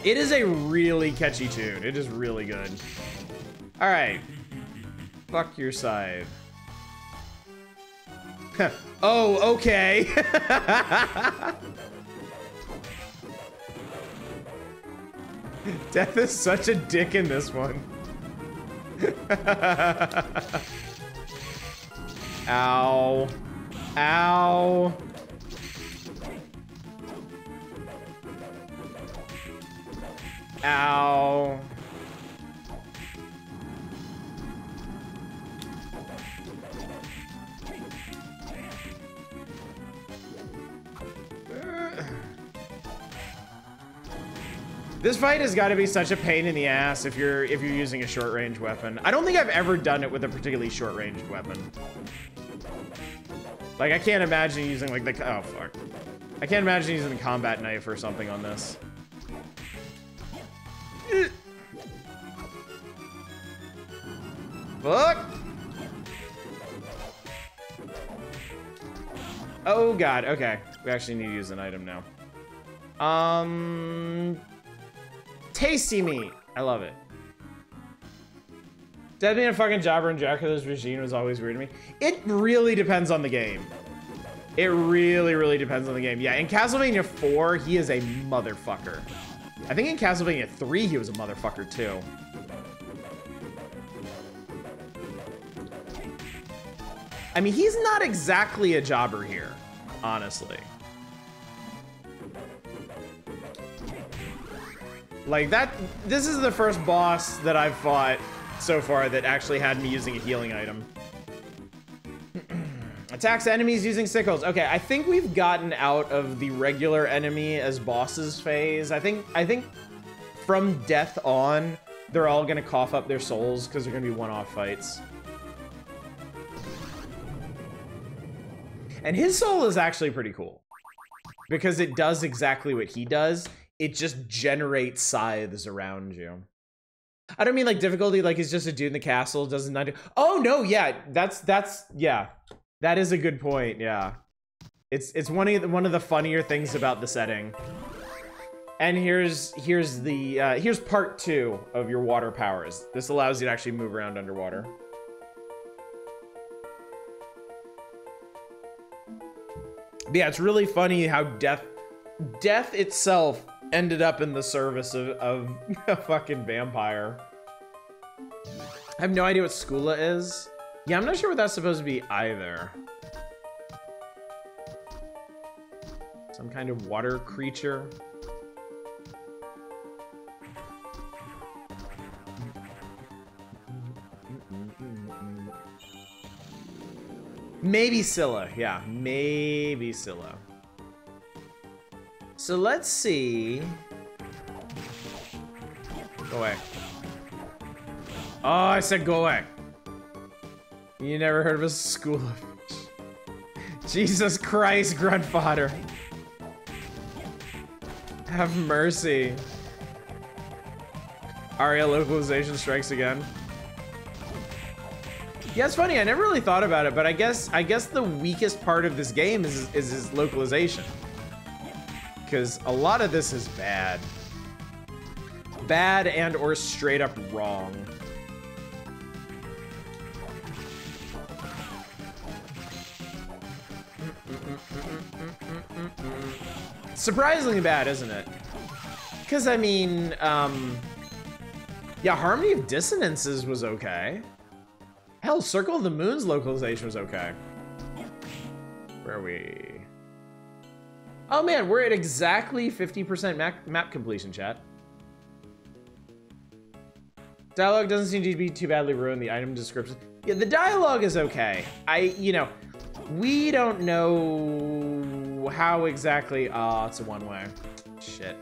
It is a really catchy tune. It is really good. All right. Fuck your side. oh, okay. Death is such a dick in this one. Ow. Ow. Ow. This fight has got to be such a pain in the ass if you're if you're using a short range weapon. I don't think I've ever done it with a particularly short ranged weapon. Like I can't imagine using like the oh fuck. I can't imagine using the combat knife or something on this. Fuck! Oh god, okay. We actually need to use an item now. Um... Tasty meat! I love it. Dead being a fucking jobber in Dracula's regime was always weird to me. It really depends on the game. It really, really depends on the game. Yeah, in Castlevania 4, he is a motherfucker. I think in Castlevania 3, he was a motherfucker too. I mean, he's not exactly a jobber here, honestly. Like that, this is the first boss that I've fought so far that actually had me using a healing item. Attacks enemies using sickles. Okay, I think we've gotten out of the regular enemy as bosses phase. I think, I think from death on, they're all gonna cough up their souls because they're gonna be one-off fights. And his soul is actually pretty cool. Because it does exactly what he does. It just generates scythes around you. I don't mean like difficulty, like he's just a dude in the castle, doesn't not do. Oh no, yeah, that's that's yeah, that is a good point. Yeah, it's it's one of the, one of the funnier things about the setting. And here's here's the uh, here's part two of your water powers. This allows you to actually move around underwater. But yeah, it's really funny how death death itself ended up in the service of, of a fucking vampire. I have no idea what Skula is. Yeah, I'm not sure what that's supposed to be either. Some kind of water creature. Maybe Scylla. Yeah, maybe Scylla. So let's see. Go away. Oh, I said go away. You never heard of a school of. Jesus Christ, grandfather. Have mercy. Aria localization strikes again. Yeah, it's funny. I never really thought about it, but I guess I guess the weakest part of this game is is his localization because a lot of this is bad. Bad and or straight up wrong. Surprisingly bad, isn't it? Because, I mean, um... Yeah, Harmony of Dissonances was okay. Hell, Circle of the Moon's localization was okay. Where are we? Oh man, we're at exactly 50% map, map completion, chat. Dialogue doesn't seem to be too badly ruined. The item description. Yeah, the dialogue is okay. I, you know, we don't know how exactly. Oh, it's a one way. Shit.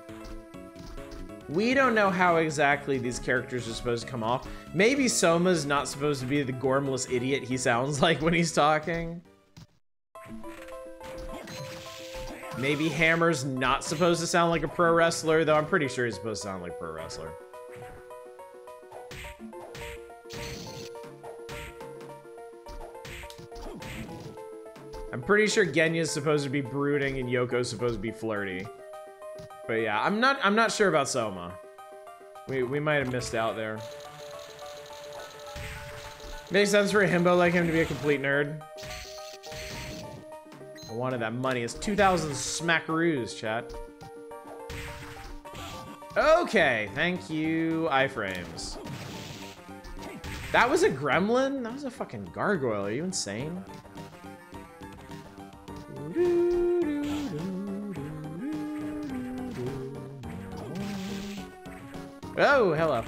We don't know how exactly these characters are supposed to come off. Maybe Soma's not supposed to be the gormless idiot he sounds like when he's talking. Maybe Hammer's not supposed to sound like a pro wrestler, though I'm pretty sure he's supposed to sound like a pro wrestler. I'm pretty sure Genya's supposed to be brooding and Yoko's supposed to be flirty. But yeah, I'm not I'm not sure about Soma. We we might have missed out there. Makes sense for a himbo like him to be a complete nerd. I wanted that money. It's 2,000 smackaroos, chat. Okay, thank you, iframes. That was a gremlin? That was a fucking gargoyle. Are you insane? Oh, hello.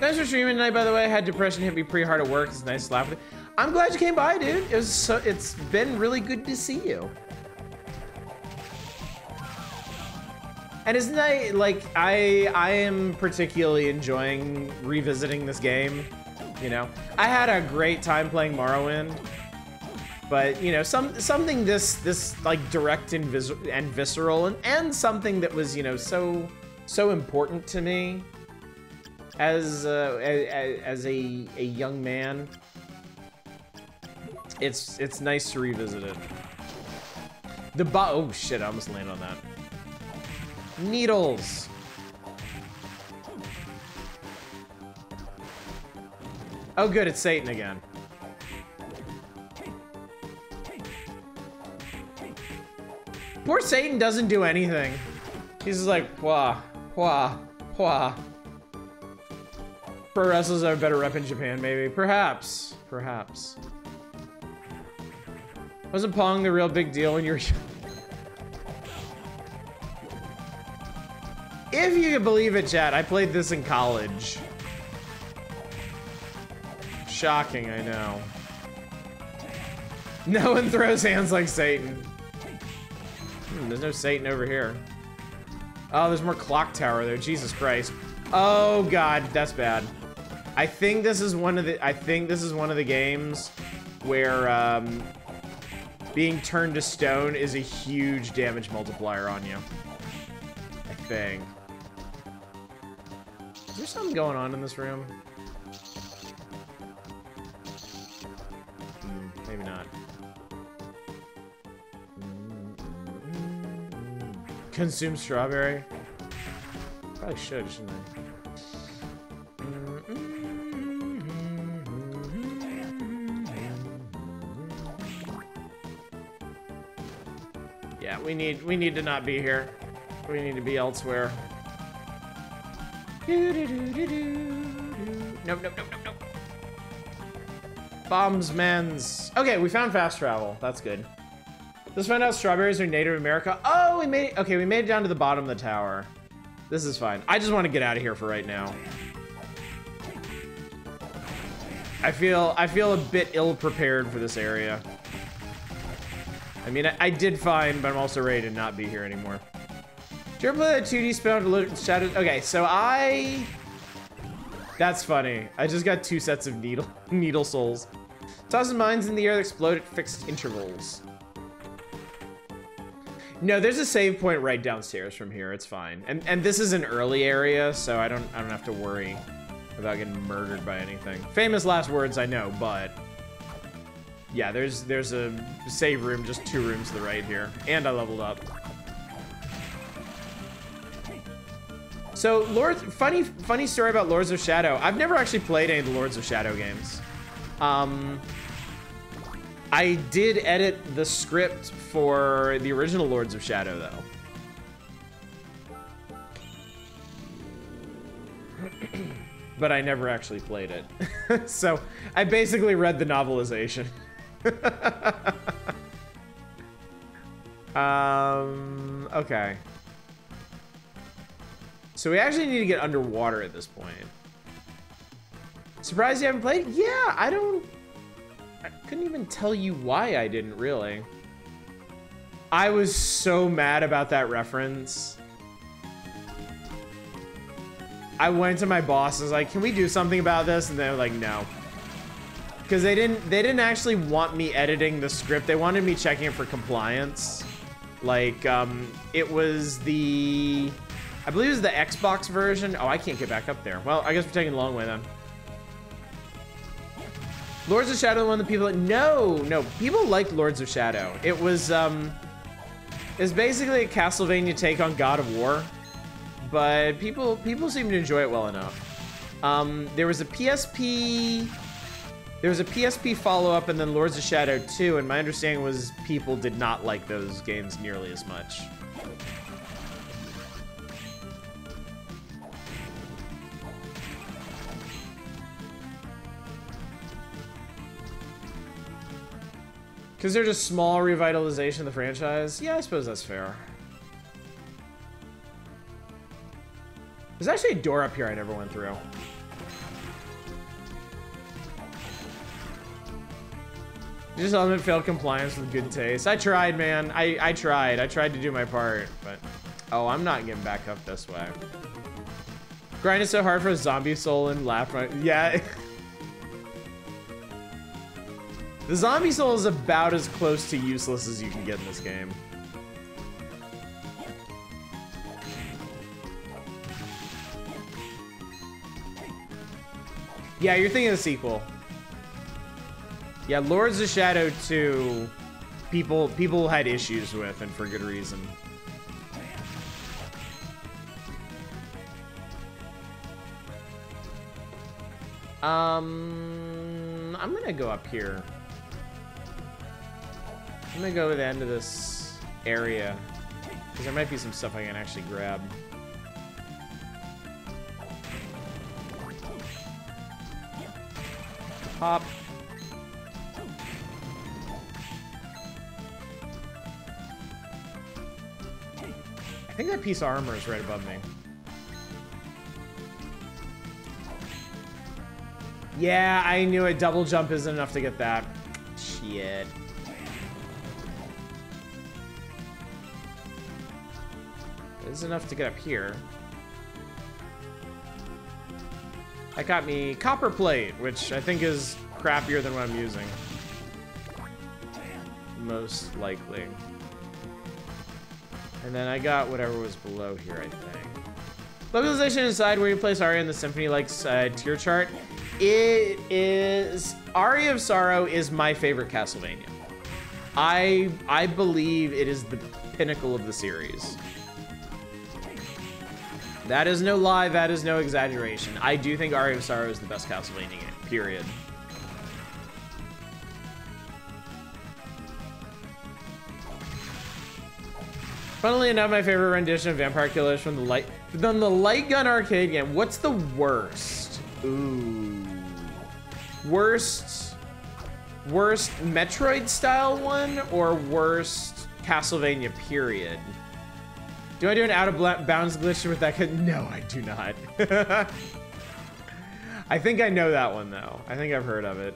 Thanks for streaming tonight, by the way. I had depression hit me pretty hard at work. It's nice to laugh with it. I'm glad you came by, dude. It was so, it's been really good to see you. And isn't that like I I am particularly enjoying revisiting this game. You know, I had a great time playing Morrowind, but you know, some something this this like direct and, vis and visceral, and and something that was you know so so important to me as uh, as, as a a young man it's it's nice to revisit it. The bo- oh shit, I almost landed on that. Needles. Oh good, it's Satan again. Poor Satan doesn't do anything. He's just like, wah, wah, wah. Pro wrestlers have a better rep in Japan, maybe. Perhaps. Perhaps. Wasn't Pong the real big deal when you were... if you can believe it, chat, I played this in college. Shocking, I know. No one throws hands like Satan. Hmm, there's no Satan over here. Oh, there's more clock tower there. Jesus Christ. Oh, God, that's bad. I think this is one of the I think this is one of the games where um, being turned to stone is a huge damage multiplier on you. I think. Is there something going on in this room? Hmm, maybe not. Consume strawberry? Probably should, shouldn't I? Yeah, we need we need to not be here. We need to be elsewhere. Nope, nope, nope, nope, nope. Bombs men's. Okay, we found fast travel. That's good. Let's find out strawberries are Native America. Oh, we made it. Okay, we made it down to the bottom of the tower. This is fine. I just want to get out of here for right now. I feel I feel a bit ill prepared for this area. I mean, I, I did fine, but I'm also ready to not be here anymore. Did you ever play that 2D spell Shadow? Okay, so I. That's funny. I just got two sets of needle needle souls. Tossing mines in the air that explode at fixed intervals. No, there's a save point right downstairs from here. It's fine. And and this is an early area, so I don't I don't have to worry about getting murdered by anything. Famous last words, I know, but yeah, there's there's a save room just two rooms to the right here, and I leveled up. So, Lords, funny funny story about Lords of Shadow. I've never actually played any of the Lords of Shadow games. Um, I did edit the script for the original Lords of Shadow, though. but I never actually played it. so I basically read the novelization. um, okay. So we actually need to get underwater at this point. Surprised you haven't played? Yeah, I don't... I couldn't even tell you why I didn't, really. I was so mad about that reference. I went to my boss and was like, can we do something about this? And they were like, no. Because they didn't they didn't actually want me editing the script. They wanted me checking it for compliance. Like, um, it was the... I believe it was the Xbox version. Oh, I can't get back up there. Well, I guess we're taking a long way then. Lords of Shadow, one of the people that, no, no, people liked Lords of Shadow. It was, um, it's basically a Castlevania take on God of War, but people, people seem to enjoy it well enough. Um, there was a PSP, there was a PSP follow-up and then Lords of Shadow 2, and my understanding was people did not like those games nearly as much. Because they're just small revitalization of the franchise? Yeah, I suppose that's fair. There's actually a door up here I never went through. Just element failed compliance with good taste. I tried, man. I, I tried. I tried to do my part, but... Oh, I'm not getting back up this way. Grind is so hard for a zombie soul and laugh. Right? Yeah. The zombie soul is about as close to useless as you can get in this game. Yeah, you're thinking of the sequel. Yeah, Lords of Shadow 2, people people had issues with, and for good reason. Um, I'm gonna go up here. I'm gonna go to the end of this area. Because there might be some stuff I can actually grab. Hop. I think that piece of armor is right above me. Yeah, I knew a Double jump isn't enough to get that. Shit. Is enough to get up here. I got me copper plate, which I think is crappier than what I'm using. Most likely. And then I got whatever was below here, I think. Localization inside where you place Aria in the Symphony like uh, tier chart. It is Aria of Sorrow is my favorite Castlevania. I I believe it is the pinnacle of the series. That is no lie, that is no exaggeration. I do think Aria of Sorrow is the best Castlevania game, period. Funnily enough, my favorite rendition of Vampire Killer is from the light from the light gun arcade game. What's the worst? Ooh. Worst worst Metroid style one or worst Castlevania period? Do I do an out of bounds glitch with that? No, I do not. I think I know that one though. I think I've heard of it.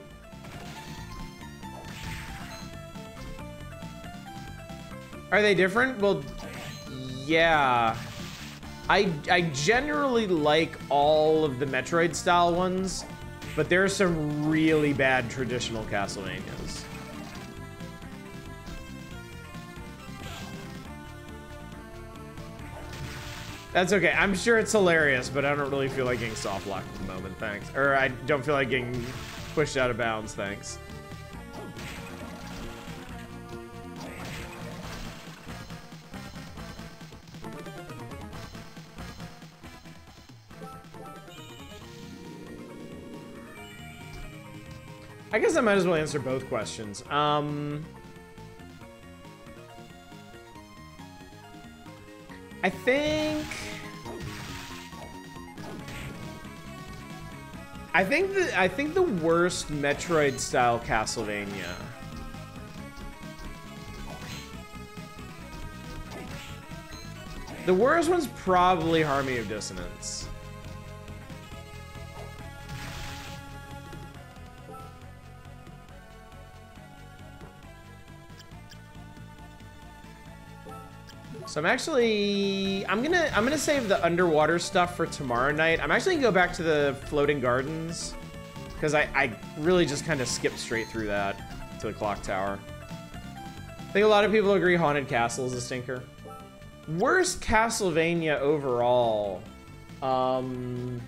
Are they different? Well, yeah. I, I generally like all of the Metroid style ones, but there are some really bad traditional Castlevanias. That's okay. I'm sure it's hilarious, but I don't really feel like getting soft locked at the moment, thanks. Or I don't feel like getting pushed out of bounds, thanks. I guess I might as well answer both questions. Um, I think... I think the I think the worst Metroid style Castlevania. The worst one's probably Harmony of Dissonance. So I'm actually, I'm gonna, I'm gonna save the underwater stuff for tomorrow night. I'm actually gonna go back to the floating gardens because I, I really just kind of skipped straight through that to the clock tower. I think a lot of people agree Haunted Castle is a stinker. Worst Castlevania overall. Um,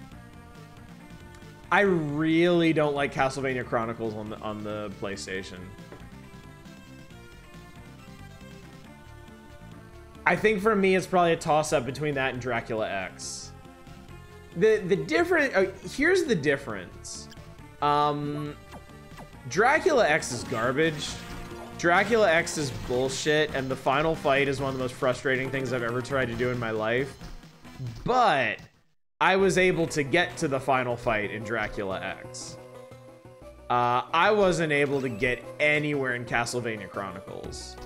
I really don't like Castlevania Chronicles on the on the PlayStation. I think for me, it's probably a toss-up between that and Dracula X. The the different uh, here's the difference. Um, Dracula X is garbage. Dracula X is bullshit, and the final fight is one of the most frustrating things I've ever tried to do in my life. But I was able to get to the final fight in Dracula X. Uh, I wasn't able to get anywhere in Castlevania Chronicles.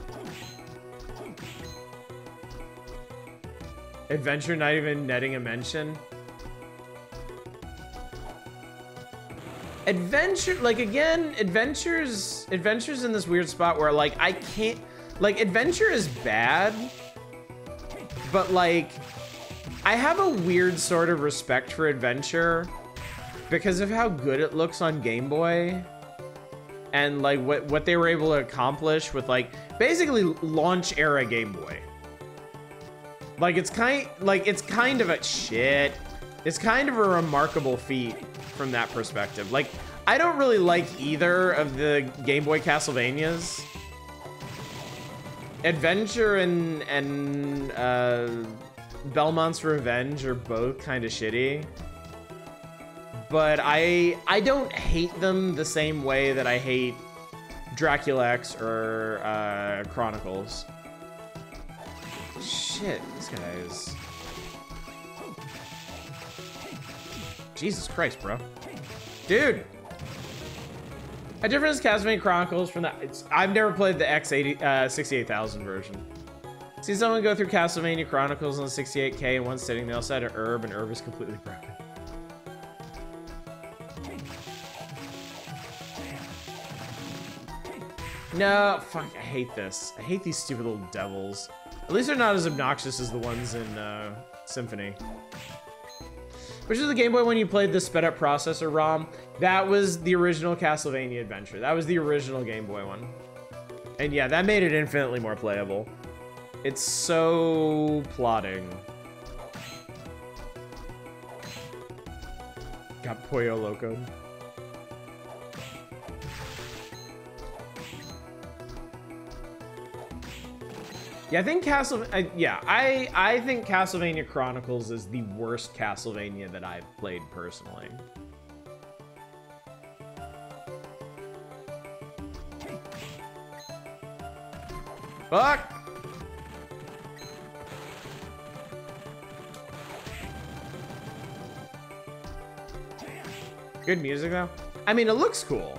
Adventure not even netting a mention. Adventure, like again, adventures, adventures in this weird spot where like I can't, like adventure is bad, but like I have a weird sort of respect for adventure because of how good it looks on Game Boy and like what what they were able to accomplish with like basically launch era Game Boy. Like it's kind like it's kind of a shit. It's kind of a remarkable feat from that perspective. Like I don't really like either of the Game Boy Castlevanias. Adventure and and uh, Belmont's Revenge are both kind of shitty. But I I don't hate them the same way that I hate Dracula X or uh, Chronicles. Shit, these guys. Jesus Christ, bro. Dude! A difference Castlevania Chronicles from the... I've never played the X80, uh, 68,000 version. See someone go through Castlevania Chronicles on 68K in one sitting. They also had an herb, and herb is completely broken. No, fuck, I hate this. I hate these stupid little devils. At least they're not as obnoxious as the ones in uh, Symphony. which is the Game Boy when you played the sped up processor ROM. That was the original Castlevania Adventure. That was the original Game Boy one. And yeah, that made it infinitely more playable. It's so plotting. Got Pollo Loco. Yeah, I think Castle. Uh, yeah, I I think Castlevania Chronicles is the worst Castlevania that I've played personally. Fuck! Good music though. I mean, it looks cool.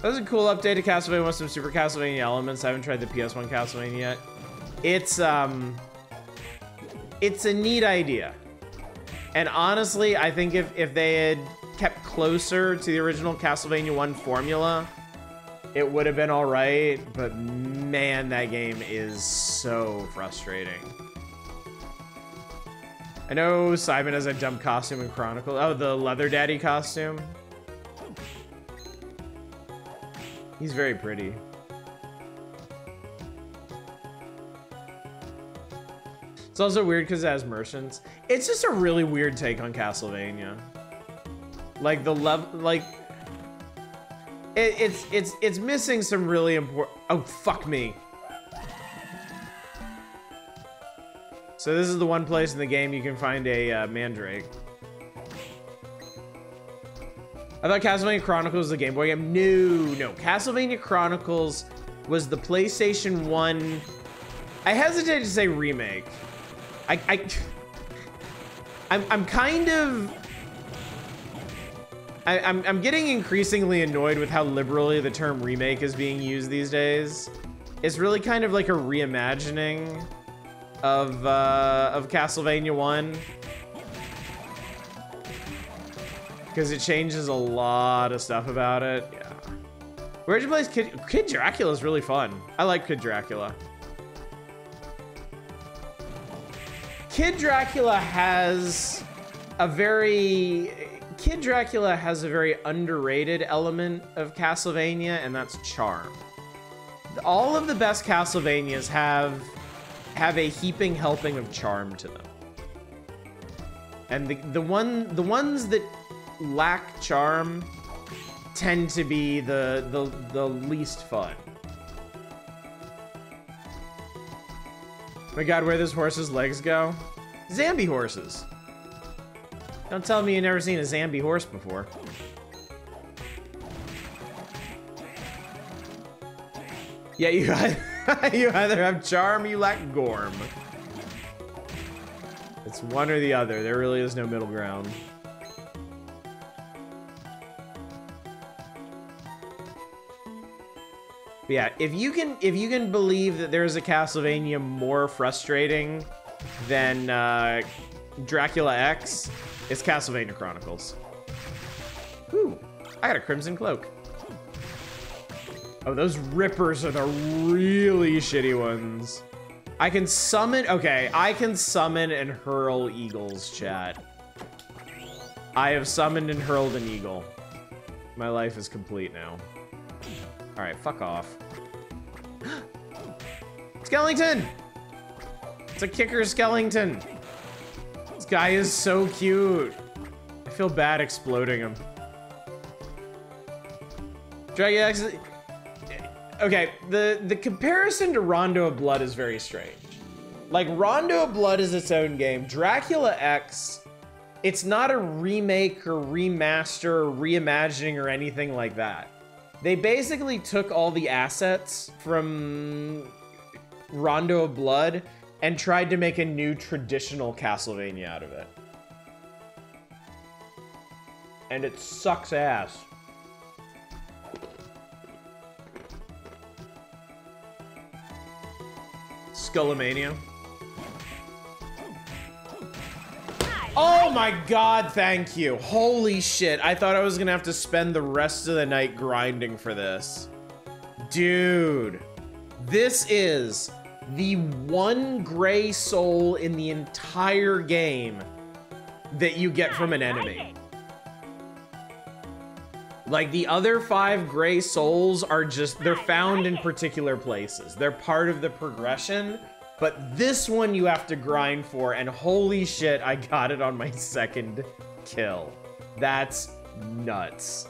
That was a cool update to Castlevania with some Super Castlevania elements. I haven't tried the PS1 Castlevania yet. It's, um... It's a neat idea. And honestly, I think if, if they had kept closer to the original Castlevania 1 formula, it would have been alright. But man, that game is so frustrating. I know Simon has a dumb costume in Chronicle. Oh, the Leather Daddy costume. He's very pretty. It's also weird because it has merchants. It's just a really weird take on Castlevania. Like the level, like it, it's it's it's missing some really important. Oh fuck me! So this is the one place in the game you can find a uh, Mandrake. I thought Castlevania Chronicles was the Game Boy game. No, no. Castlevania Chronicles was the PlayStation 1. I hesitate to say remake. I, I I'm, I'm kind of I, I'm, I'm getting increasingly annoyed with how liberally the term remake is being used these days. It's really kind of like a reimagining of uh, of Castlevania 1. Because it changes a lot of stuff about it. Yeah. Where'd you play Kid, Kid Dracula is really fun. I like Kid Dracula. Kid Dracula has a very... Kid Dracula has a very underrated element of Castlevania, and that's charm. All of the best Castlevanias have have a heaping helping of charm to them. And the the one the ones that lack charm tend to be the the, the least fun. My god, where this horse's legs go? Zambi horses. Don't tell me you've never seen a Zambi horse before. Yeah, you you either have charm or you lack gorm. It's one or the other. There really is no middle ground. But yeah, if you can if you can believe that there's a Castlevania more frustrating than uh, Dracula X, it's Castlevania Chronicles. Ooh, I got a Crimson Cloak. Oh, those rippers are the really shitty ones. I can summon, okay, I can summon and hurl eagles, chat. I have summoned and hurled an eagle. My life is complete now. All right, fuck off. Skellington! It's a kicker skeleton. This guy is so cute. I feel bad exploding him. Dragon X. Okay, the the comparison to Rondo of Blood is very strange. Like Rondo of Blood is its own game. Dracula X, it's not a remake or remaster or reimagining or anything like that. They basically took all the assets from Rondo of Blood and tried to make a new traditional Castlevania out of it. And it sucks ass. Skullomania. Oh my god, thank you. Holy shit, I thought I was gonna have to spend the rest of the night grinding for this. Dude, this is the one gray soul in the entire game that you get from an enemy. Like the other five gray souls are just, they're found in particular places. They're part of the progression, but this one you have to grind for, and holy shit, I got it on my second kill. That's nuts.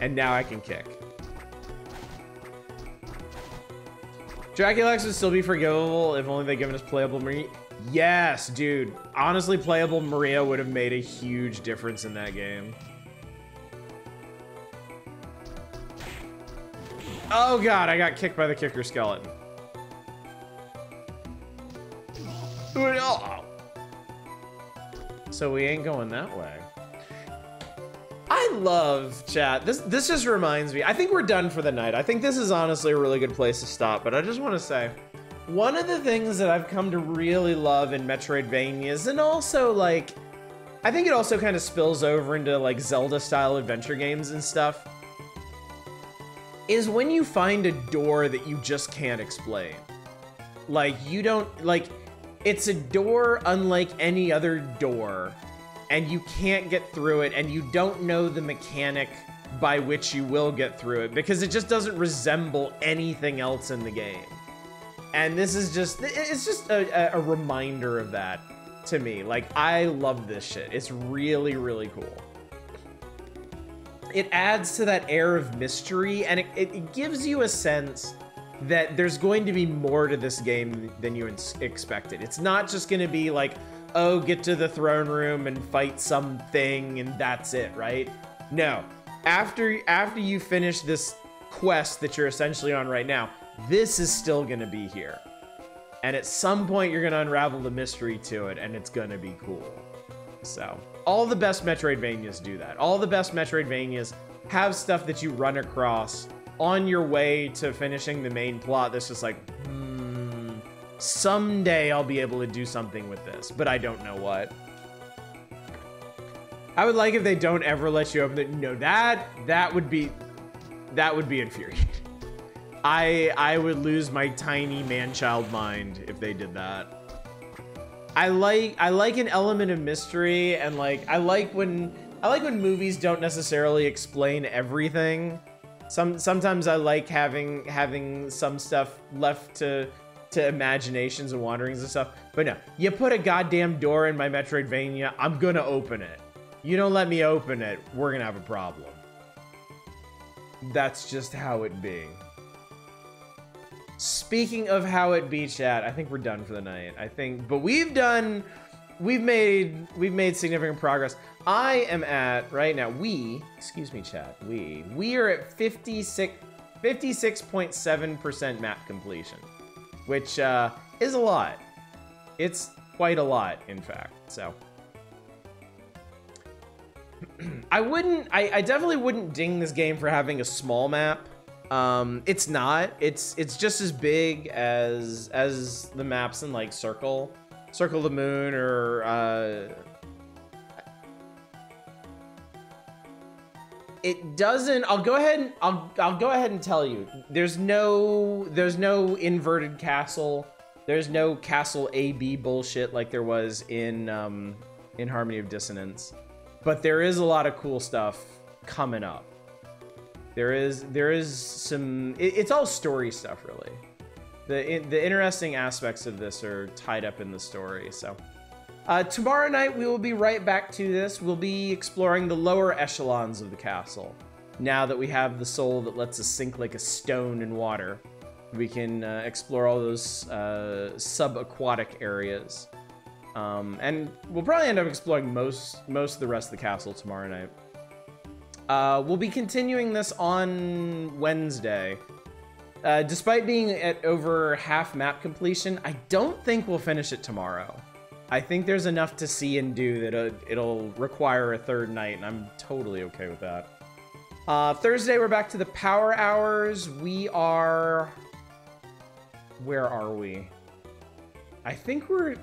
And now I can kick. Draculax would still be forgivable if only they'd given us playable Maria. Yes, dude. Honestly, playable Maria would have made a huge difference in that game. Oh god, I got kicked by the kicker skeleton. So we ain't going that way. I love chat. This this just reminds me. I think we're done for the night. I think this is honestly a really good place to stop. But I just want to say, one of the things that I've come to really love in Metroidvanias, and also like, I think it also kind of spills over into like Zelda-style adventure games and stuff, is when you find a door that you just can't explain. Like you don't like, it's a door unlike any other door and you can't get through it and you don't know the mechanic by which you will get through it because it just doesn't resemble anything else in the game. And this is just, it's just a, a reminder of that to me. Like, I love this shit. It's really, really cool. It adds to that air of mystery and it, it gives you a sense that there's going to be more to this game than you expected. It's not just going to be like, oh, get to the throne room and fight something and that's it, right? No. After after you finish this quest that you're essentially on right now, this is still going to be here. And at some point you're going to unravel the mystery to it and it's going to be cool. So, all the best Metroidvanias do that. All the best Metroidvanias have stuff that you run across on your way to finishing the main plot that's just like, hmm, Someday I'll be able to do something with this, but I don't know what. I would like if they don't ever let you open it. No, that that would be that would be infuriating. I I would lose my tiny man-child mind if they did that. I like I like an element of mystery and like I like when I like when movies don't necessarily explain everything. Some sometimes I like having having some stuff left to to imaginations and wanderings and stuff. But no, you put a goddamn door in my Metroidvania, I'm gonna open it. You don't let me open it, we're gonna have a problem. That's just how it be. Speaking of how it be, chat, I think we're done for the night. I think, but we've done, we've made, we've made significant progress. I am at right now. We, excuse me, chat. We, we are at 56, 56.7% map completion which uh, is a lot. It's quite a lot, in fact. So I wouldn't. I, I, definitely wouldn't ding this game for having a small map. Um, it's not. It's it's just as big as as the maps in like Circle, Circle the Moon, or uh, it doesn't i'll go ahead and i'll i'll go ahead and tell you there's no there's no inverted castle. There's no castle ab bullshit like there was in um in harmony of dissonance. But there is a lot of cool stuff coming up. There is there is some it, it's all story stuff really. The the interesting aspects of this are tied up in the story so uh, tomorrow night, we will be right back to this. We'll be exploring the lower echelons of the castle. Now that we have the soul that lets us sink like a stone in water, we can uh, explore all those uh, sub-aquatic areas. Um, and we'll probably end up exploring most most of the rest of the castle tomorrow night. Uh, we'll be continuing this on Wednesday. Uh, despite being at over half map completion, I don't think we'll finish it tomorrow. I think there's enough to see and do that uh, it'll require a third night, and I'm totally okay with that. Uh, Thursday, we're back to the power hours. We are... Where are we? I think we're...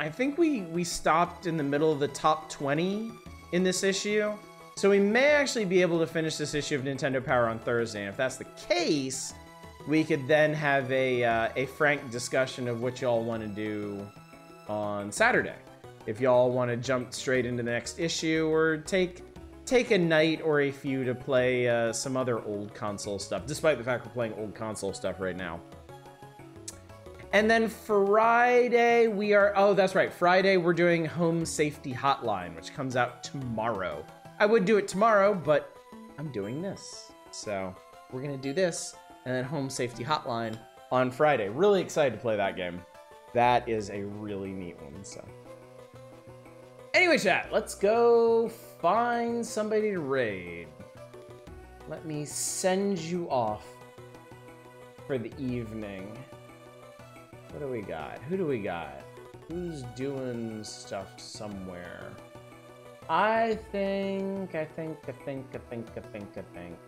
I think we, we stopped in the middle of the top 20 in this issue. So we may actually be able to finish this issue of Nintendo Power on Thursday. And if that's the case, we could then have a, uh, a frank discussion of what y'all want to do on Saturday. if y'all want to jump straight into the next issue or take take a night or a few to play uh, some other old console stuff, despite the fact we're playing old console stuff right now. And then Friday, we are, oh, that's right. Friday, we're doing Home Safety Hotline, which comes out tomorrow. I would do it tomorrow, but I'm doing this. So we're going to do this and then Home Safety Hotline on Friday. Really excited to play that game. That is a really neat one, so. Anyway, chat, let's go find somebody to raid. Let me send you off for the evening. What do we got? Who do we got? Who's doing stuff somewhere? I think, I think, I think, I think, I think, I think.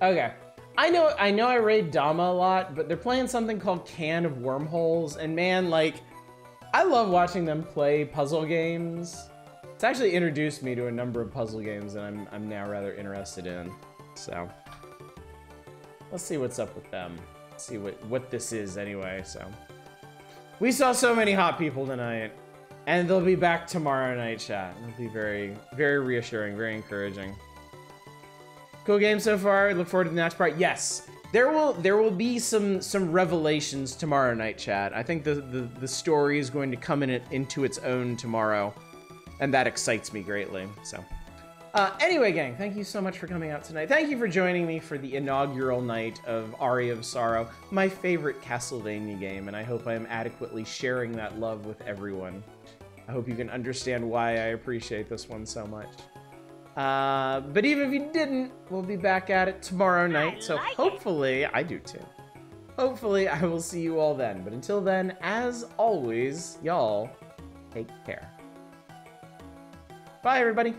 Okay. I know, I know I raid Dama a lot, but they're playing something called Can of Wormholes, and man, like, I love watching them play puzzle games. It's actually introduced me to a number of puzzle games that I'm, I'm now rather interested in. So, let's see what's up with them see what, what this is anyway, so. We saw so many hot people tonight. And they'll be back tomorrow night, chat. It'll be very, very reassuring, very encouraging. Cool game so far. Look forward to the next part. Yes, there will there will be some some revelations tomorrow night, chat. I think the the, the story is going to come in it into its own tomorrow, and that excites me greatly. So. Uh, anyway, gang, thank you so much for coming out tonight. Thank you for joining me for the inaugural night of Aria of Sorrow, my favorite Castlevania game, and I hope I am adequately sharing that love with everyone. I hope you can understand why I appreciate this one so much. Uh, but even if you didn't, we'll be back at it tomorrow night, so hopefully, I do too. Hopefully, I will see you all then. But until then, as always, y'all, take care. Bye, everybody.